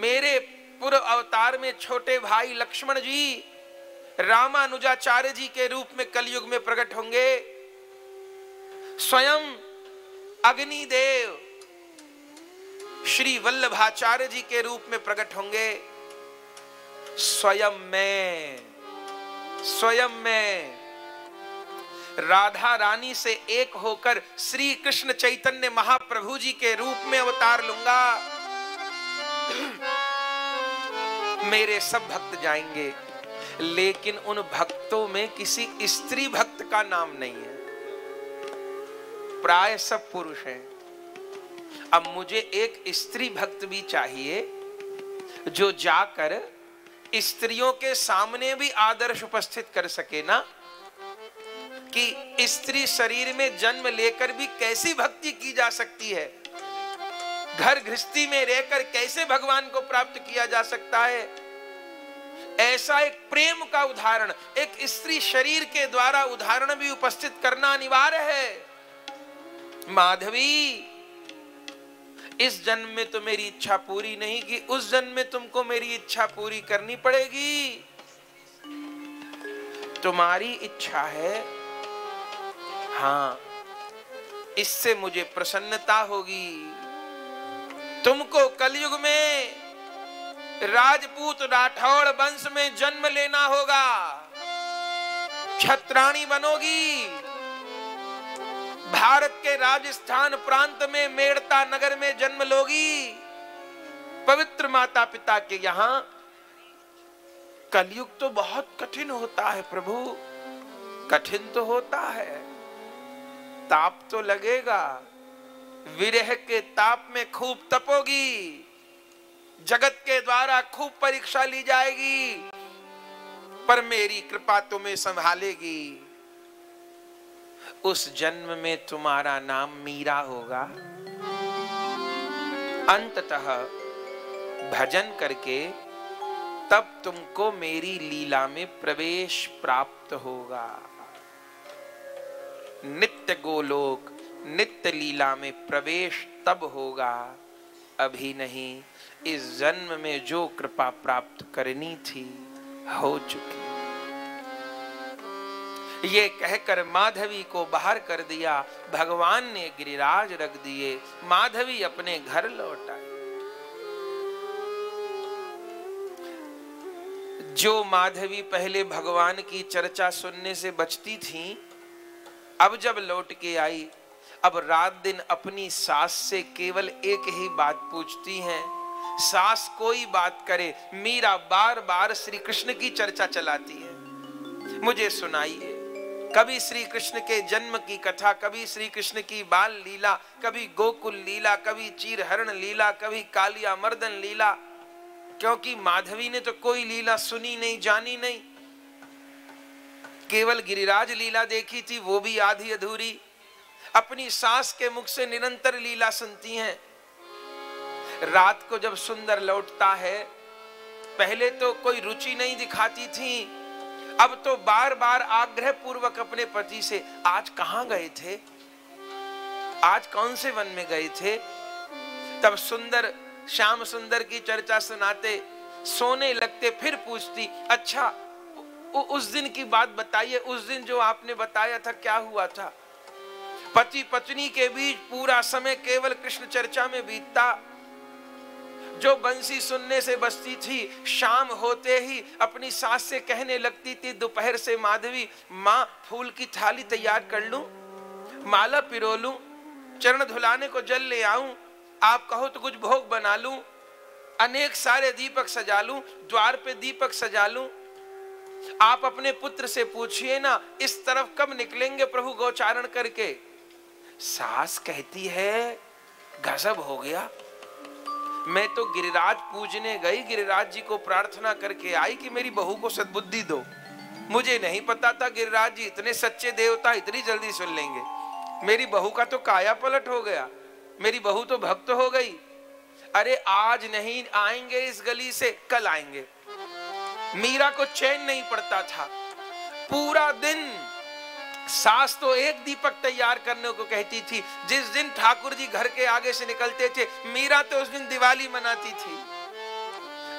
मेरे पूर्व अवतार में छोटे भाई लक्ष्मण जी रामानुजाचार्य जी के रूप में कलयुग में प्रकट होंगे। स्वयं अग्निदेव श्री वल्लभाचार्य जी के रूप में प्रकट होंगे। स्वयं में, स्वयं मैं राधा रानी से एक होकर श्री कृष्ण चैतन्य महाप्रभु जी के रूप में अवतार लूँगा। मेरे सब भक्त जाएँगे, लेकिन उन भक्तों में किसी स्त्री भक्त का नाम नहीं है। प्राय सब पुरुष हैं। अब मुझे एक स्त्री भक्त भी चाहिए, जो जाकर स्त्रियों के सामने भी आदर्श उपस्थित कर सके ना, कि स्त्री शरीर में जन्म लेकर भी कैसी भक्ति की जा सकती है? घर गृहस्थी में रहकर कैसे भगवान को प्राप्त किया जा सकता है? ऐसा एक प्रेम का उदाहरण, एक स्त्री शरीर के द्वारा उदाहरण भी उपस्थित करना अनिवार्य है। माधवी इस जन्म में तो मेरी इच्छा पूरी नहीं की, उस जन्म में तुमको मेरी इच्छा पूरी करनी पड़ेगी। तुम्हारी इच्छा है हाँ इससे मुझे प्रसन्नता होगी। तुमको कलयुग में राजपूत राठौड़ वंश में जन्म लेना होगा। छत्राणी बनोगी। भारत के राजस्थान प्रांत में मेड़ता नगर में जन्म लोगी। पवित्र माता पिता के यहाँ कलयुग तो बहुत कठिन होता है प्रभु। कठिन तो होता है। ताप तो लगेगा। विरह के ताप में खूब तपोगी। जगत के द्वारा खूब परीक्षा ली जाएगी। पर मेरी कृपा तुम्हें संभालेगी। उस जन्म में तुम्हारा नाम मीरा होगा। अंततः भजन करके तब तुमको मेरी लीला में प्रवेश प्राप्त होगा। नित्य गोलोक, नित्य लीला में प्रवेश तब होगा। अभी नहीं, इस जन्म में जो कृपा प्राप्त करनी थी, हो चुकी। ये कहकर माधवी को बाहर कर दिया। भगवान ने गिरिराज रख दिए। माधवी अपने घर लौट आई जो माधवी पहले भगवान की चर्चा सुनने से बचती थी, अब जब लौट के आई, अब रात दिन अपनी सास से केवल एक ही बात पूछती हैं। सास कोई बात करे, मीरा बार बार श्री कृष्ण की चर्चा चलाती है। मुझे सुनाइए। कभी श्री कृष्ण के जन्म की कथा, कभी श्री कृष्ण की बाल लीला, कभी गोकुल लीला, कभी चीरहरण लीला, कभी कालिया मर्दन लीला। क्योंकि माधवी ने तो कोई लीला सुनी नहीं, जानी नहीं। केवल गिरिराज लीला देखी थी, वो भी आधी अधूरी। अपनी सास के मुख से निरंतर लीला सुनती हैं। रात को जब सुंदर लौटता है, पहले तो कोई रुचि नहीं दिखाती थी। अब तो बार बार आग्रह पूर्वक अपने पति से आज कहा गए थे? आज कौन से वन में गए थे? तब सुंदर श्याम सुंदर की चर्चा सुनाते सोने लगते फिर पूछती अच्छा उ, उस दिन की बात बताइए उस दिन जो आपने बताया था क्या हुआ था? पति पत्नी के बीच पूरा समय केवल कृष्ण चर्चा में बीतता। जो बंसी सुनने से बसती थी, शाम होते ही अपनी सास से कहने लगती थी, दोपहर से माधवी, माँ, फूल की थाली तैयार कर लूँ, माला पिरो लूँ चरण धुलाने को जल ले आऊँ, आप कहो तो कुछ भोग बना लूँ, अनेक सारे दीपक सजा लूँ, द्वार पे दीपक सजा लूँ। आप अपने पुत्र से पूछिए ना, इस तरफ़ कब निकलेंगे प्रभु गौचारण करके? सास कहती है, गजब हो गया मैं तो गिरिराज पूजने गई, गिरिराज जी को प्रार्थना करके आई कि मेरी बहू को सद्बुद्धि दो। मुझे नहीं पता था गिरिराज जी इतने सच्चे देवता इतनी जल्दी सुन लेंगे। मेरी बहू का तो काया पलट हो गया। मेरी बहू तो भक्त हो गई। अरे आज नहीं आएँगे इस गली से, कल आएँगे। मीरा को चैन नहीं पड़ता था। पूरा दिन सास तो एक दीपक तैयार करने को कहती थी। जिस दिन ठाकुर जी घर के आगे से निकलते थे, मीरा तो उस दिन दिवाली मनाती थी।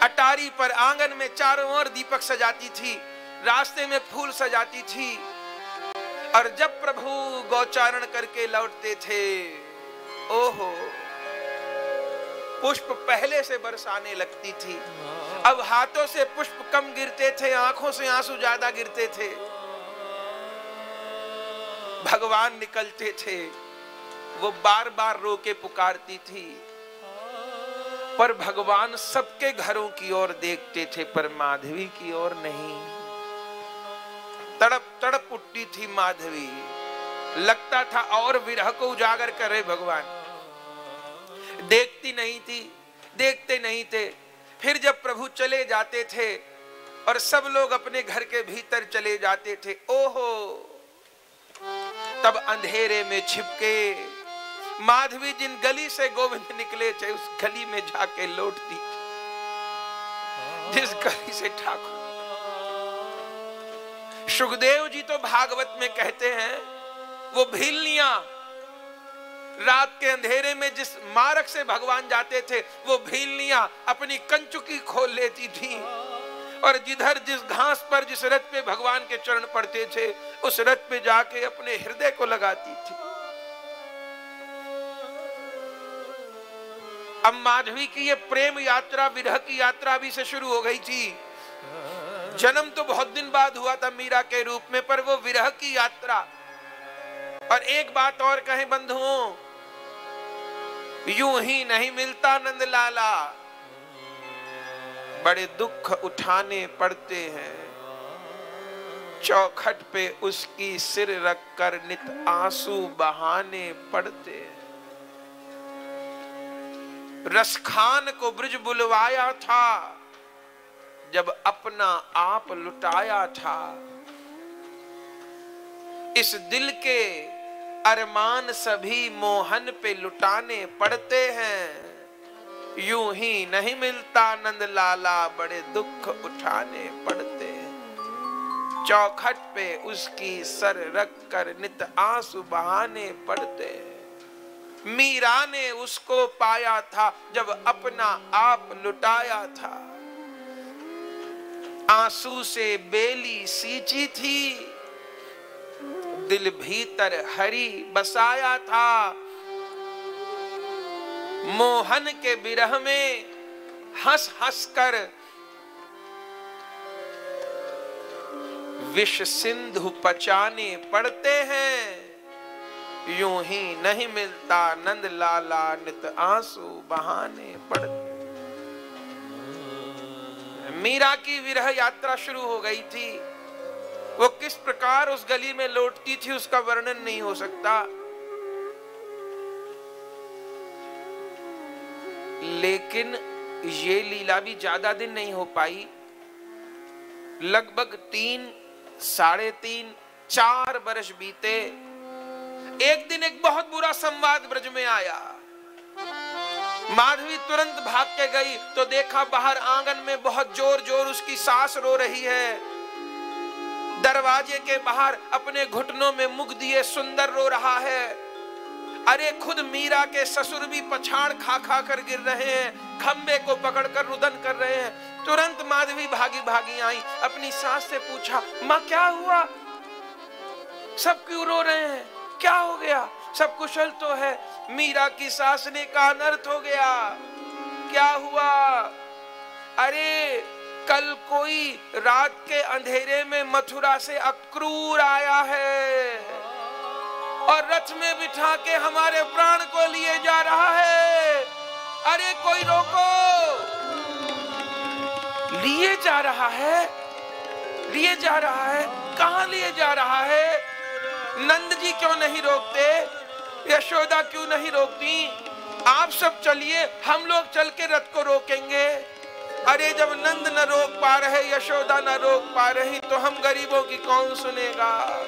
अटारी पर आँगन में चारों ओर दीपक सजाती थी, रास्ते में फूल सजाती थी। और जब प्रभु गौचारण करके लौटते थे, ओहो, पुष्प पहले से बरसाने लगती थी। अब हाथों से पुष्प कम गिरते थे, आँखों से आँसू ज़्यादा गिरते थे। भगवान निकलते थे, वो बार बार रो के पुकारती थी। पर भगवान सबके घरों की ओर देखते थे, पर माधवी की ओर नहीं। तड़प तड़प उठती थी माधवी। लगता था और विरह को उजागर करे भगवान। देखती नहीं थी, देखते नहीं थे। फिर जब प्रभु चले जाते थे और सब लोग अपने घर के भीतर चले जाते थे, ओहो! तब अंधेरे में छिपके माधवी जिन गली से गोविंद निकले थे, उस गली में जाके लौटती जिस गली से ठाकुर। सुखदेव जी तो भागवत में कहते हैं, वो भीलनिया रात के अंधेरे में जिस मार्ग से भगवान जाते थे, वो भीलनिया अपनी कंचुकी खोल लेती थी। और जिधर जिस घास पर जिस रथ पे भगवान के चरण पड़ते थे, उस रथ पे जाके अपने हृदय को लगाती थी। अब माधवी की ये प्रेम यात्रा, विरह की यात्रा भी से शुरू हो गई थी। जन्म तो बहुत दिन बाद हुआ था मीरा के रूप में, पर वो विरह की यात्रा। और एक बात और कहें बंधुओं, यूँ ही नहीं मिलता नंद लाला बड़े दुख उठाने पड़ते हैं। चौखट पे उसकी सिर रख कर नित आँसू बहाने पड़ते हैं। रसखान को ब्रज बुलवाया था, जब अपना आप लुटाया था। इस दिल के अरमान सभी मोहन पे लुटाने पड़ते हैं। यूँ ही नहीं मिलता नंद लाला, बड़े दुख उठाने पड़ते चौखट पे उसकी सर रख कर नित आँसू बहाने पड़ते मीरा ने उसको पाया था, जब अपना आप लुटाया था। आँसू से बेली सींची थी, दिल भीतर हरी बसाया था। मोहन के विरह में हंस हंस कर विष सिंधु पचाने पड़ते हैं। यूँ ही नहीं मिलता नंद लाला नित आँसू बहाने पड़ते। मीरा की विरह यात्रा शुरू हो गई थी। वो किस प्रकार उस गली में लौटती थी उसका वर्णन नहीं हो सकता। लेकिन ये लीला भी ज़्यादा दिन नहीं हो पाई। लगभग तीन, साढ़े तीन, चार वर्ष बीते। एक दिन एक बहुत बुरा संवाद ब्रज में आया। माधवी तुरंत भाग के गई तो देखा बाहर आँगन में बहुत ज़ोर ज़ोर उसकी सास रो रही है। दरवाजे के बाहर अपने घुटनों में मुख दिए सुंदर रो रहा है। अरे खुद मीरा के ससुर भी पछाड़ खा खा कर गिर रहे हैं खम्बे को पकड़कर रुदन कर रहे हैं। तुरंत माधवी भागी भागी आई, अपनी सास से पूछा, माँ, क्या हुआ? सब क्यों रो रहे हैं? क्या हो गया? सब कुशल तो है। मीरा की सास ने कहा, अनर्थ हो गया। क्या हुआ? अरे, कल कोई रात के अंधेरे में मथुरा से अक्रूर आया है। और रथ में बिठा के हमारे प्राण को लिए जा रहा है। अरे, कोई रोको। लिए जा रहा है। लिए जा रहा है। कहा लिए जा रहा है? नंद जी क्यों नहीं रोकते? यशोदा क्यों नहीं रोकती? आप सब चलिए, हम लोग चल के रथ को रोकेंगे। अरे, जब नंद न रोक पा रहे, यशोदा न रोक पा रही तो हम गरीबों की कौन सुनेगा?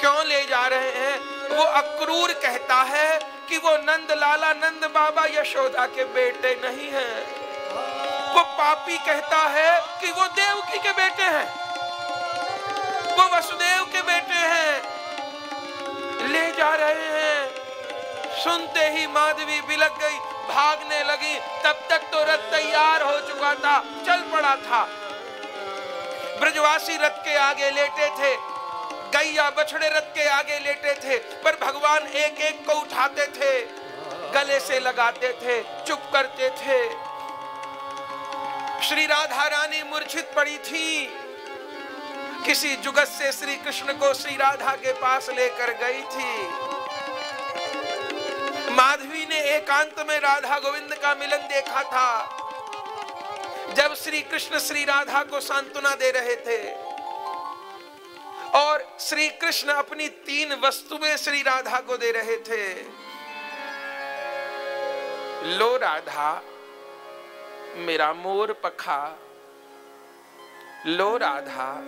क्यों ले जा रहे हैं? वो अक्रूर कहता है कि वो नंद लाला नंद बाबा यशोदा के बेटे नहीं हैं। वो पापी कहता है कि वो देवकी के बेटे हैं। वो वसुदेव के बेटे हैं। ले जा रहे हैं। सुनते ही माधवी बिलक गई, भागने लगी। तब तक तो रथ तैयार हो चुका था, चल पड़ा था। ब्रजवासी रथ के आगे लेटे थे। गैया बछड़े रथ के आगे लेटे थे, पर भगवान एक एक को उठाते थे। गले से लगाते थे, चुप करते थे। श्री राधा रानी मूर्छित पड़ी थी। किसी जुगत से श्री कृष्ण को श्री राधा के पास लेकर गई थी। माधवी ने एकांत में राधा गोविंद का मिलन देखा था। जब श्री कृष्ण श्री राधा को सांत्वना दे रहे थे और श्री कृष्ण अपनी तीन वस्तुएँ श्री राधा को दे रहे थे। लो राधा, मेरा मोर पखा। लो राधा,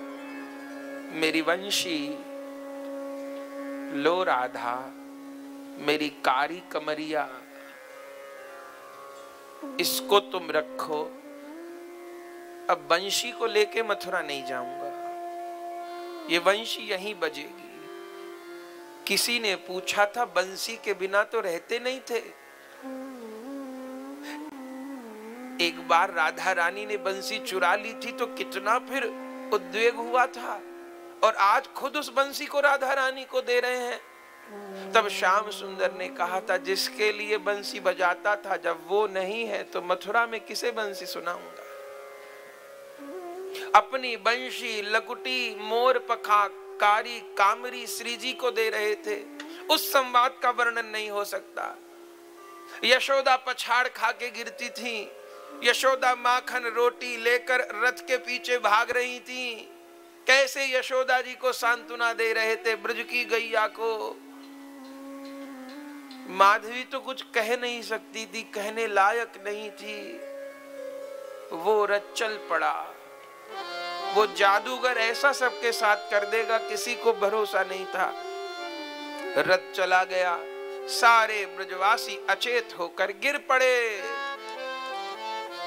मेरी वंशी। लो राधा, मेरी कारी कमरिया। इसको तुम रखो। अब वंशी को लेके मथुरा नहीं जाऊँगा। ये वंशी यहीं बजेगी। किसी ने पूछा था, बंसी के बिना तो रहते नहीं थे। एक बार राधा रानी ने बंसी चुरा ली थी तो कितना फिर उद्वेग हुआ था। और आज खुद उस बंसी को राधा रानी को दे रहे हैं। तब श्याम सुंदर ने कहा था, जिसके लिए बंसी बजाता था, जब वो नहीं है तो मथुरा में किसे बंसी सुनाऊँगा? अपनी बंशी लकुटी मोर पखा कारी कामरी श्री जी को दे रहे थे। उस संवाद का वर्णन नहीं हो सकता। यशोदा पछाड़ खा के गिरती थी। यशोदा माखन रोटी लेकर रथ के पीछे भाग रही थी। कैसे यशोदा जी को सांत्वना दे रहे थे ब्रज की गैया को? माधवी तो कुछ कह नहीं सकती थी, कहने लायक नहीं थी। वो रथ चल पड़ा। वो जादूगर ऐसा सबके साथ कर देगा, किसी को भरोसा नहीं था। रथ चला गया। सारे ब्रजवासी अचेत होकर गिर पड़े।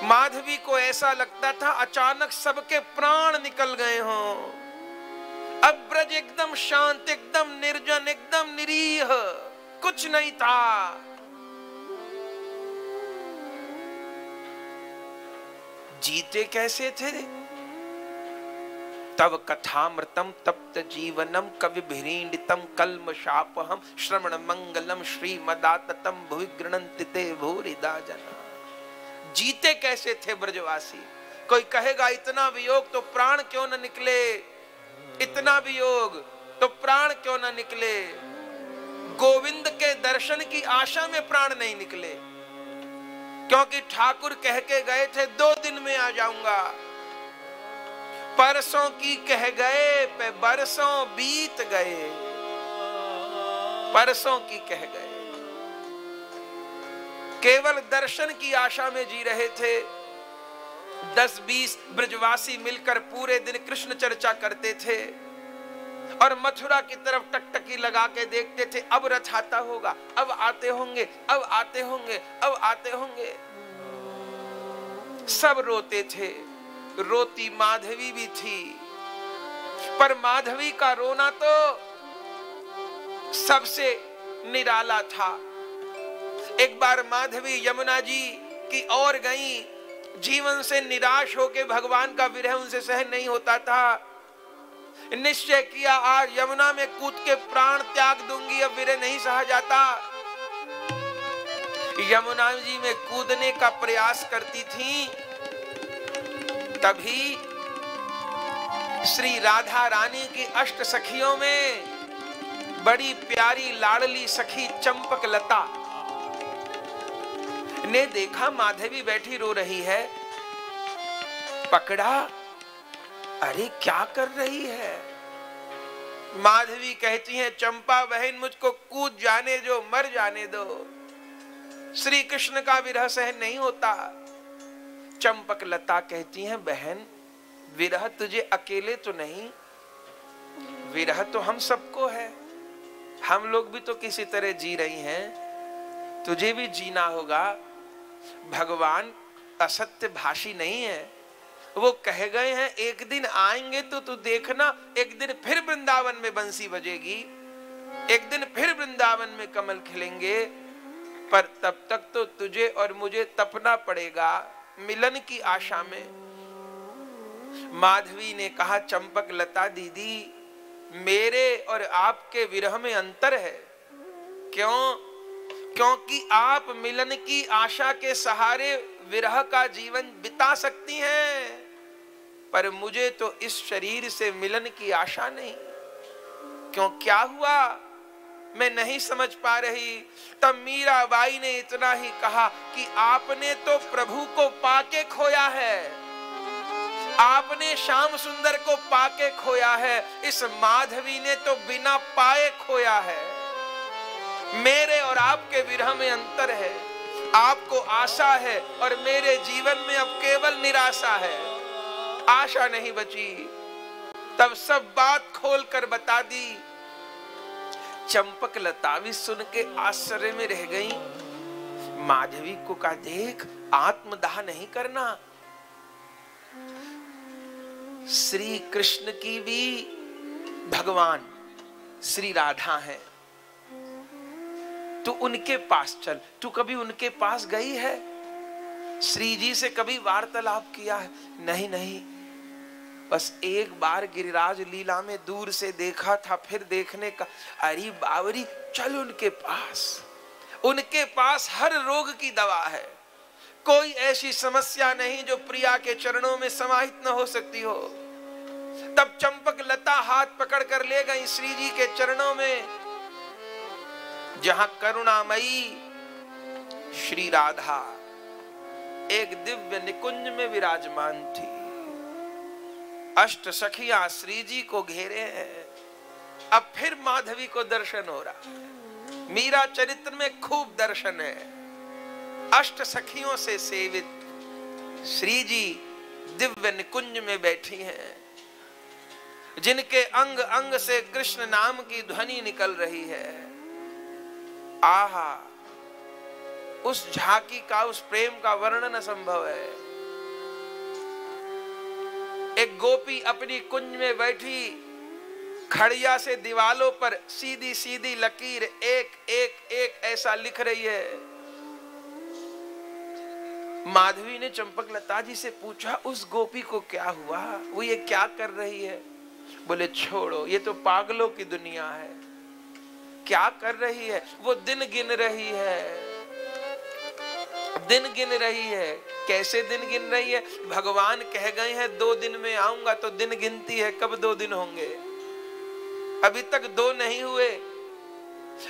माधवी को ऐसा लगता था, अचानक सबके प्राण निकल गए हों। अब ब्रज एकदम शांत, एकदम निर्जन, एकदम निरीह। कुछ नहीं था। जीते कैसे थे? तब कथामृतम तप्त जीवनम कवि भिरीडितम कलम शापहम श्रवण मंगलम श्री मदातम भुवि गृणंति ते भूरिदा जीते कैसे थे ब्रजवासी? कोई कहेगा, इतना वियोग तो प्राण क्यों न निकले? इतना वियोग तो प्राण क्यों न निकले? गोविंद के दर्शन की आशा में प्राण नहीं निकले। क्योंकि ठाकुर कह के गए थे, दो दिन में आ जाऊँगा। परसों की कह गए, पे बरसों बीत गए। परसों की कह गए। केवल दर्शन की आशा में जी रहे थे। दस बीस ब्रजवासी मिलकर पूरे दिन कृष्ण चर्चा करते थे। और मथुरा की तरफ़ टकटकी लगा के देखते थे, अब रथ आता होगा, अब आते होंगे, अब आते होंगे, अब आते होंगे। सब रोते थे। रोती माधवी भी थी। पर माधवी का रोना तो सबसे निराला था। एक बार माधवी यमुना जी की ओर गई। जीवन से निराश होके भगवान का विरह उनसे सहन नहीं होता था। निश्चय किया, आज यमुना में कूद के प्राण त्याग दूँगी, अब विरह नहीं सहा जाता। यमुना जी में कूदने का प्रयास करती थी। तभी श्री राधा रानी की अष्ट सखियों में बड़ी प्यारी लाडली सखी चंपक लता। ने देखा माधवी बैठी रो रही है। पकड़ा, अरे क्या कर रही है? माधवी कहती है, चंपा बहन मुझको कूद जाने जो मर जाने दो। श्री कृष्ण का विरह सहन नहीं होता। चंपक लता कहती हैं, बहन, विरह तुझे अकेले तो नहीं, विरह तो हम सबको है। हम लोग भी तो किसी तरह जी रही हैं। तुझे भी जीना होगा। भगवान असत्य भाषी नहीं है। वो कह गए हैं, एक दिन आएँगे तो तू देखना, एक दिन फिर वृंदावन में बंसी बजेगी। एक दिन फिर वृंदावन में कमल खिलेंगे। पर तब तक तो तुझे और मुझे तपना पड़ेगा। मिलन की आशा में। माधवी ने कहा, चंपक लता दीदी, मेरे और आपके विरह में अंतर है। क्यों? क्योंकि आप मिलन की आशा के सहारे विरह का जीवन बिता सकती हैं। पर मुझे तो इस शरीर से मिलन की आशा नहीं। क्यों? क्या हुआ? मैं नहीं समझ पा रही। तब मीरा बाई ने इतना ही कहा कि आपने तो प्रभु को पाके खोया है। आपने श्याम सुंदर को पाके खोया है। इस माधवी ने तो बिना पाए खोया है। मेरे और आपके विरह में अंतर है। आपको आशा है और मेरे जीवन में अब केवल निराशा है। आशा नहीं बची। तब सब बात खोल कर बता दी। चंपक लता भी सुन के आश्चर्य में रह गई। माधवी को कहा, देख, आत्मदाह नहीं करना। श्री कृष्ण की भी भगवान श्री राधा है। तू उनके पास चल। तू कभी उनके पास गई है? श्री जी से कभी वार्तालाप किया है? नहीं नहीं। बस एक बार गिरिराज लीला में दूर से देखा था, फिर देखने का, अरे बावरी, चल उनके पास। उनके पास हर रोग की दवा है। कोई ऐसी समस्या नहीं जो प्रिया के चरणों में समाहित न हो सकती हो। तब चंपक लता हाथ पकड़ कर ले गई श्री जी के चरणों में, जहाँ करुणामयी श्री राधा, एक दिव्य निकुंज में विराजमान थी। अष्ट सखिया श्री जी को घेरे हैं। अब फिर माधवी को दर्शन हो रहा मीरा चरित्र में खूब दर्शन है। अष्ट सखियों से सेवित श्री जी दिव्य निकुंज में बैठी हैं। जिनके अंग अंग से कृष्ण नाम की ध्वनि निकल रही है। आहा, उस झांकी का, उस प्रेम का वर्णन असंभव है। गोपी अपनी कुंज में बैठी, खड़िया से दीवालों पर सीधी सीधी लकीर एक एक एक ऐसा लिख रही है। माधवी ने चंपक लता जी से पूछा, उस गोपी को क्या हुआ? वो ये क्या कर रही है? बोले, छोड़ो, ये तो पागलों की दुनिया है। क्या कर रही है? वो दिन गिन रही है। दिन गिन रही है। कैसे दिन गिन रही है? भगवान कह गए हैं, दो दिन में आऊँगा तो दिन गिनती है, कब दो दिन होंगे? अभी तक दो नहीं हुए।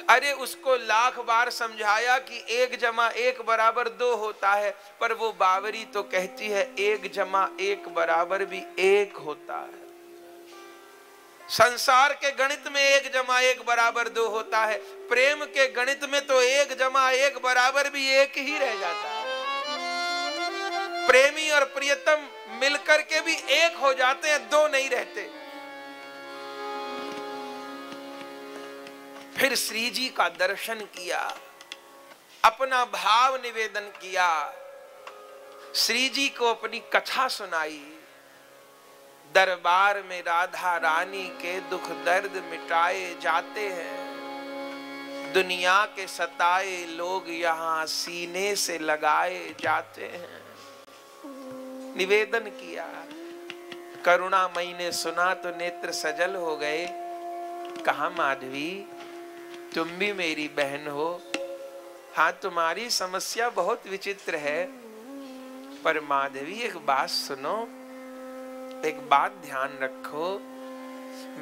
अरे, उसको लाख बार समझाया कि एक जमा एक बराबर दो होता है, पर वो बावरी तो कहती है, एक जमा एक बराबर भी एक होता है। संसार के गणित में एक जमा एक बराबर दो होता है। प्रेम के गणित में तो एक जमा एक बराबर भी एक ही रह जाता है। प्रेमी और प्रियतम मिलकर के भी एक हो जाते हैं, दो नहीं रहते। फिर श्री जी का दर्शन किया, अपना भाव निवेदन किया। श्री जी को अपनी कथा सुनाई। दरबार में राधा रानी के दुख दर्द मिटाए जाते हैं। दुनिया के सताए लोग यहाँ सीने से लगाए जाते हैं। निवेदन किया, करुणा मई ने सुना तो नेत्र सजल हो गए। कहा, माधवी, तुम भी मेरी बहन हो। हाँ तुम्हारी समस्या बहुत विचित्र है। पर माधवी, एक बात सुनो एक बात ध्यान रखो,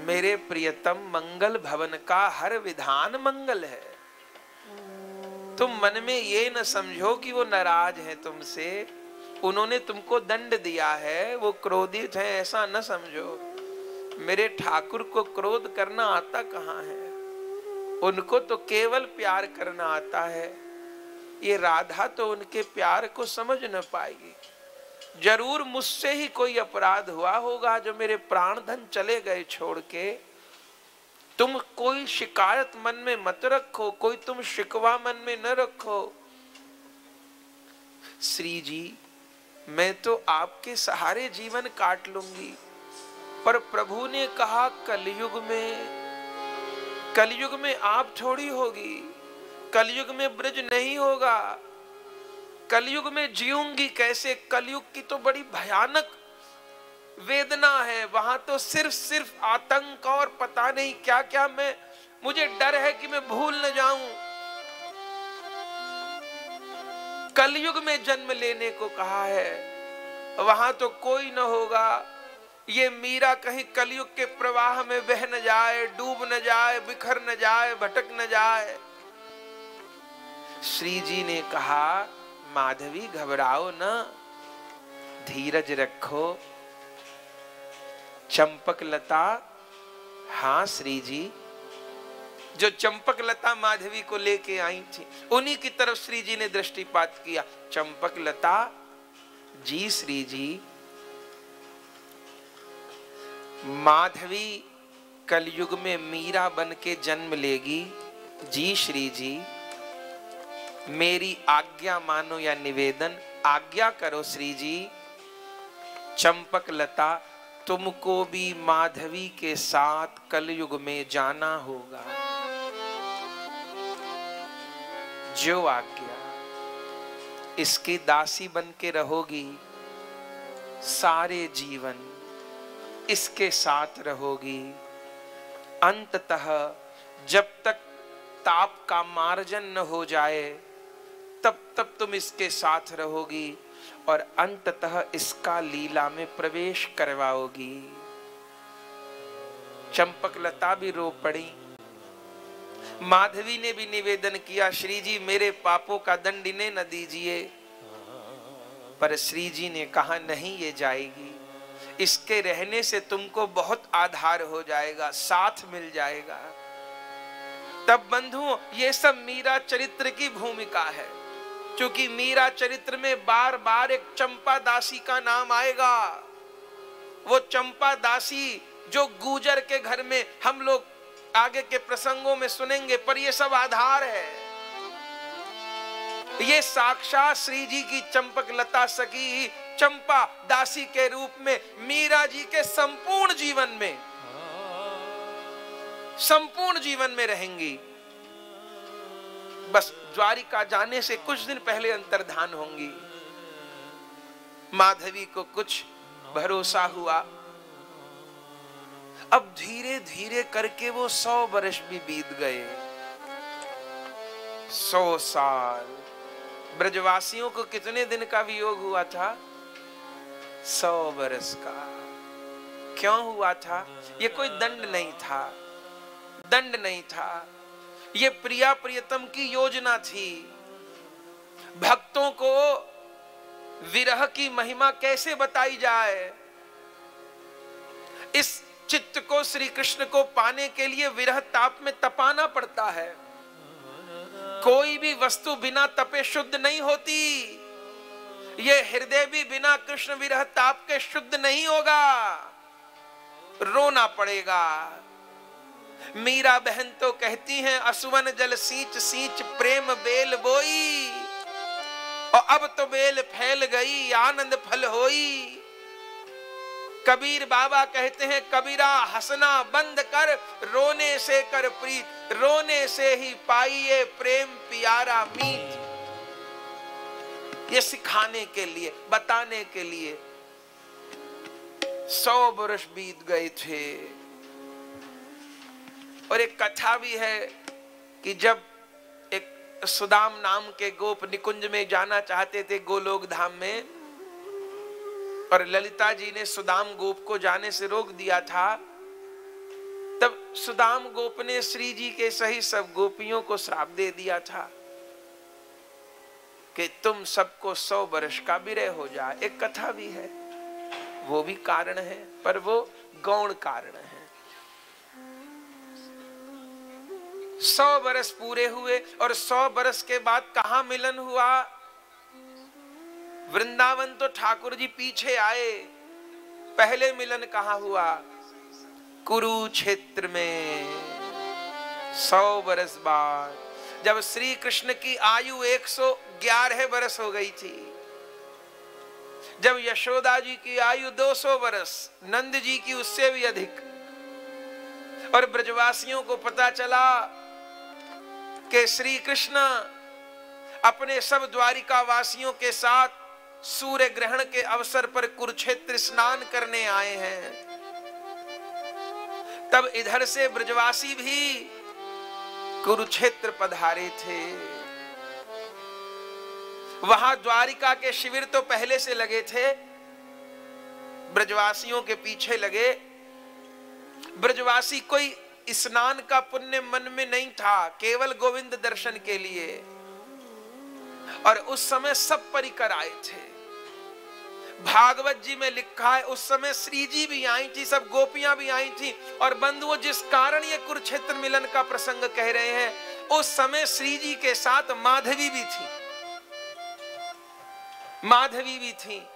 मेरे प्रियतम, मंगल भवन का हर विधान मंगल है। तुम मन में ये न समझो कि वो नाराज़ है तुमसे। उन्होंने तुमको दंड दिया है, वो क्रोधित है, ऐसा न समझो। मेरे ठाकुर को क्रोध करना आता कहाँ है? उनको तो केवल प्यार करना आता है। ये राधा तो उनके प्यार को समझ न पाएगी। ज़रूर मुझसे ही कोई अपराध हुआ होगा जो मेरे प्राण धन चले गए छोड़ के। तुम कोई शिकायत मन में मत रखो, कोई तुम शिकवा मन में न रखो। श्री जी, मैं तो आपके सहारे जीवन काट लूँगी, पर प्रभु ने कहा, कलयुग में कलयुग में आप थोड़ी होगी, कलयुग में ब्रज नहीं होगा। कलयुग में जीऊँगी कैसे? कलयुग की तो बड़ी भयानक वेदना है। वहाँ तो सिर्फ़ सिर्फ़ आतंक और पता नहीं क्या क्या मैं, मुझे डर है कि मैं भूल न जाऊँ। कलयुग में जन्म लेने को कहा है। वहाँ तो कोई न होगा। ये मीरा कहीं कलयुग के प्रवाह में बह न जाए, डूब न जाए, बिखर न जाए, भटक न जाए। श्री जी ने कहा माधवी, घबराओ न। धीरज रखो। चंपक लता हाँ श्री जी जो चंपक लता माधवी को लेके आई थी, उन्हीं की तरफ़ श्री जी ने दृष्टिपात किया। चंपक लता जी श्री जी माधवी, कलयुग में मीरा बन के जन्म लेगी। जी श्री जी मेरी आज्ञा मानो या निवेदन, आज्ञा करो श्री जी चंपक लता तुमको भी माधवी के साथ कलयुग में जाना होगा। जो आज्ञा, इसकी दासी बन के रहोगी। सारे जीवन इसके साथ रहोगी। अंततः जब तक ताप का मार्जन न हो जाए तब तब तुम इसके साथ रहोगी और अंततः इसका लीला में प्रवेश करवाओगी। चंपक लता भी रो पड़ी। माधवी ने भी निवेदन किया श्री जी मेरे पापों का दंड इन्हें न दीजिए। पर श्री जी ने कहा, नहीं, ये जाएगी। इसके रहने से तुमको बहुत आधार हो जाएगा, साथ मिल जाएगा। तब बंधुओं, ये सब मीरा चरित्र की भूमिका है। क्योंकि मीरा चरित्र में बार बार एक चंपा दासी का नाम आएगा। वो चंपा दासी जो गुजर के घर में हम लोग आगे के प्रसंगों में सुनेंगे, पर ये सब आधार है। ये साक्षात श्री जी की चंपक लता सकी चंपा दासी के रूप में, मीरा जी के संपूर्ण जीवन में, संपूर्ण जीवन में रहेंगी। बस द्वारिका जाने से कुछ दिन पहले अंतर्धान होंगी। माधवी को कुछ भरोसा हुआ। अब धीरे धीरे करके वो सौ वर्ष भी बीत गए। सौ साल। ब्रजवासियों को कितने दिन का वियोग हुआ था? सौ वर्ष का। क्यों हुआ था? ये कोई दंड नहीं था। दंड नहीं था। ये प्रिया प्रियतम की योजना थी। भक्तों को विरह की महिमा कैसे बताई जाए? इस चित्त को श्री कृष्ण को पाने के लिए विरह ताप में तपाना पड़ता है। कोई भी वस्तु बिना तपे शुद्ध नहीं होती। ये हृदय भी बिना कृष्ण विरह ताप के शुद्ध नहीं होगा। रोना पड़ेगा। मीरा बहन तो कहती हैं, असुवन जल सींच सींच प्रेम बेल बोई, और अब तो बेल फैल गई, आनंद फल होई। कबीर बाबा कहते हैं, कबीरा, हंसना बंद कर, रोने से कर प्रीत, रोने से ही पाइए प्रेम प्यारा मीत। ये सिखाने के लिए, बताने के लिए सौ वर्ष बीत गए थे। और एक कथा भी है कि जब एक सुदाम नाम के गोप निकुंज में जाना चाहते थे गोलोक धाम में, और ललिता जी ने सुदाम गोप को जाने से रोक दिया था, तब सुदाम गोप ने श्री जी के सही सब गोपियों को श्राप दे दिया था कि तुम सबको सौ वर्ष का विरह हो जाए एक कथा भी है, वो भी कारण है, पर वो गौण कारण है। सौ बरस पूरे हुए और सौ बरस के बाद कहा मिलन हुआ? वृंदावन तो ठाकुर जी पीछे आए। पहले मिलन कहा हुआ? कुरुक्षेत्र में। सौ बरस बाद जब श्री कृष्ण की आयु 111 बरस हो गई थी, जब यशोदा जी की आयु 200 बरस, नंद जी की उससे भी अधिक, और ब्रजवासियों को पता चला कि श्री कृष्ण अपने सब द्वारिका वासियों के साथ सूर्य ग्रहण के अवसर पर कुरुक्षेत्र स्नान करने आए हैं। तब इधर से ब्रजवासी भी कुरुक्षेत्र पधारे थे। वहाँ द्वारिका के शिविर तो पहले से लगे थे। ब्रजवासियों के पीछे लगे। ब्रजवासी कोई स्नान का पुण्य मन में नहीं था, केवल गोविंद दर्शन के लिए। और उस समय सब परिकर आए थे। भागवत जी में लिखा है, उस समय श्री जी भी आई थी, सब गोपियाँ भी आई थी, और बंधुओं, जिस कारण ये कुरुक्षेत्र मिलन का प्रसंग कह रहे हैं, उस समय श्री जी के साथ माधवी भी थी। माधवी भी थी।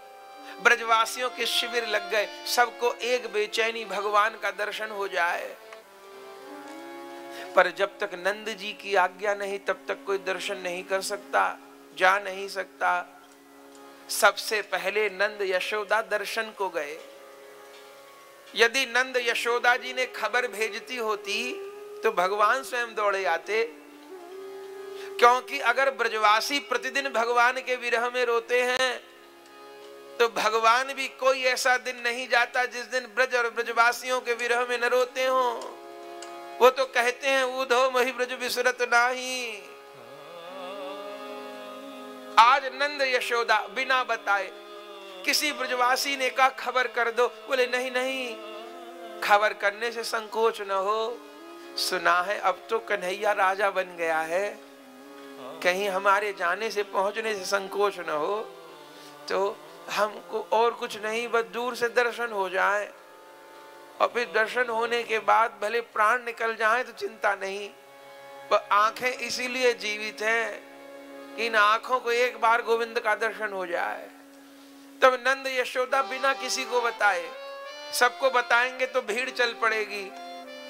ब्रजवासियों के शिविर लग गए, सबको एक बेचैनी, भगवान का दर्शन हो जाए। पर जब तक नंद जी की आज्ञा नहीं, तब तक कोई दर्शन नहीं कर सकता, जा नहीं सकता। सबसे पहले नंद यशोदा दर्शन को गए। यदि नंद यशोदा जी ने खबर भेजती होती तो भगवान स्वयं दौड़े आते। क्योंकि अगर ब्रजवासी प्रतिदिन भगवान के विरह में रोते हैं तो भगवान भी कोई ऐसा दिन नहीं जाता जिस दिन ब्रज और ब्रजवासियों के विरह में न रोते हो। वो तो कहते हैं, उधो मही ब्रज विसरत नाही। आज नंद यशोदा बिना बताए किसी ब्रजवासी ने कहा, खबर कर दो। बोले, नहीं नहीं, खबर करने से संकोच न हो। सुना है, अब तो कन्हैया राजा बन गया है। कहीं हमारे जाने से पहुँचने से संकोच न हो। तो हमको और कुछ नहीं, बस दूर से दर्शन हो जाए। और फिर दर्शन होने के बाद भले प्राण निकल जाए तो चिंता नहीं। पर आँखें इसीलिए जीवित हैं कि इन आँखों को एक बार गोविंद का दर्शन हो जाए। तब नंद यशोदा बिना किसी को बताए, सबको बताएँगे तो भीड़ चल पड़ेगी।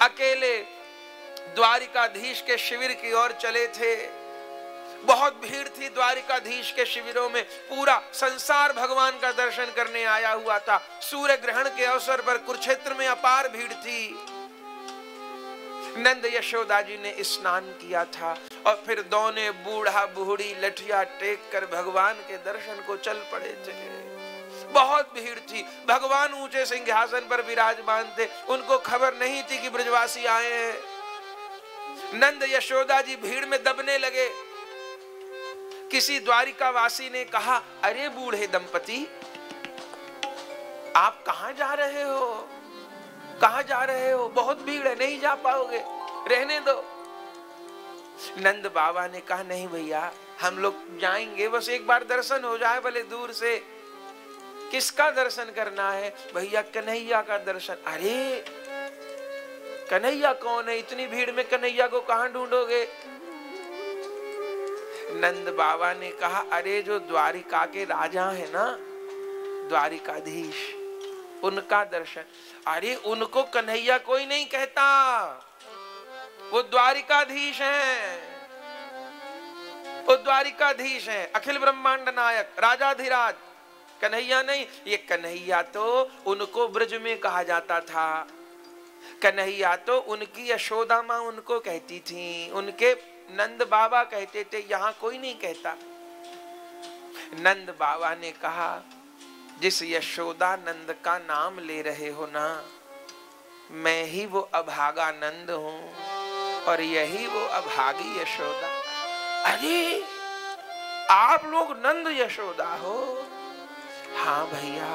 अकेले द्वारिकाधीश के शिविर की ओर चले थे। बहुत भीड़ थी द्वारिकाधीश के शिविरों में। पूरा संसार भगवान का दर्शन करने आया हुआ था। सूर्य ग्रहण के अवसर पर कुरुक्षेत्र में अपार भीड़ थी। नंद यशोदा जी ने स्नान किया था और फिर दोने बूढ़ा, बूढ़ी लठिया टेक कर भगवान के दर्शन को चल पड़े थे। बहुत भीड़ थी। भगवान ऊँचे सिंहासन पर विराजमान थे। उनको खबर नहीं थी कि ब्रजवासी आए हैं। नंद यशोदा जी भीड़ में दबने लगे। किसी द्वारिका वासी ने कहा, अरे बूढ़े दंपति, आप कहा जा रहे हो? कहा जा रहे हो? बहुत भीड़ है, नहीं जा पाओगे, रहने दो। नंद बाबा ने कहा, नहीं भैया, हम लोग जाएँगे, बस एक बार दर्शन हो जाए भले दूर से। किसका दर्शन करना है? भैया कन्हैया का दर्शन। अरे, कन्हैया कौन है? इतनी भीड़ में कन्हैया को कहा ढूंढोगे? नंद बाबा ने कहा, अरे, जो द्वारिका के राजा है ना, द्वारिकाधीश, उनका दर्शन, अरे, उनको कन्हैया कोई नहीं कहता। वो द्वारिकाधीश हैं। वो द्वारिकाधीश हैं। अखिल ब्रह्मांड नायक, राजाधिराज, कन्हैया नहीं, ये कन्हैया तो उनको ब्रज में कहा जाता था। कन्हैया तो उनकी यशोदा माँ उनको कहती थी, उनके नंद बाबा कहते थे, यहाँ कोई नहीं कहता। नंद बाबा ने कहा, जिस यशोदा नंद का नाम ले रहे हो ना, मैं ही वो अभागा नंद हूँ और यही वो अभागी यशोदा। अरे, आप लोग नंद यशोदा हो? हाँ भैया,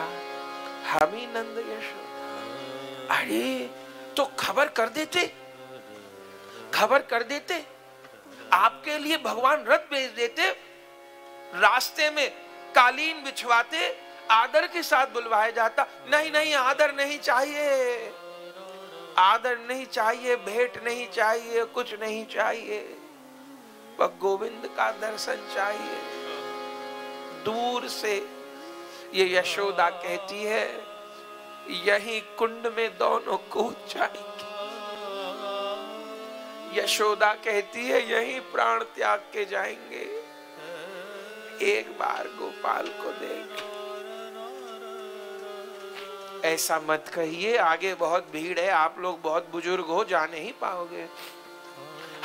हम ही नंद यशोदा अरे तो खबर कर देते, खबर कर देते। आपके लिए भगवान रथ भेज देते, रास्ते में कालीन बिछवाते, आदर के साथ बुलवाया जाता। नहीं नहीं, आदर नहीं चाहिए। आदर नहीं चाहिए, भेंट नहीं चाहिए, कुछ नहीं चाहिए। गोविंद का दर्शन चाहिए। दूर से ये यशोदा कहती है, यही कुंड में दोनों कूद जाएँगे। यशोदा कहती है, यही प्राण त्याग के जाएँगे। एक बार गोपाल को देख। ऐसा मत कहिए, आगे बहुत भीड़ है, आप लोग बहुत बुज़ुर्ग हो, जा नहीं पाओगे।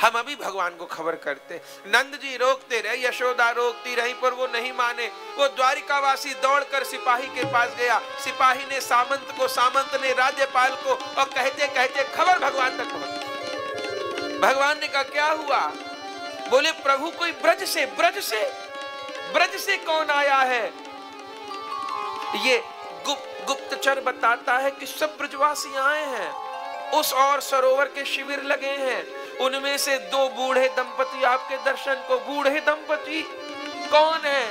हम अभी भगवान को खबर करते नंद जी रोकते रहे, यशोदा रोकती रही, पर वो नहीं माने। वो द्वारिकावासी दौड़कर सिपाही के पास गया। सिपाही ने सामंत को, सामंत ने राज्यपाल को, और कहते कहते खबर भगवान तक पहुँची। भगवान ने कहा, क्या हुआ? बोले, प्रभु, कोई ब्रज से ब्रज से ब्रज से कौन आया है? ये गुप्त गुप्तचर बताता है कि सब ब्रजवासी आए हैं। उस और सरोवर के शिविर लगे हैं। उनमें से दो बूढ़े दंपति आपके दर्शन को, बूढ़े दंपति कौन है?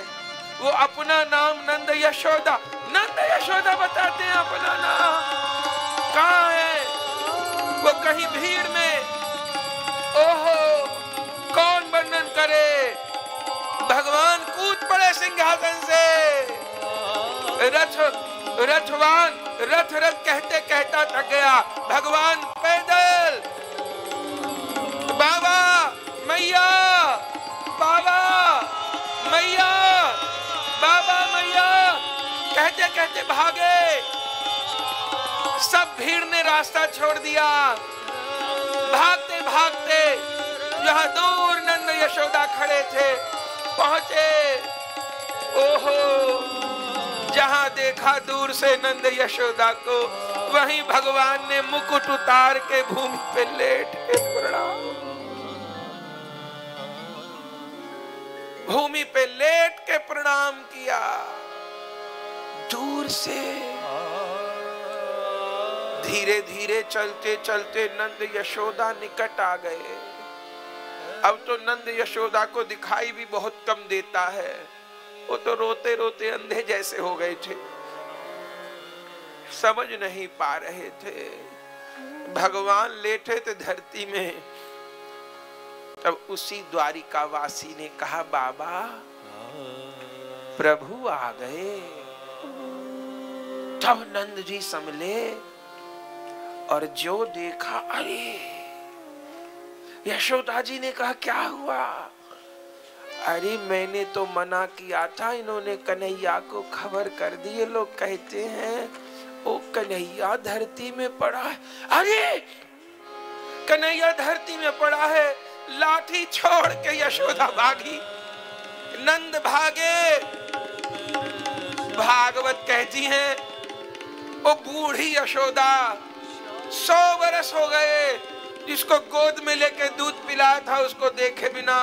वो अपना नाम नंद यशोदा नंद यशोदा बताते हैं अपना नाम। कहा है? वो कहीं भीड़ में। ओहो, कौन वर्णन करे? भगवान कूद पड़े सिंहासन से। रथ, रथवान रथ रथ कहते कहता थक गया। भगवान, पैदल। बाबा, मैया बाबा मैया बाबा, मैया, कहते कहते भागे। सब भीड़ ने रास्ता छोड़ दिया। भागते भागते यहाँ दूर नंद यशोदा खड़े थे, पहुँचे। ओहो, जहाँ देखा दूर से नंद यशोदा को, वहीं भगवान ने मुकुट उतार के भूमि पे लेट के प्रणाम। भूमि पे लेट के प्रणाम किया। दूर से धीरे धीरे चलते चलते नंद यशोदा निकट आ गए। अब तो नंद यशोदा को दिखाई भी बहुत कम देता है। वो तो रोते रोते अंधे जैसे हो गए थे। समझ नहीं पा रहे थे। भगवान लेटे थे धरती में। तब उसी द्वारिका वासी ने कहा, बाबा, प्रभु आ गए। तब नंद जी समले और जो देखा, अरे, यशोदा जी ने कहा, क्या हुआ? अरे, मैंने तो मना किया था, इन्होंने कन्हैया को खबर कर दी, ये लोग कहते हैं ओ कन्हैया धरती में पड़ा है। अरे, कन्हैया धरती में पड़ा है, लाठी छोड़ के यशोदा भागी, नंद भागे। भागवत कहती है, ओ बूढ़ी यशोदा सौ बरस हो गए जिसको गोद में लेके दूध पिलाया था, उसको देखे बिना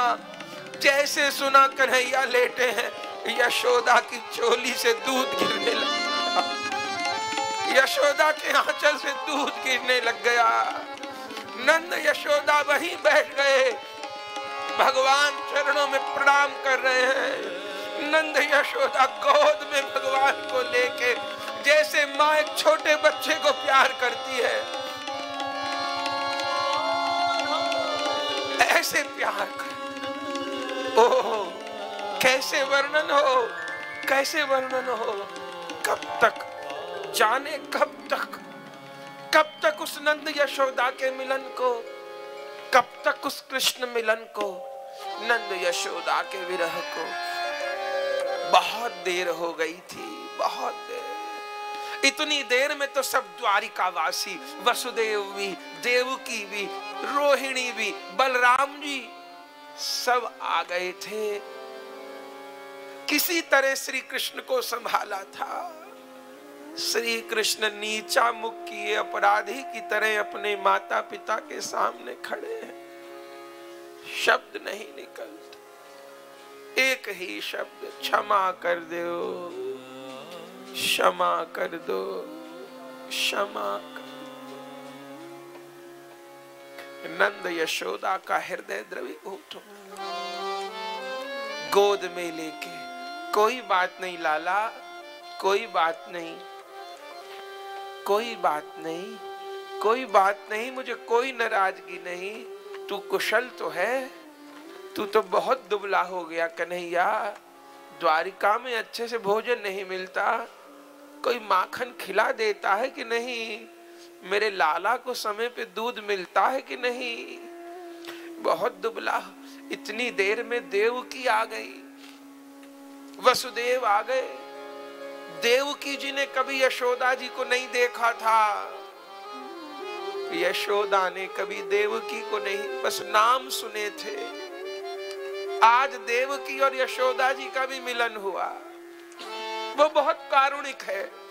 जैसे सुना कन्हैया लेटे हैं, यशोदा की चोली से दूध गिरने लगा यशोदा के आंचल से दूध गिरने लग गया। नंद यशोदा वहीं बैठ गए। भगवान चरणों में प्रणाम कर रहे हैं। नंद यशोदा गोद में भगवान को लेके जैसे माँ एक छोटे बच्चे को प्यार करती है। ऐसे प्यार कर? ओ, कैसे वर्णन हो? कैसे वर्णन हो? कब तक? जाने कब तक? कब तक उस नंद यशोदा के मिलन को? कब तक उस कृष्ण मिलन को? नंद यशोदा के विरह को? बहुत देर हो गई थी, बहुत देर। इतनी देर में तो सब द्वारिका वासी वसुदेव भी, देवकी भी रोहिणी भी, बलराम जी, सब आ गए थे। किसी तरह श्री कृष्ण को संभाला था। श्री कृष्ण नीचा मुख किए अपराधी की तरह अपने माता पिता के सामने खड़े हैं। शब्द नहीं निकलते। एक ही शब्द, क्षमा कर दो। क्षमा कर दो। क्षमा नंद यशोदा का हृदय द्रवीभूत हो गोद में लेके, कोई बात नहीं लाला, कोई बात नहीं, कोई बात नहीं, कोई बात नहीं, मुझे कोई नाराज़गी नहीं, तू कुशल तो है, तू तो बहुत दुबला हो गया कन्हैया, द्वारिका में अच्छे से भोजन नहीं मिलता, कोई माखन खिला देता है कि नहीं? मेरे लाला को समय पे दूध मिलता है कि नहीं? बहुत दुबला, इतनी देर में देव की आ गई। वसुदेव आ गए। देव की जी ने कभी यशोदा जी को नहीं देखा था, यशोदा ने कभी देवकी को नहीं, बस नाम सुने थे। आज देवकी और यशोदा जी का भी मिलन हुआ। वो बहुत कारुणिक है।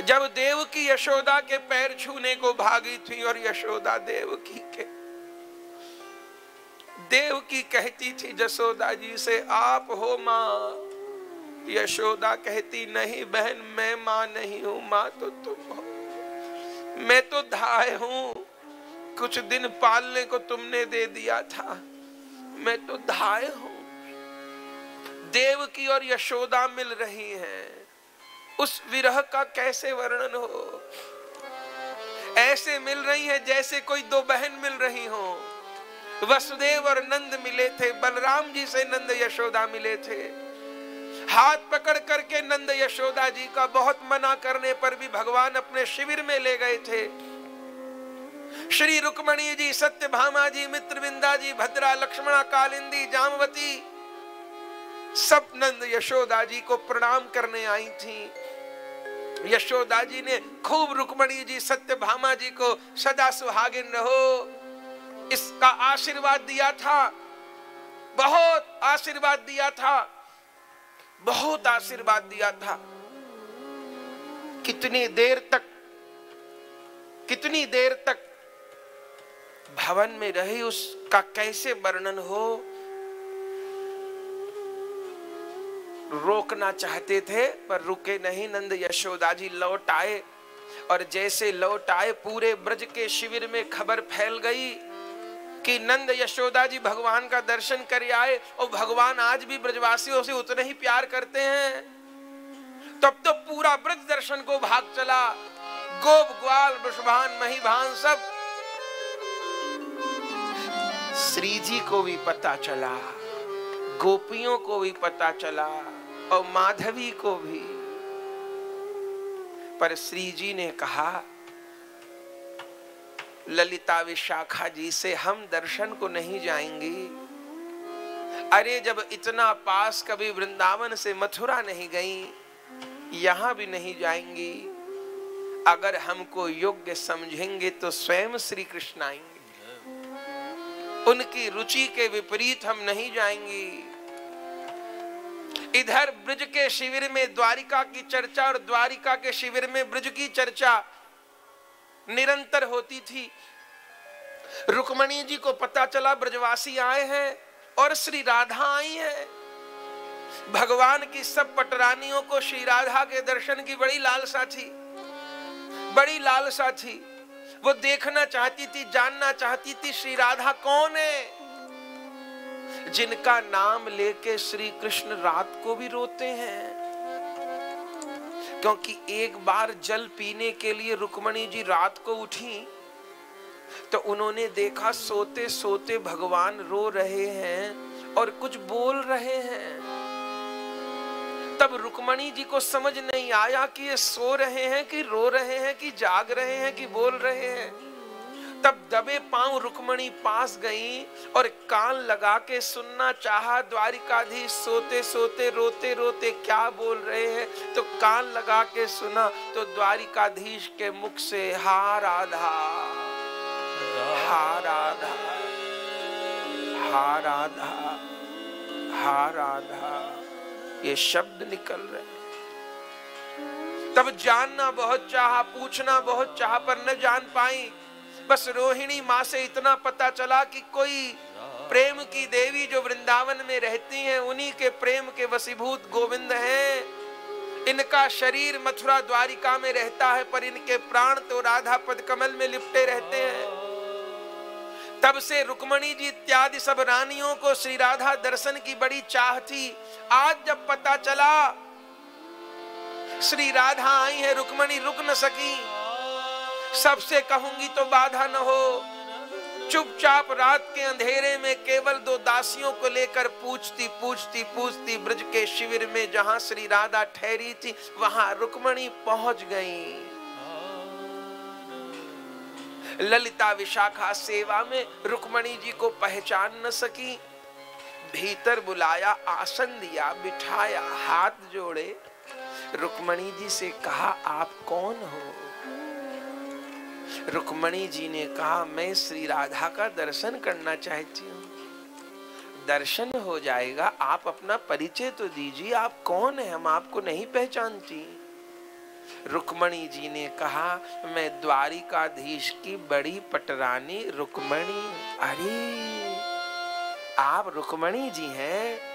जब देव की यशोदा के पैर छूने को भागी थी और यशोदा देव की के देव की कहती थी, जसोदा जी से आप हो माँ। यशोदा कहती, नहीं बहन, मैं माँ नहीं हूँ, माँ तो तुम हो। मैं तो धाय हूँ। कुछ दिन पालने को तुमने दे दिया था। मैं तो धाय हूँ। देव की और यशोदा मिल रही हैं। उस विरह का कैसे वर्णन हो? ऐसे मिल रही है जैसे कोई दो बहन मिल रही हो। वसुदेव और नंद मिले थे, बलराम जी से नंद यशोदा मिले थे। हाथ पकड़ करके नंद यशोदा जी का बहुत मना करने पर भी भगवान अपने शिविर में ले गए थे। श्री रुक्मणी जी सत्य भामा जी मित्र बिंदा जी, भद्रा, लक्ष्मणा, कालिंदी, जामवती सब नंद यशोदा जी को प्रणाम करने आई थी। यशोदा जी ने खूब रुक्मणी जी सत्य भामा जी को सदा सुहागिन रहो। इसका आशीर्वाद दिया था। बहुत आशीर्वाद दिया था। बहुत आशीर्वाद दिया था। कितनी देर तक, कितनी देर तक भवन में रही, उसका कैसे वर्णन हो? रोकना चाहते थे, पर रुके नहीं। नंद यशोदा जी लौट आए, और जैसे लौट आए, पूरे ब्रज के शिविर में खबर फैल गई कि नंद यशोदा जी भगवान का दर्शन कर आए, और भगवान आज भी ब्रजवासियों से उतने ही प्यार करते हैं। तब तो पूरा ब्रज दर्शन को भाग चला। गोप, ग्वाल, वृषभान, महिभान सब श्री जी को भी पता चला, गोपियों को भी पता चला। और माधवी को भी। पर श्री जी ने कहा, ललिता विशाखा जी से हम दर्शन को नहीं जाएँगे। अरे जब इतना पास कभी वृंदावन से मथुरा नहीं गई, यहाँ भी नहीं जाएँगी। अगर हमको योग्य समझेंगे तो स्वयं श्री कृष्ण आएँगे। उनकी रुचि के विपरीत हम नहीं जाएँगे। इधर ब्रज के शिविर में द्वारिका की चर्चा और द्वारिका के शिविर में ब्रज की चर्चा निरंतर होती थी। रुक्मणी जी को पता चला, ब्रजवासी आए हैं और श्री राधा आई है। भगवान की सब पटरानियों को श्री राधा के दर्शन की बड़ी लालसा थी, बड़ी लालसा थी। वो देखना चाहती थी, जानना चाहती थी, श्री राधा कौन है? जिनका नाम लेके श्री कृष्ण रात को भी रोते हैं। क्योंकि एक बार जल पीने के लिए रुक्मणी जी रात को उठी तो उन्होंने देखा सोते सोते भगवान रो रहे हैं और कुछ बोल रहे हैं। तब रुक्मणी जी को समझ नहीं आया कि ये सो रहे हैं, कि रो रहे हैं, कि जाग रहे हैं, कि बोल रहे हैं। तब दबे पाँव रुकमणी पास गई और कान लगा के सुनना चाहा, द्वारिकाधीश सोते सोते रोते रोते क्या बोल रहे हैं? तो कान लगा के सुना तो द्वारिकाधीश के मुख से हा राधा। हा राधा। हा राधा। हा राधा। ये शब्द निकल रहे हैं। तब जानना बहुत चाहा, पूछना बहुत चाहा, पर न जान पाई। बस रोहिणी माँ से इतना पता चला कि कोई प्रेम की देवी जो वृंदावन में रहती हैं, उन्हीं के प्रेम के वसीभूत गोविंद हैं। इनका शरीर मथुरा द्वारिका में रहता है, पर इनके प्राण तो राधा पद कमल में लिपटे रहते हैं। तब से रुक्मणी जी इत्यादि सब रानियों को श्री राधा दर्शन की बड़ी चाह थी। आज जब पता चला, श्री राधा आई है, रुक्मणी रुक न सकी। सबसे कहूँगी तो बाधा न हो। चुपचाप रात के अंधेरे में केवल दो दासियों को लेकर पूछती पूछती पूछती ब्रज के शिविर में जहाँ श्री राधा ठहरी थी, वहाँ रुक्मणी पहुँच गई। ललिता विशाखा सेवा में रुक्मणी जी को पहचान न सकी। भीतर बुलाया, आसन दिया, बिठाया, हाथ जोड़े। रुक्मणी जी से कहा, आप कौन हो? रुक्मणी जी ने कहा, मैं श्री राधा का दर्शन करना चाहती हूँ। दर्शन हो जाएगा, आप अपना परिचय तो दीजिए, आप कौन है, हम आपको नहीं पहचानती। रुक्मणी जी ने कहा, मैं द्वारिकाधीश की बड़ी पटरानी रुक्मणी अरे, आप रुक्मणी जी हैं।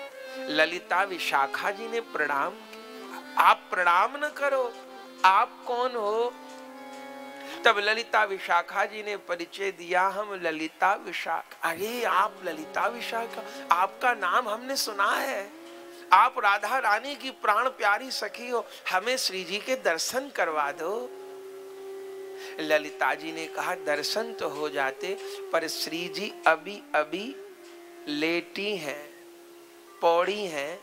ललिता विशाखा जी ने प्रणाम आप प्रणाम न करो, आप कौन हो? तब ललिता विशाखा जी ने परिचय दिया, हम ललिता विशाखा। अरे, आप ललिता विशाखा, आपका नाम हमने सुना है। आप राधा रानी की प्राण प्यारी सखी हो, हमें श्री जी के दर्शन करवा दो। ललिता जी ने कहा, दर्शन तो हो जाते, पर श्री जी अभी अभी लेटी हैं, पौड़ी हैं,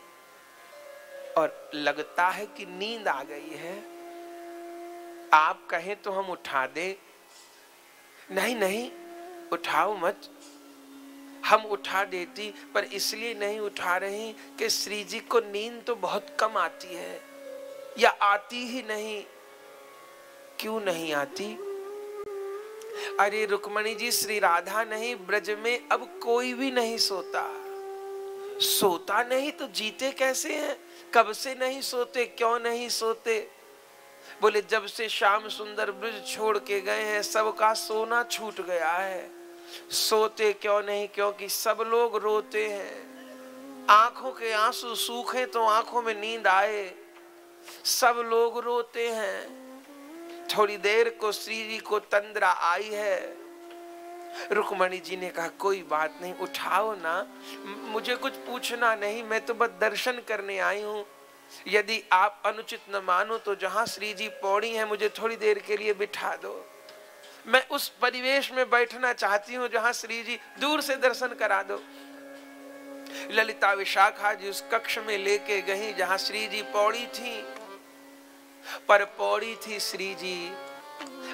और लगता है कि नींद आ गई है। आप कहें तो हम उठा दे। नहीं नहीं, उठाओ मत। हम उठा देती, पर इसलिए नहीं उठा रही कि श्री जी को नींद तो बहुत कम आती है, या आती ही नहीं। क्यों नहीं आती? अरे रुक्मणी जी, श्री राधा नहीं, ब्रज में अब कोई भी नहीं सोता। सोता नहीं तो जीते कैसे हैं? कब से नहीं सोते, क्यों नहीं सोते? बोले, जब से श्याम सुंदर ब्रज छोड़ के गए हैं, सबका सोना छूट गया है। सोते क्यों नहीं? क्योंकि सब लोग रोते हैं। आँखों के आँसू सूखे तो आँखों में नींद आए। सब लोग रोते हैं। थोड़ी देर को श्री जी को तंद्रा आई है। रुक्मणी जी ने कहा, कोई बात नहीं, उठाओ ना। मुझे कुछ पूछना नहीं, मैं तो बस दर्शन करने आई हूँ। यदि आप अनुचित न मानो तो जहाँ श्री जी पौड़ी है, मुझे थोड़ी देर के लिए बिठा दो। मैं उस परिवेश में बैठना चाहती हूँ जहाँ श्री जी दूर से दर्शन करा दो। ललिता विशाखा जी उस कक्ष में लेके गई जहाँ श्री जी पौड़ी थी। पर पौड़ी थी श्री जी,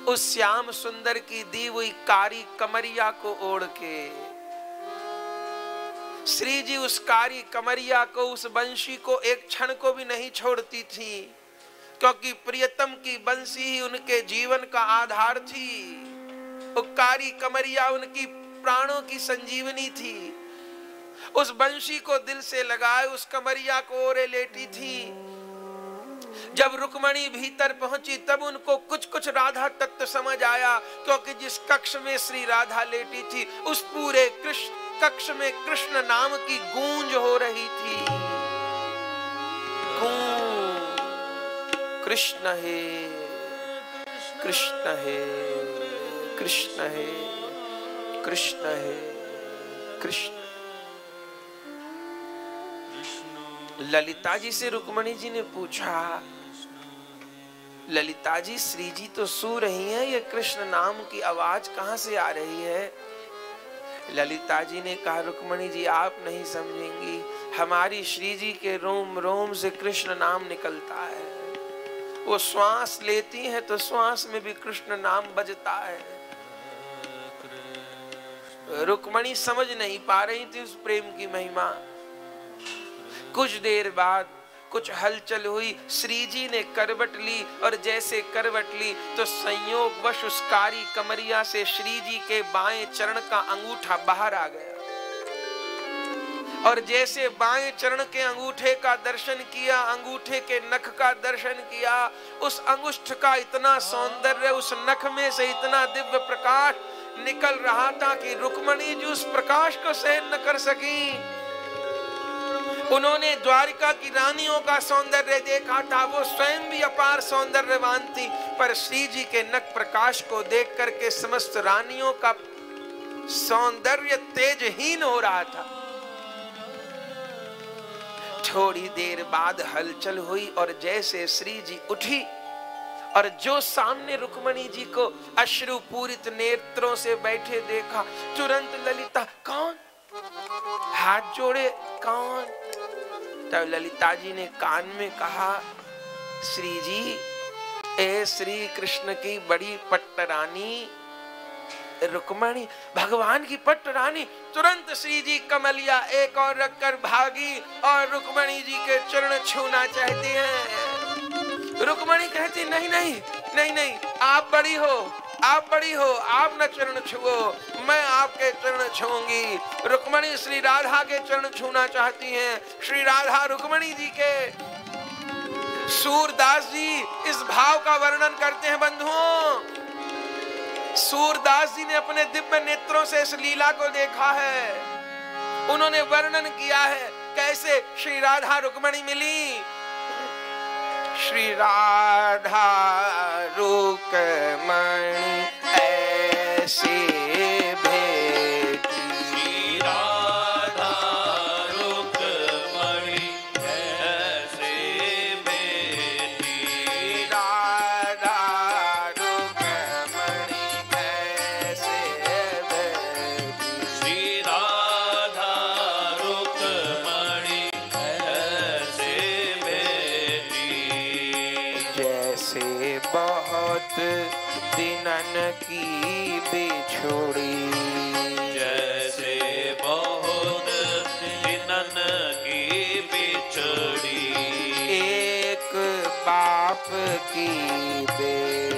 उस श्याम सुंदर की दी हुई कारी कमरिया को ओढ़ के। श्री जी उस कारी कमरिया को, उस बंशी को एक क्षण को भी नहीं छोड़ती थी, क्योंकि प्रियतम की बंसी ही उनके जीवन का आधार थी। वो कारी कमरिया उनकी प्राणों की संजीवनी थी। उस बंशी को दिल से लगाए उस कमरिया को ओरे लेटी थी। जब रुकमणी भीतर पहुँची, तब उनको कुछ कुछ राधा तत्व समझ आया, क्योंकि जिस कक्ष में श्री राधा लेटी थी, उस पूरे कृष्ण कक्ष में कृष्ण नाम की गूंज हो रही थी। कृष्ण हे, कृष्ण है कृष्ण है कृष्ण है, कृष्ण। ललिता जी से रुक्मणी जी ने पूछा, ललिता जी श्री जी तो सो रही हैं, ये कृष्ण नाम की आवाज़ कहाँ से आ रही है? ललिता जी ने कहा, रुक्मणी जी, आप नहीं समझेंगी। हमारी श्री जी के रोम रोम से कृष्ण नाम निकलता है। वो श्वास लेती हैं तो श्वास में भी कृष्ण नाम बजता है। रुक्मणी समझ नहीं पा रही थी उस प्रेम की महिमा। कुछ देर बाद कुछ हलचल हुई श्री जी ने करवट ली और जैसे करवट ली तो संयोग वश उस कारी कमरिया से श्री जी के बाएँ चरण का अंगूठा बाहर आ गया। और जैसे बाएँ चरण के अंगूठे का दर्शन किया, अंगूठे के नख का दर्शन किया, उस अंगुष्ठ का इतना सौंदर्य, उस नख में से इतना दिव्य प्रकाश निकल रहा था कि रुक्मणी जी उस प्रकाश को सहन न कर सकी। उन्होंने द्वारिका की रानियों का सौंदर्य देखा था वो स्वयं भी अपार सौंदर्यवान थी, पर श्री जी के नक प्रकाश को देख करके समस्त रानियों का सौंदर्य तेजहीन हो रहा था। थोड़ी देर बाद हलचल हुई और जैसे श्री जी उठी और जो सामने रुक्मणी जी को अश्रु पूरित नेत्रों से बैठे देखा, तुरंत ललिता, कौन? हाथ जोड़े, कौन? तब ललिता जी ने कान में कहा, श्री जी, ए श्री कृष्ण की बड़ी पट्टरानी, रुक्मणी, भगवान की पट्ट रानी तुरंत श्री जी कमलिया एक और रखकर भागी और रुक्मणी जी के चरण छूना चाहती हैं। रुक्मणी कहती, नहीं नहीं नहीं नहीं, आप बड़ी हो, आप बड़ी हो, आप न चरण छुओ मैं आपके चरण छूँगी। रुक्मणी श्री राधा के चरण छूना चाहती हैं। श्री राधा रुक्मणी जी के सूरदास जी इस भाव का वर्णन करते हैं, बंधुओं। सूरदास जी ने अपने दिव्य नेत्रों से इस लीला को देखा है। उन्होंने वर्णन किया है, कैसे श्री राधा रुक्मणी मिली। श्री राधा रुक्मणी, ऐसी की बेटी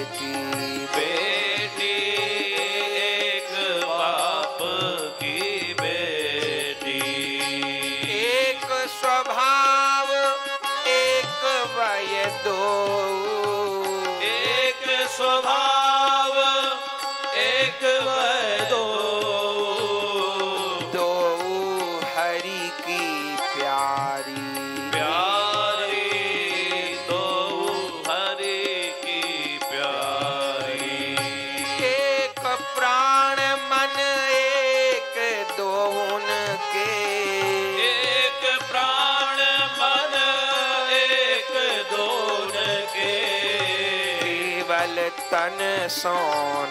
तन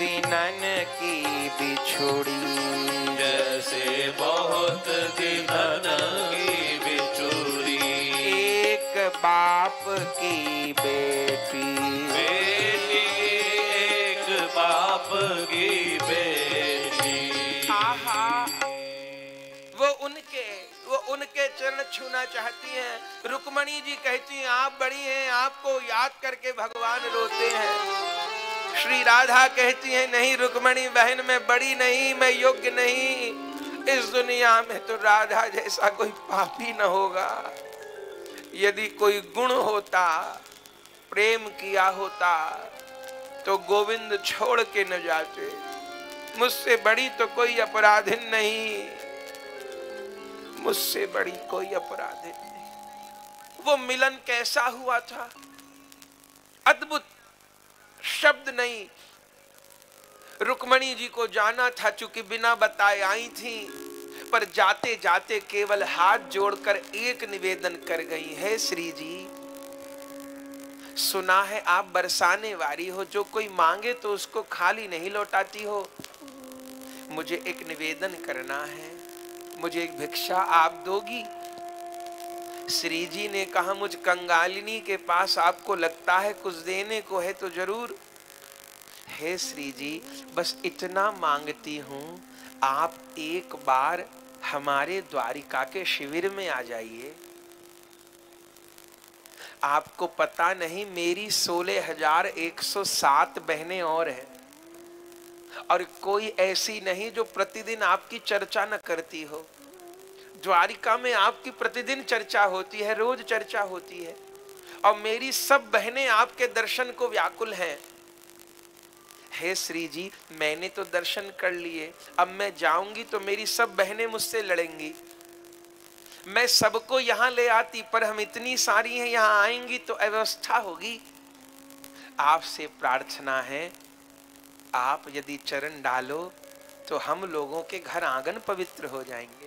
दिनन की बिछुड़ी। जैसे बहुत दिनन की बिचूरी एक बाप की बेटी। बेटी एक बाप की बेटी। आहा वो उनके वो उनके चरण छूना चाहती हैं। रुक्मणी जी कहती हैं आप बड़ी हैं आपको याद करके भगवान रोते हैं। श्री राधा कहती हैं, नहीं, रुक्मणी बहन, मैं बड़ी नहीं, मैं योग्य नहीं। इस दुनिया में तो राधा जैसा कोई पापी न होगा। यदि कोई गुण होता, प्रेम किया होता तो गोविंद छोड़ के न जाते। मुझसे बड़ी तो कोई अपराधिन नहीं। मुझसे बड़ी कोई अपराधिन नहीं। वो मिलन कैसा हुआ था? अद्भुत शब्द नहीं। रुक्मणी जी को जाना था, चूँकि बिना बताए आई थी, पर जाते जाते केवल हाथ जोड़कर एक निवेदन कर गई है, श्री जी। सुना है आप बरसाने वाली हो, जो कोई मांगे तो उसको खाली नहीं लौटाती हो। मुझे एक निवेदन करना है, मुझे एक भिक्षा आप दोगी। श्री जी ने कहा, मुझ कंगालिनी के पास आपको लगता है कुछ देने को है तो ज़रूर। हे श्री जी बस इतना मांगती हूँ, आप एक बार हमारे द्वारिका के शिविर में आ जाइए। आपको पता नहीं, मेरी सोलह हज़ार एक सौ सात बहने और हैं। और कोई ऐसी नहीं जो प्रतिदिन आपकी चर्चा न करती हो। द्वारिका में आपकी प्रतिदिन चर्चा होती है, रोज चर्चा होती है। और मेरी सब बहनें आपके दर्शन को व्याकुल हैं। हे श्री जी मैंने तो दर्शन कर लिए। अब मैं जाऊँगी तो मेरी सब बहनें मुझसे लड़ेंगी। मैं सबको यहाँ ले आती, पर हम इतनी सारी हैं, यहाँ आएँगी तो अव्यवस्था होगी। आपसे प्रार्थना है, आप यदि चरण डालो तो हम लोगों के घर आँगन पवित्र हो जाएँगे।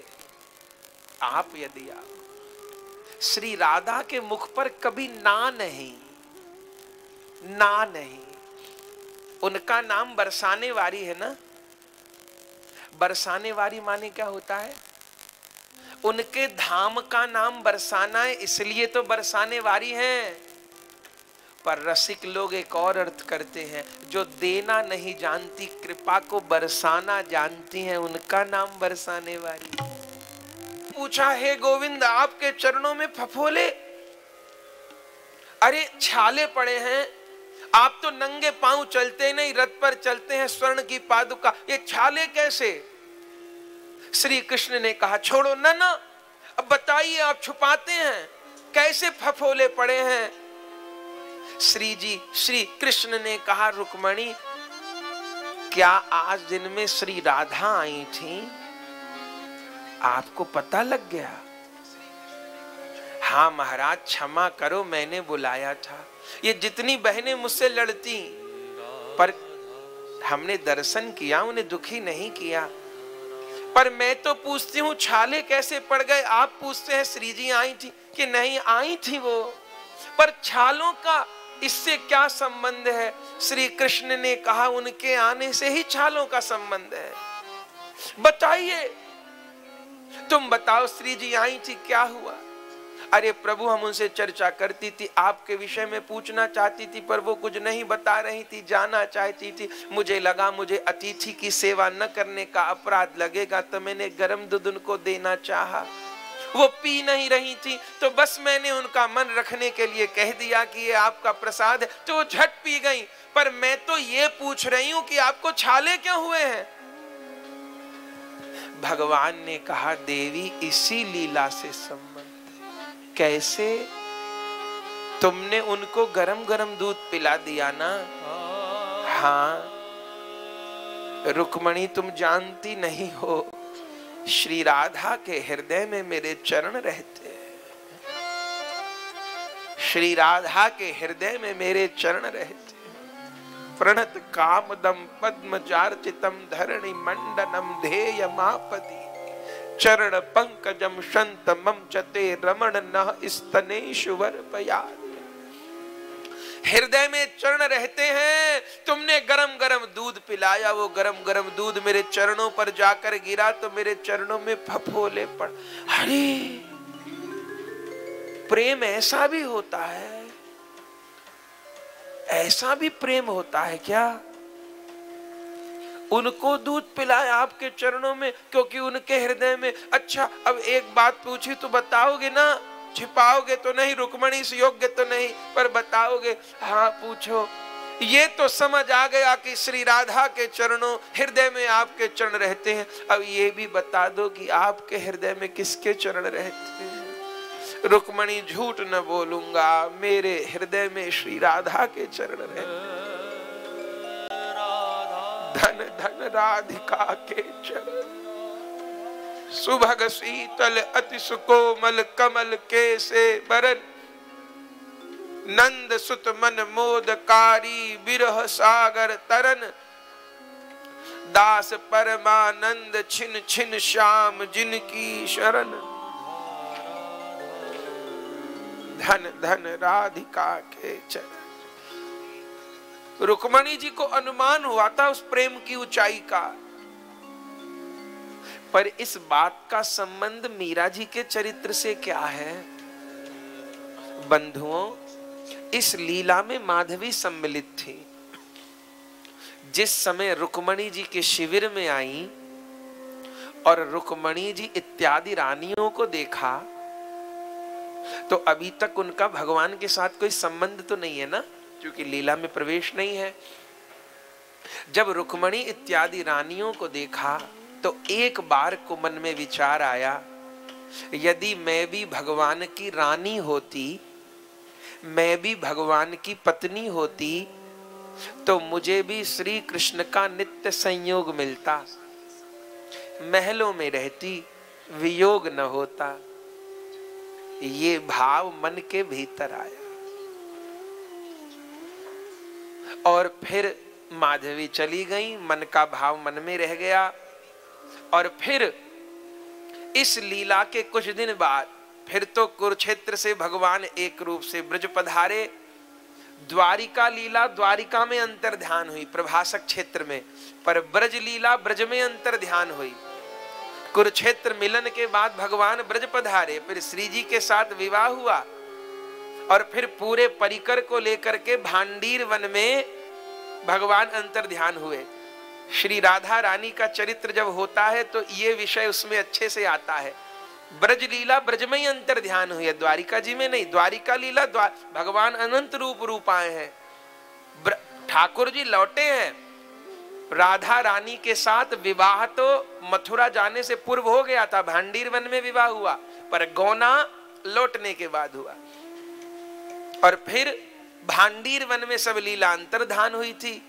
आप यदि आप श्री राधा के मुख पर कभी ना नहीं ना नहीं। उनका नाम बरसाने वाली है ना? बरसाने वाली माने क्या होता है? उनके धाम का नाम बरसाना है, इसलिए तो बरसाने वाली है। पर रसिक लोग एक और अर्थ करते हैं, जो देना नहीं जानती, कृपा को बरसाना जानती हैं, उनका नाम बरसाने वाली पूछा, हे गोविंद, आपके चरणों में फफोले? अरे, छाले पड़े हैं। आप तो नंगे पाँव चलते नहीं, रथ पर चलते हैं स्वर्ण की पादुका। ये छाले कैसे? श्री कृष्ण ने कहा, छोड़ो, न, ना। अब बताइए, आप छुपाते हैं? कैसे फफोले पड़े हैं? श्री जी, श्री कृष्ण ने कहा, रुक्मणी, क्या आज दिन में श्री राधा आई थी? आपको पता लग गया। हाँ महाराज, क्षमा करो, मैंने बुलाया था। ये जितनी बहनें मुझसे लड़ती, पर हमने दर्शन किया, उन्हें दुखी नहीं किया। पर मैं तो पूछती हूँ, छाले कैसे पड़ गए? आप पूछते हैं, श्री जी आई थी कि नहीं, आई थी वो। पर छालों का इससे क्या संबंध है? श्री कृष्ण ने कहा, उनके आने से ही छालों का संबंध है। बताइए तुम बताओ श्री जी आई थी क्या हुआ? अरे प्रभु, हम उनसे चर्चा करती थी, आपके विषय में पूछना चाहती थी, पर वो कुछ नहीं बता रही थी, जाना चाहती थी। मुझे लगा, मुझे अतिथि की सेवा न करने का अपराध लगेगा तो मैंने गर्म दूध उनको देना चाहा। वो पी नहीं रही थी तो बस मैंने उनका मन रखने के लिए कह दिया कि ये आपका प्रसाद है तो झट पी गई। पर मैं तो ये पूछ रही हूँ कि आपको छाले क्यों हुए हैं? भगवान ने कहा, देवी, इसी लीला से संबंध कैसे? तुमने उनको गरम गरम दूध पिला दिया ना? हाँ। रुक्मणी, तुम जानती नहीं हो। श्री राधा के हृदय में मेरे चरण रहते श्री राधा के हृदय में मेरे चरण रहते प्रणत कामदम पद्म जार्चितम धरणि मंडनम ध्येय मापति चरण पंकजम शंत मम चते रमण न स्तने शुवर पयाद हृदय में चरण रहते हैं, तुमने गरम गरम दूध पिलाया, वो गरम गरम दूध मेरे चरणों पर जाकर गिरा तो मेरे चरणों में फफोले पड़। अरे, प्रेम ऐसा भी होता है ऐसा भी प्रेम होता है क्या? उनको दूध पिलाए आपके चरणों में, क्योंकि उनके हृदय में अच्छा अब एक बात पूछी तो बताओगे ना? छिपाओगे तो नहीं, रुकमणी से योग्य तो नहीं, पर बताओगे हाँ पूछो। ये तो समझ आ गया कि श्री राधा के चरणों, हृदय में आपके चरण रहते हैं। अब ये भी बता दो कि आपके हृदय में किसके चरण रहते हैं? रुकमणी झूठ न बोलूँगा, मेरे हृदय में श्री राधा के चरण रहते धन धन राधिका के चरण। सुभग शीतल अति सुकोमल कमल के से बरन। नंद सुत मन मोदकारी बिरह सागर तरन दास परमानंद छिन छिन श्याम जिनकी शरण। धन धन राधिका के चरण रुक्मणी जी को अनुमान हुआ था उस प्रेम की ऊंचाई का। पर इस बात का संबंध मीरा जी के चरित्र से क्या है? बंधुओं, इस लीला में माधवी सम्मिलित थी। जिस समय रुक्मणी जी के शिविर में आई और रुक्मणी जी इत्यादि रानियों को देखा तो अभी तक उनका भगवान के साथ कोई संबंध तो नहीं है ना? क्योंकि लीला में प्रवेश नहीं है। जब रुक्मणी इत्यादि रानियों को देखा तो एक बार को मन में विचार आया, यदि मैं भी भगवान की रानी होती, मैं भी भगवान की पत्नी होती तो मुझे भी श्री कृष्ण का नित्य संयोग मिलता। महलों में रहती, वियोग न होता। ये भाव मन के भीतर आया। और फिर माधवी चली गई, मन का भाव मन में रह गया। और फिर इस लीला के कुछ दिन बाद फिर तो कुरुक्षेत्र से भगवान एक रूप से ब्रज पधारे। द्वारिका लीला, द्वारिका में अंतर ध्यान हुई, प्रभाषक क्षेत्र में। पर ब्रज लीला ब्रज में अंतर ध्यान हुई। कुरुक्षेत्र मिलन के बाद भगवान ब्रज पधारे, फिर श्री जी के साथ विवाह हुआ और फिर पूरे परिकर को लेकर के भांडीर वन में भगवान अंतर ध्यान हुए। श्री राधा रानी का चरित्र जब होता है तो ये विषय उसमें अच्छे से आता है। ब्रज लीला ब्रज में ही अंतर ध्यान हुई है, द्वारिका जी में नहीं, द्वारिका लीला द्वार भगवान अनंत रूप रूप आए हैं ठाकुर जी लौटे हैं राधा रानी के साथ विवाह तो मथुरा जाने से पूर्व हो गया था, भांडीर वन में विवाह हुआ, पर गौना लौटने के बाद हुआ। और फिर भांडीर वन में सब लीला अंतर्धान हुई थी।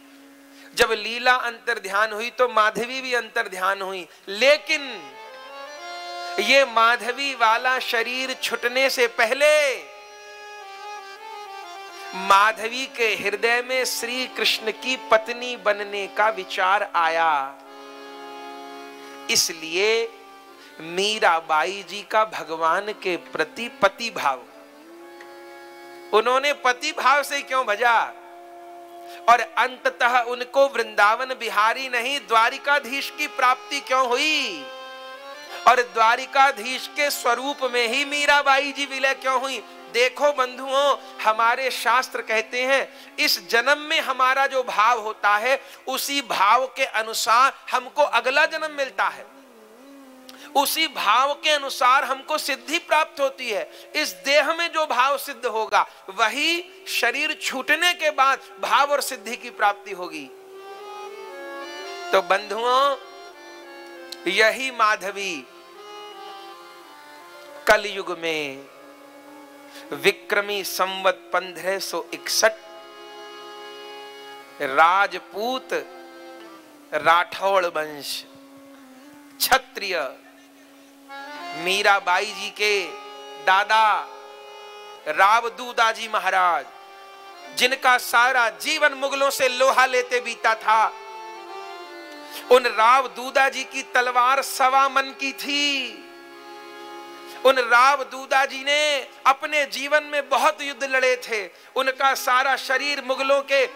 जब लीला अंतर ध्यान हुई तो माधवी भी अंतर ध्यान हुई, लेकिन ये माधवी वाला शरीर छुटने से पहले माधवी के हृदय में श्री कृष्ण की पत्नी बनने का विचार आया। इसलिए मीराबाई जी का भगवान के प्रति पति भाव। उन्होंने पति भाव से क्यों भजा? और अंततः उनको वृंदावन बिहारी नहीं, द्वारिकाधीश की प्राप्ति क्यों हुई? और द्वारिकाधीश के स्वरूप में ही मीराबाई जी विलय क्यों हुई? देखो बंधुओं, हमारे शास्त्र कहते हैं, इस जन्म में हमारा जो भाव होता है, उसी भाव के अनुसार हमको अगला जन्म मिलता है। उसी भाव के अनुसार हमको सिद्धि प्राप्त होती है। इस देह में जो भाव सिद्ध होगा, वही शरीर छूटने के बाद भाव और सिद्धि की प्राप्ति होगी। तो बंधुओं, यही माधवी कलयुग में विक्रमी संवत पंद्रह सो इकसठ। राजपूत राठौड़ वंश। क्षत्रिय मीराबाई जी के दादा राव दूदा जी महाराज, जिनका सारा जीवन मुगलों से लोहा लेते बीता था। उन राव दूदा जी की तलवार सवा मन की थी। उन राव दूदा जी ने अपने जीवन में बहुत युद्ध लड़े थे। उनका सारा शरीर मुगलों के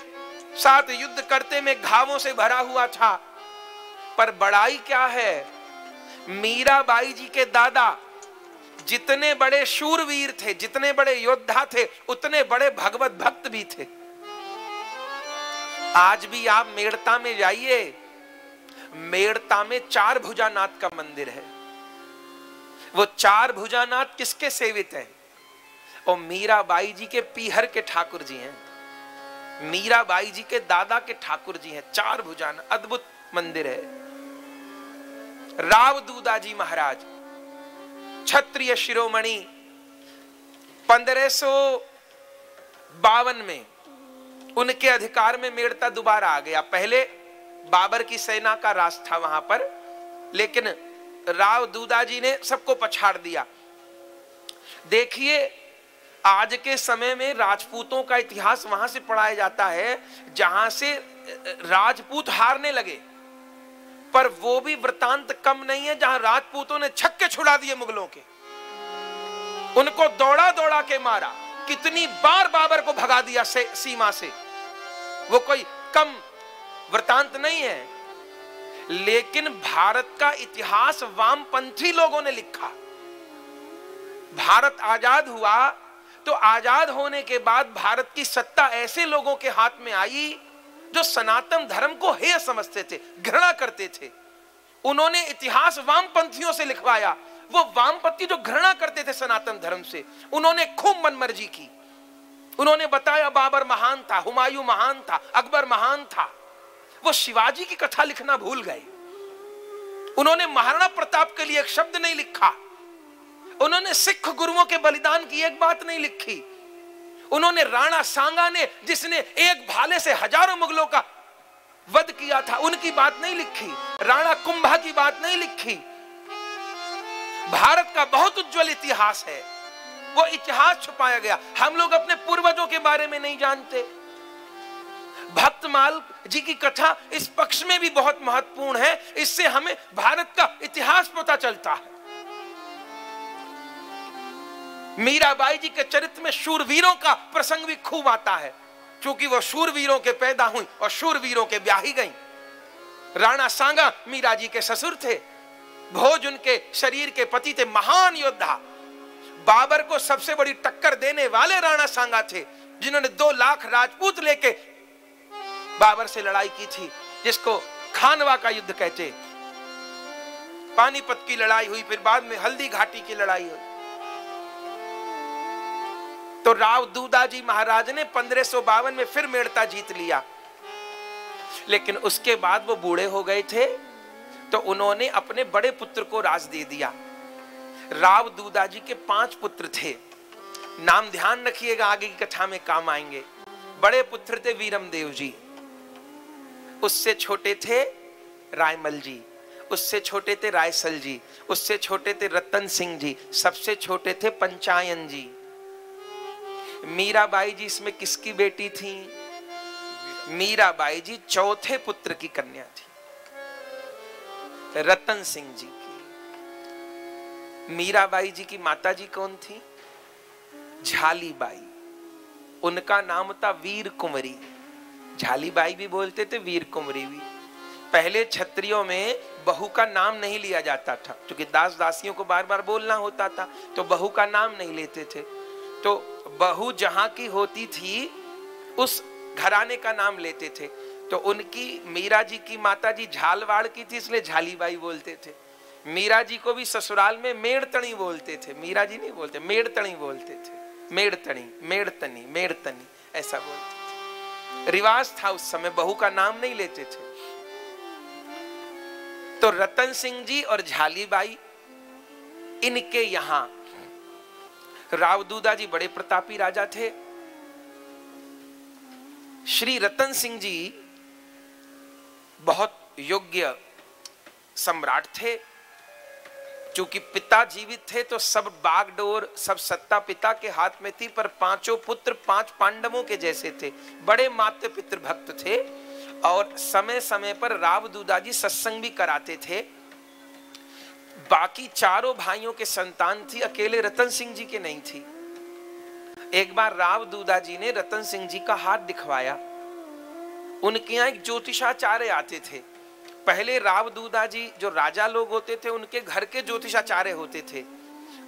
साथ युद्ध करते में घावों से भरा हुआ था। पर बड़ाई क्या है? मीराबाई जी के दादा जितने बड़े शूरवीर थे, जितने बड़े योद्धा थे, उतने बड़े भगवत भक्त भी थे। आज भी आप मेड़ता में जाइए। मेड़ता में चार भुजानाथ का मंदिर है। वो चार भुजानाथ किसके सेवित हैं? और मीराबाई जी के पीहर के ठाकुर जी हैं। मीराबाई जी के दादा के ठाकुर जी हैं। चार भुजान, अद्भुत मंदिर है। राव दूदाजी महाराज, क्षत्रिय शिरोमणि, पंद्रह सो बावन में उनके अधिकार में मेड़ता दोबारा आ गया। पहले बाबर की सेना का राज था वहाँ पर, लेकिन राव दूदाजी ने सबको पछाड़ दिया। देखिए आज के समय में राजपूतों का इतिहास वहाँ से पढ़ाया जाता है जहाँ से राजपूत हारने लगे। पर वो भी वृतांत कम नहीं है जहाँ राजपूतों ने छक्के छुड़ा दिए मुगलों के। उनको दौड़ा दौड़ा के मारा कितनी बार बाबर को भगा दिया से, सीमा से। वो कोई कम वृतांत नहीं है। लेकिन भारत का इतिहास वामपंथी लोगों ने लिखा। भारत आज़ाद हुआ तो आज़ाद होने के बाद भारत की सत्ता ऐसे लोगों के हाथ में आई, जो सनातन धर्म को हे समझते थे, घृणा करते थे। उन्होंने इतिहास वामपंथियों से लिखवाया। वो वामपंथी जो घृणा करते थे सनातन धर्म से, उन्होंने खूब मनमर्जी की। उन्होंने बताया, बाबर महान था, हुमायूं महान था, अकबर महान था। वो शिवाजी की कथा लिखना भूल गए। उन्होंने महाराणा प्रताप के लिए एक शब्द नहीं लिखा। उन्होंने सिख गुरुओं के बलिदान की एक बात नहीं लिखी। उन्होंने राणा सांगा ने, जिसने एक भाले से हज़ारों मुगलों का वध किया था, उनकी बात नहीं लिखी। राणा कुंभा की बात नहीं लिखी। भारत का बहुत उज्जवल इतिहास है। वो इतिहास छुपाया गया। हम लोग अपने पूर्वजों के बारे में नहीं जानते। भक्तमाल जी की कथा इस पक्ष में भी बहुत महत्वपूर्ण है। इससे हमें भारत का इतिहास पता चलता है। मीराबाई जी के चरित्र में शूरवीरों का प्रसंग भी खूब आता है, क्योंकि वो शूरवीरों के पैदा हुई और शूरवीरों के ब्याही गई। राणा सांगा मीरा जी के ससुर थे। भोज उनके शरीर के पति थे महान योद्धा। बाबर को सबसे बड़ी टक्कर देने वाले राणा सांगा थे, जिन्होंने दो लाख राजपूत लेके बाबर से लड़ाई की थी, जिसको खानवा का युद्ध कहते। पानीपत की लड़ाई हुई, फिर बाद में हल्दी घाटी की लड़ाई हुई। तो राव दूदाजी महाराज ने पंद्रह में फिर मेड़ता जीत लिया। लेकिन उसके बाद वो बूढ़े हो गए थे तो उन्होंने अपने बड़े पुत्र को राज दे दिया। राव दूदाजी के पाँच पुत्र थे। नाम ध्यान रखिएगा, आगे की कथा में काम आएँगे। बड़े पुत्र थे वीरम देव जी। उससे छोटे थे रायमल जी, उससे छोटे थे रायसल जी, उससे छोटे थे रतन सिंह जी, सबसे छोटे थे पंचायन जी। मीराबाई जी इसमें किसकी बेटी थी? मीराबाई जी चौथे पुत्र की कन्या थी। रतन सिंह जी की। मीराबाई जी की माता जी कौन थी? झालीबाई। उनका नाम था वीर कुंवरी। झालीबाई भी बोलते थे, वीर कुंवरी भी। पहले छत्रियों में बहू का नाम नहीं लिया जाता था, क्योंकि दास दासियों को बार बार बोलना होता था तो बहू का नाम नहीं लेते थे। तो बहू जहाँ की होती थी, उस घराने का नाम लेते थे। तो उनकी, मीरा जी की माता जी झालवाड़ की थी, इसलिए झालीबाई बोलते थे। मीरा जी को भी ससुराल में मेड़तणी बोलते थे। मीरा जी नहीं बोलते, मेड़तणी बोलते थे। मेड़तणी, मेड़तनी मेड़तनी, ऐसा बोलते रिवाज था उस समय, बहू का नाम नहीं लेते थे। तो रतन सिंह जी और झालीबाई, इनके यहाँ रावदूदा जी बड़े प्रतापी राजा थे। श्री रतन सिंह जी बहुत योग्य सम्राट थे। क्योंकि पिता जीवित थे तो सब बागडोर, सब सत्ता पिता के हाथ में थी, पर पाँचों पुत्र पाँच पांडवों के जैसे थे। बड़े माते पितृ भक्त थे और समय समय पर राव दूदाजी सत्संग भी कराते थे। बाकी चारों भाइयों के संतान थी, अकेले रतन सिंह जी के नहीं थी। एक बार राव दूदा जी ने रतन सिंह जी का हाथ दिखवाया। उनके यहाँ एक ज्योतिषाचार्य आते थे। पहले राव दूदा जी, जो राजा लोग होते थे, उनके घर के ज्योतिषाचार्य होते थे,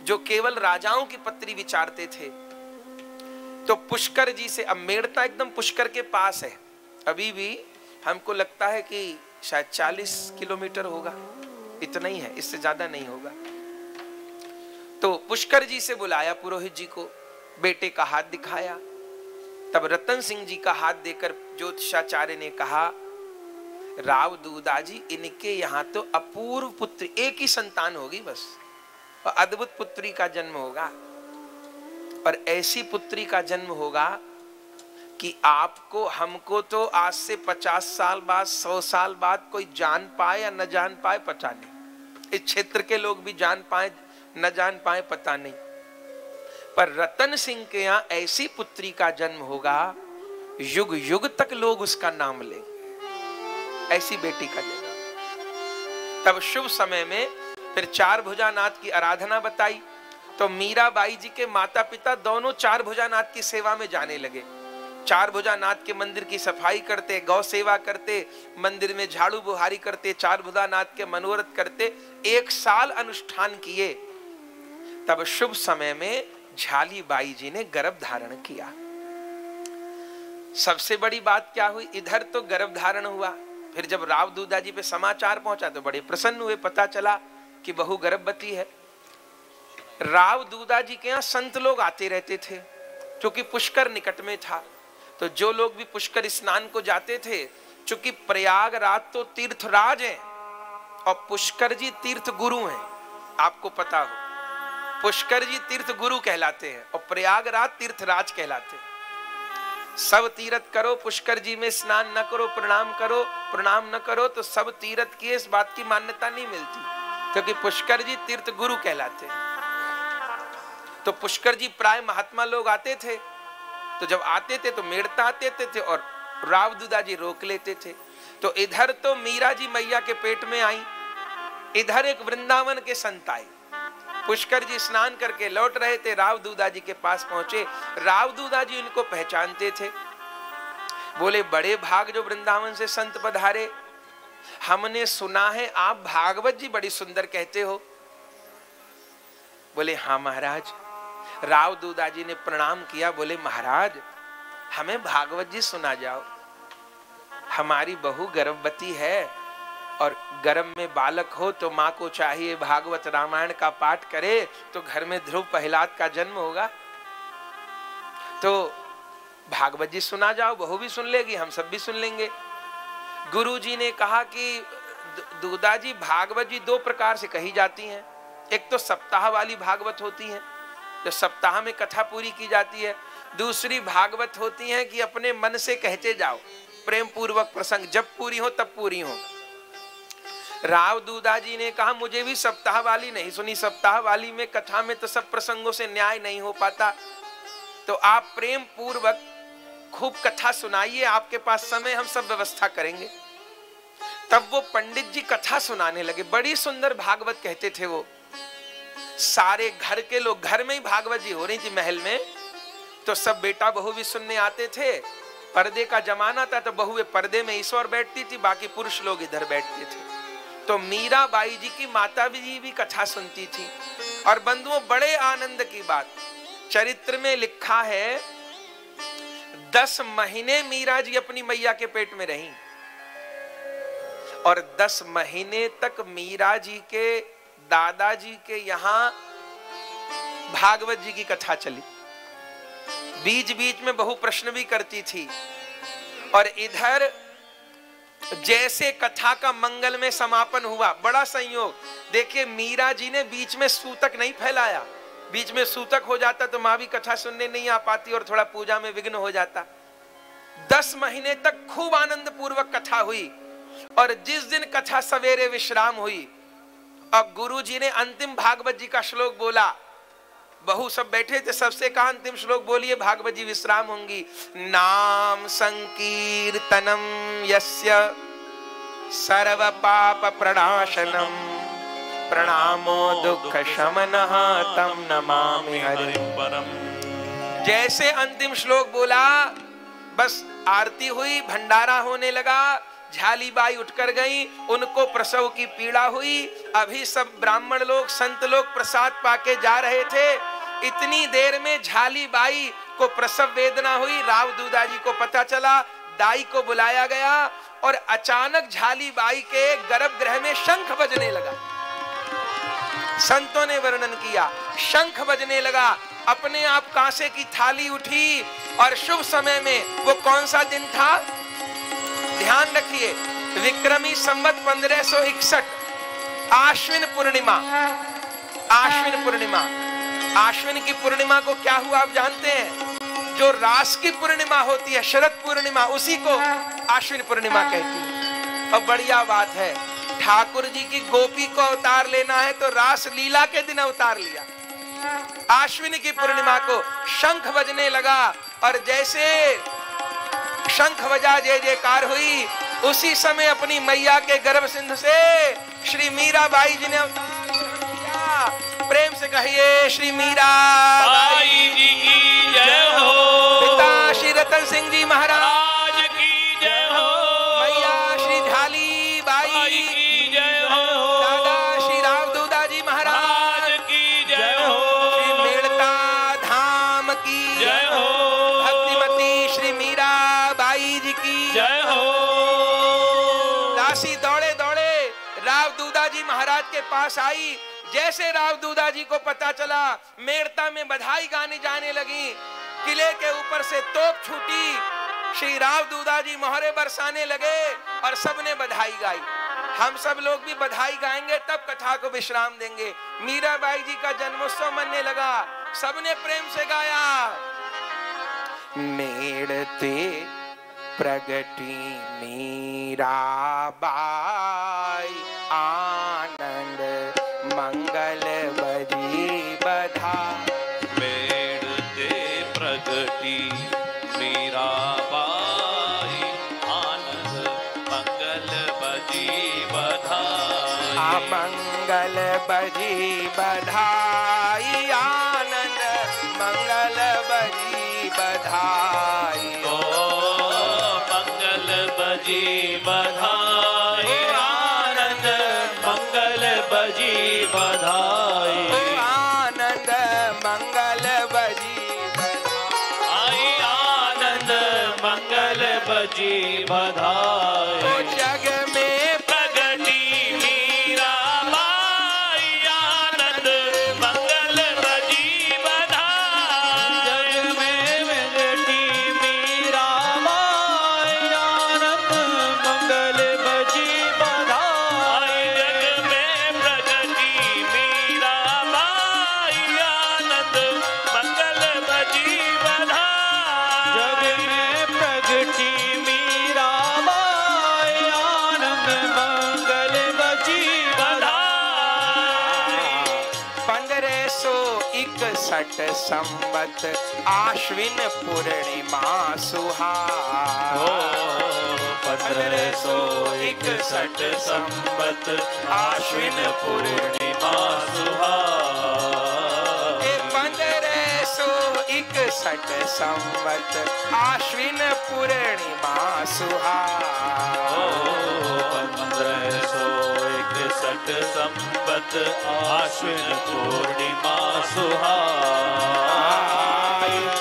जो केवल राजाओं की पत्री विचारते थे। तो पुष्कर जी से, अब मेड़ता एकदम पुष्कर के पास है। अभी भी हमको लगता है कि शायद 40 किलोमीटर होगा। इतना ही है, इससे ज़्यादा नहीं होगा। तो पुष्कर जी से बुलाया पुरोहित जी को, बेटे का हाथ दिखाया। तब रतन सिंह जी का हाथ देकर ज्योतिषाचार्य ने कहा राव दूदाजी इनके यहाँ तो अपूर्व पुत्र, एक ही संतान होगी बस। और अद्भुत पुत्री का जन्म होगा। और ऐसी पुत्री का जन्म होगा कि आपको, हमको तो आज से पचास साल बाद, सौ साल बाद कोई जान पाए या न जान पाए, पता नहीं। इस क्षेत्र के लोग भी जान पाए, न जान पाए, पता नहीं। पर रतन सिंह के यहाँ ऐसी पुत्री का जन्म होगा युग युग तक लोग उसका नाम लेंगे। ऐसी बेटी का जन्म। तब शुभ समय में फिर चार भुजानाथ की आराधना बताई। तो मीराबाई जी के माता पिता दोनों चार भुजानाथ की सेवा में जाने लगे। चार भुजानाथ के मंदिर की सफ़ाई करते, गौ सेवा करते, मंदिर में झाड़ू बुहारी करते, चार भुजानाथ के मनोरथ करते, एक साल अनुष्ठान किए। तब शुभ समय में झाली बाई जी ने गर्भ धारण किया। सबसे बड़ी बात क्या हुई? इधर तो गर्भ धारण हुआ। फिर जब राव दूदा जी पे समाचार पहुँचा तो बड़े प्रसन्न हुए, पता चला कि बहु गर्भवती है। राव दूदा जी के यहाँ संत लोग आते रहते थे क्योंकि पुष्कर निकट में था। तो जो लोग भी पुष्कर स्नान को जाते थे, चूँकि प्रयागराज तो तीर्थराज है और पुष्कर जी तीर्थ गुरु हैं, आपको पता हो। पुष्कर जी तीर्थ गुरु कहलाते हैं और प्रयागराज तीर्थराज कहलाते हैं। सब तीर्थ करो पुष्कर जी में स्नान न करो प्रणाम करो प्रणाम न करो तो सब तीर्थ की इस बात की मान्यता नहीं मिलती क्योंकि पुष्कर जी तीर्थ गुरु कहलाते हैं। तो पुष्कर जी प्राय महात्मा लोग आते थे तो जब आते थे तो मेड़ता आते थे, थे और राव दुदा जी रोक लेते थे। तो इधर तो मीरा जी मैया के पेट में आई इधर एक वृंदावन के संत आए। पुष्कर जी स्नान करके लौट रहे थे, राव दूदा जी के पास पहुँचे। राव दूदा जी इनको पहचानते थे। बोले, बड़े भाग जो वृंदावन से संत पधारे। हमने सुना है, आप भागवत जी बड़ी सुंदर कहते हो। बोले हाँ महाराज। राव दूदा जी ने प्रणाम किया। बोले, महाराज, हमें भागवत जी सुना जाओ। हमारी बहू गर्भवती है। और गर्म में बालक हो तो माँ को चाहिए भागवत रामायण का पाठ करे तो घर में ध्रुव पहलाद का जन्म होगा। तो भागवत जी सुना जाओ, बहू भी सुन लेगी, हम सब भी सुन लेंगे। गुरु जी ने कहा कि दूदा जी भागवत जी दो प्रकार से कही जाती हैं। एक तो सप्ताह वाली भागवत होती है, जो सप्ताह में कथा पूरी की जाती है। दूसरी भागवत होती है कि अपने मन से कहते जाओ प्रेम पूर्वक प्रसंग, जब पूरी हो तब पूरी हो। राव दूदा जी ने कहा, मुझे भी सप्ताह वाली नहीं सुनी। सप्ताह वाली में, कथा में तो सब प्रसंगों से न्याय नहीं हो पाता। तो आप प्रेम पूर्वक खूब कथा सुनाइए। आपके पास समय, हम सब व्यवस्था करेंगे। तब वो पंडित जी कथा सुनाने लगे। बड़ी सुंदर भागवत कहते थे वो। सारे घर के लोग, घर में ही भागवत जी हो रही थी महल में। तो सब बेटा बहू भी सुनने आते थे। पर्दे का जमाना था तो बहुए पर्दे में ईश्वर बैठती थी, बाकी पुरुष लोग इधर बैठते थे। तो मीरा बाई जी की माता जी भी कथा सुनती थी। और बंधुओं, बड़े आनंद की बात। चरित्र में लिखा है, दस महीने मीरा जी अपनी मैया के पेट में रही। और दस महीने तक मीरा जी के दादाजी के यहाँ भागवत जी की कथा चली। बीच बीच में बहु प्रश्न भी करती थी। और इधर जैसे कथा का मंगल में समापन हुआ, बड़ा संयोग। देखिए, मीरा जी ने बीच में सूतक नहीं फैलाया। बीच में सूतक हो जाता तो माँ भी कथा सुनने नहीं आ पाती और थोड़ा पूजा में विघ्न हो जाता। दस महीने तक खूब आनंद पूर्वक कथा हुई और जिस दिन कथा सवेरे विश्राम हुई और गुरु जी ने अंतिम भागवत जी का श्लोक बोला बहु सब बैठे थे, सबसे कहा अंतिम श्लोक, बोलिए, भागवत जी विश्राम होंगी। नाम संकीर्तनम यस्य सर्व पाप प्रणाशनम प्रणामो दुख शमन तम नमामि हरि। परम जैसे अंतिम श्लोक बोला, बस आरती हुई, भंडारा होने लगा झाली बाई उठकर गई, उनको प्रसव की पीड़ा हुई। अभी सब ब्राह्मण लोग, संत लोग प्रसाद पाके जा रहे थे। इतनी देर में झाली बाई को प्रसव वेदना हुई, राव दूदा जी को पता चला, दाई को बुलाया गया और अचानक झाली बाई के गर्भगृह में शंख बजने लगा। संतों ने वर्णन किया, शंख बजने लगा, अपने आप कांसे की थाली उठी और शुभ समय में वो कौन सा दिन था? ध्यान रखिए, विक्रमी संवत पंद्रह सौ इकसठ, आश्विन पूर्णिमा। आश्विन पूर्णिमा। आश्विन की पूर्णिमा को क्या हुआ आप जानते हैं? जो रास की पूर्णिमा होती है, शरद पूर्णिमा, उसी को आश्विन पूर्णिमा कहती है। और बढ़िया बात है, ठाकुर जी की गोपी को अवतार लेना है तो रास लीला के दिन अवतार लिया। आश्विन की पूर्णिमा को शंख बजने लगा और जैसे शंख बजा जय जयकार हुई उसी समय अपनी मैया के गर्भ सिंधु से श्री मीरा बाई जी ने। प्रेम से कहिए, श्री मीरा बाई जी की जय हो पिता श्री रतन सिंह जी महाराज पास आई। जैसे राव दूदा जी को पता चला, मेड़ता में बधाई गाने जाने लगी। किले के ऊपर से तोप छूटी। श्री राव दूदा जी मोहरे बरसाने लगे और सबने बधाई गाई। हम सब लोग भी बधाई गाएँगे, तब कथा को विश्राम देंगे। मीराबाई जी का जन्मोत्सव मनने लगा। सबने प्रेम से गाया। मेड़ते प्रगति मीरा बजी बधाई। आनंद। मंगल बजी बधाई। आनंद। मंगल बजी बधाई। आई आनंद। मंगल बजी बधाई। संवत आश्विन पूर्णिमा सुहा पंद्रह सौ इकसठ संबत आश्विन पूर्णिमा सुहा पंद्रह सो इकसठ संवत आश्विन पूर्णिमा सुहा पंद्रह सौ इकसठ संपत आश्विन पूर्णिमा सुहा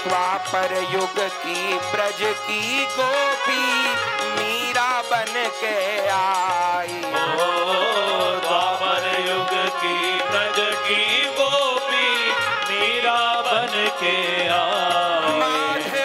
द्वापर युग की ब्रज की गोपी मीरा बन के आई। द्वापर युग की ब्रज की गोपी मीरा बन के आए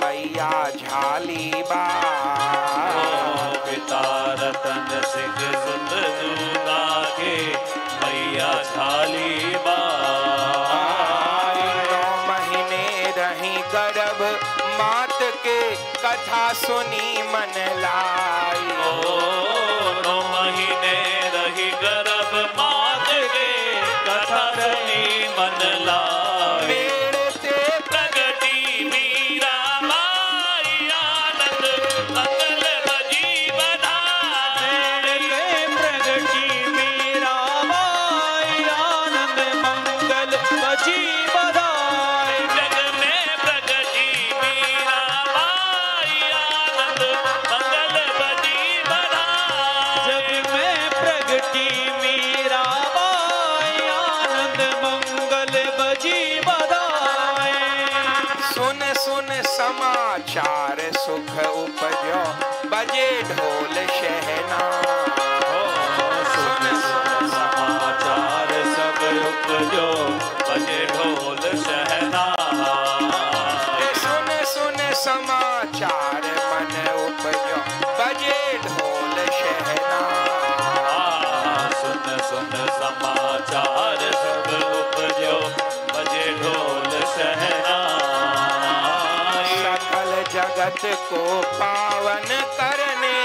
मैया झाली बा। पिता रतन सिंह सुत दूदा के मैया बाई महीने रही गर्भ मात के कथा सुनी मन लाई। नौ महीने रही गर्भ मात के कथा रही मन लाई। सुन समाचार सब उपजो बजे ढोल सकल जगत को पावन करने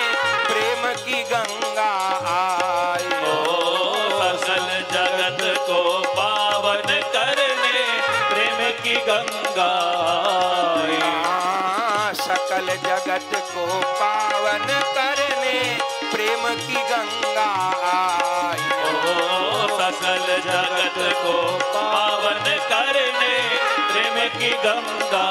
प्रेम की गंगा आई ओ सकल जगत को पावन करने प्रेम की गंगा आई। हाँ, सकल जगत को पावन करने प्रेम की गंगा आई ओ सकल जगत को पावन करने प्रेम की गंगा।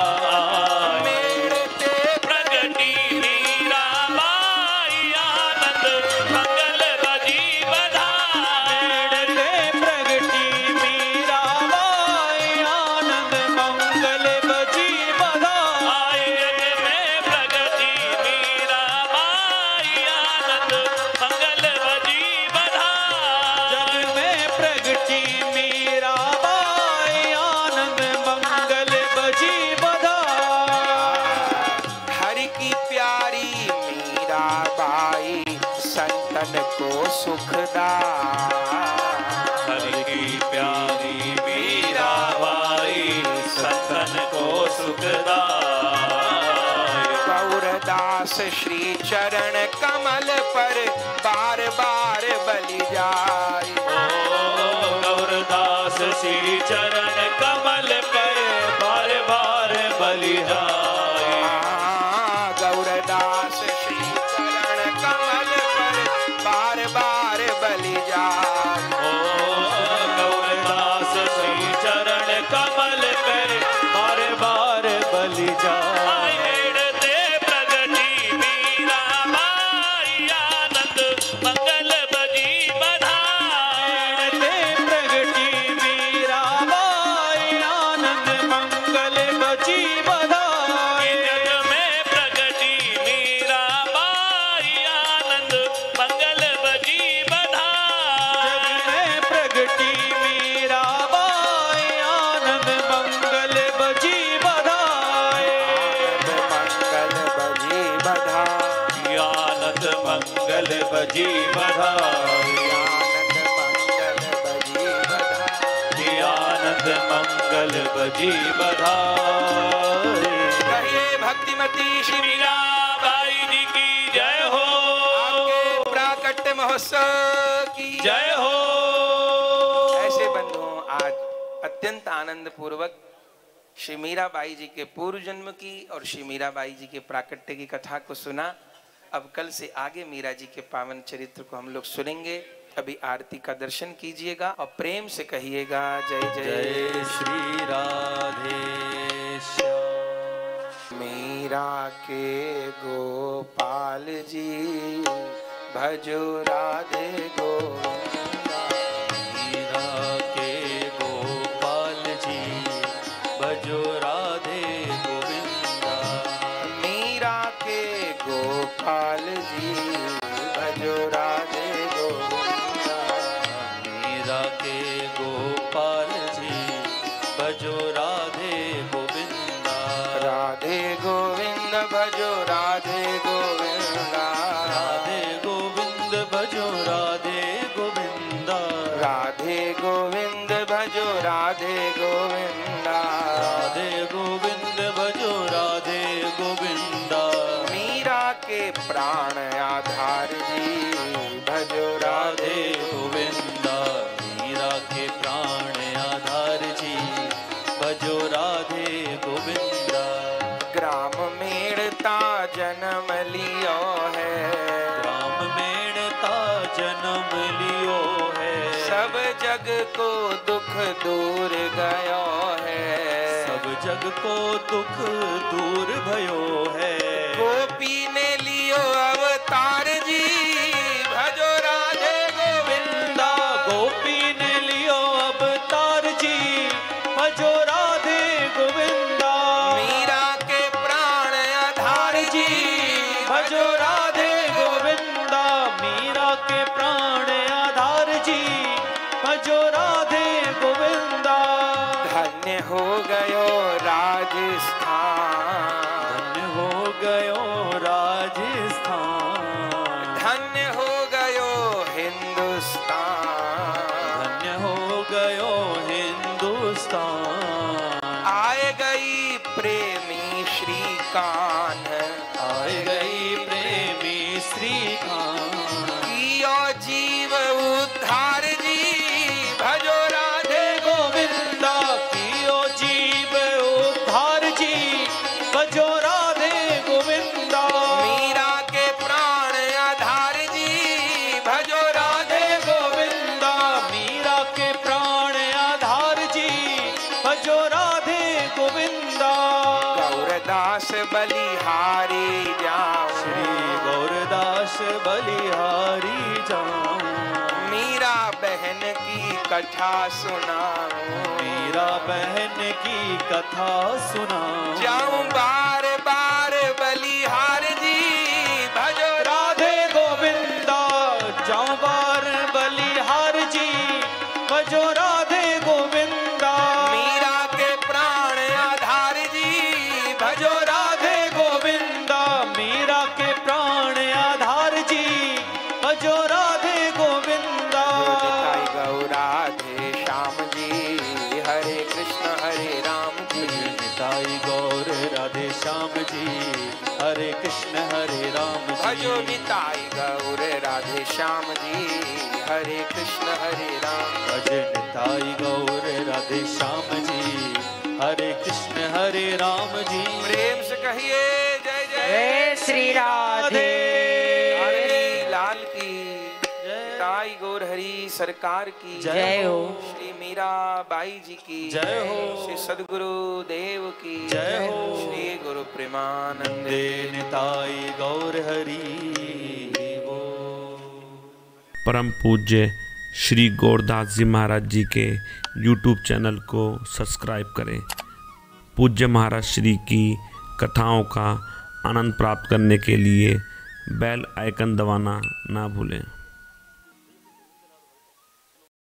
को गौरदास श्री चरण कमल पर बार बार बलि ओ गौरदास श्री चरण कमल पर बार बार बलिहाई मंगल बजी बधाई आनंद मंगल बजी बधाई कहिए भक्तिमती श्री मीराबाई जी की जय हो। आपके प्राकट्य महोत्सव की जय हो। ऐसे बंधुओं आज अत्यंत आनंद पूर्वक श्री मीराबाई जी के पूर्व जन्म की और श्री मीराबाई जी के प्राकट्य की कथा को सुना। अब कल से आगे मीरा जी के पावन चरित्र को हम लोग सुनेंगे। अभी आरती का दर्शन कीजिएगा और प्रेम से कहिएगा जय जय। श्री राधे मीरा के गोपाल जी भजो राधे गोविंदा। दुख दूर गयो है। सब जग को दुख दूर भयो है। कथा सुनाऊं। मेरा बहन की कथा सुनाऊं। जाऊँ बार बार बलिहार जी। भजो राधे गोविंदा जाऊँ बार भजो जी गौर राधे श्याम जी हरे कृष्ण हरे राम भज निताई गौर राधे श्याम जी हरे कृष्ण हरे राम जी। प्रेम से कहिए जय जय। जय श्री राधे। हरी सरकार की। जय हो। श्री मीरा बाई जी की। जय हो। श्री सदगुरु देव की। जय हो। श्री गुरु प्रेमानंद निताई गौर हरि वो। परम पूज्य श्री गौरदास जी महाराज जी के यूट्यूब चैनल को सब्सक्राइब करें। पूज्य महाराज श्री की कथाओं का आनंद प्राप्त करने के लिए बेल आइकन दबाना ना भूलें।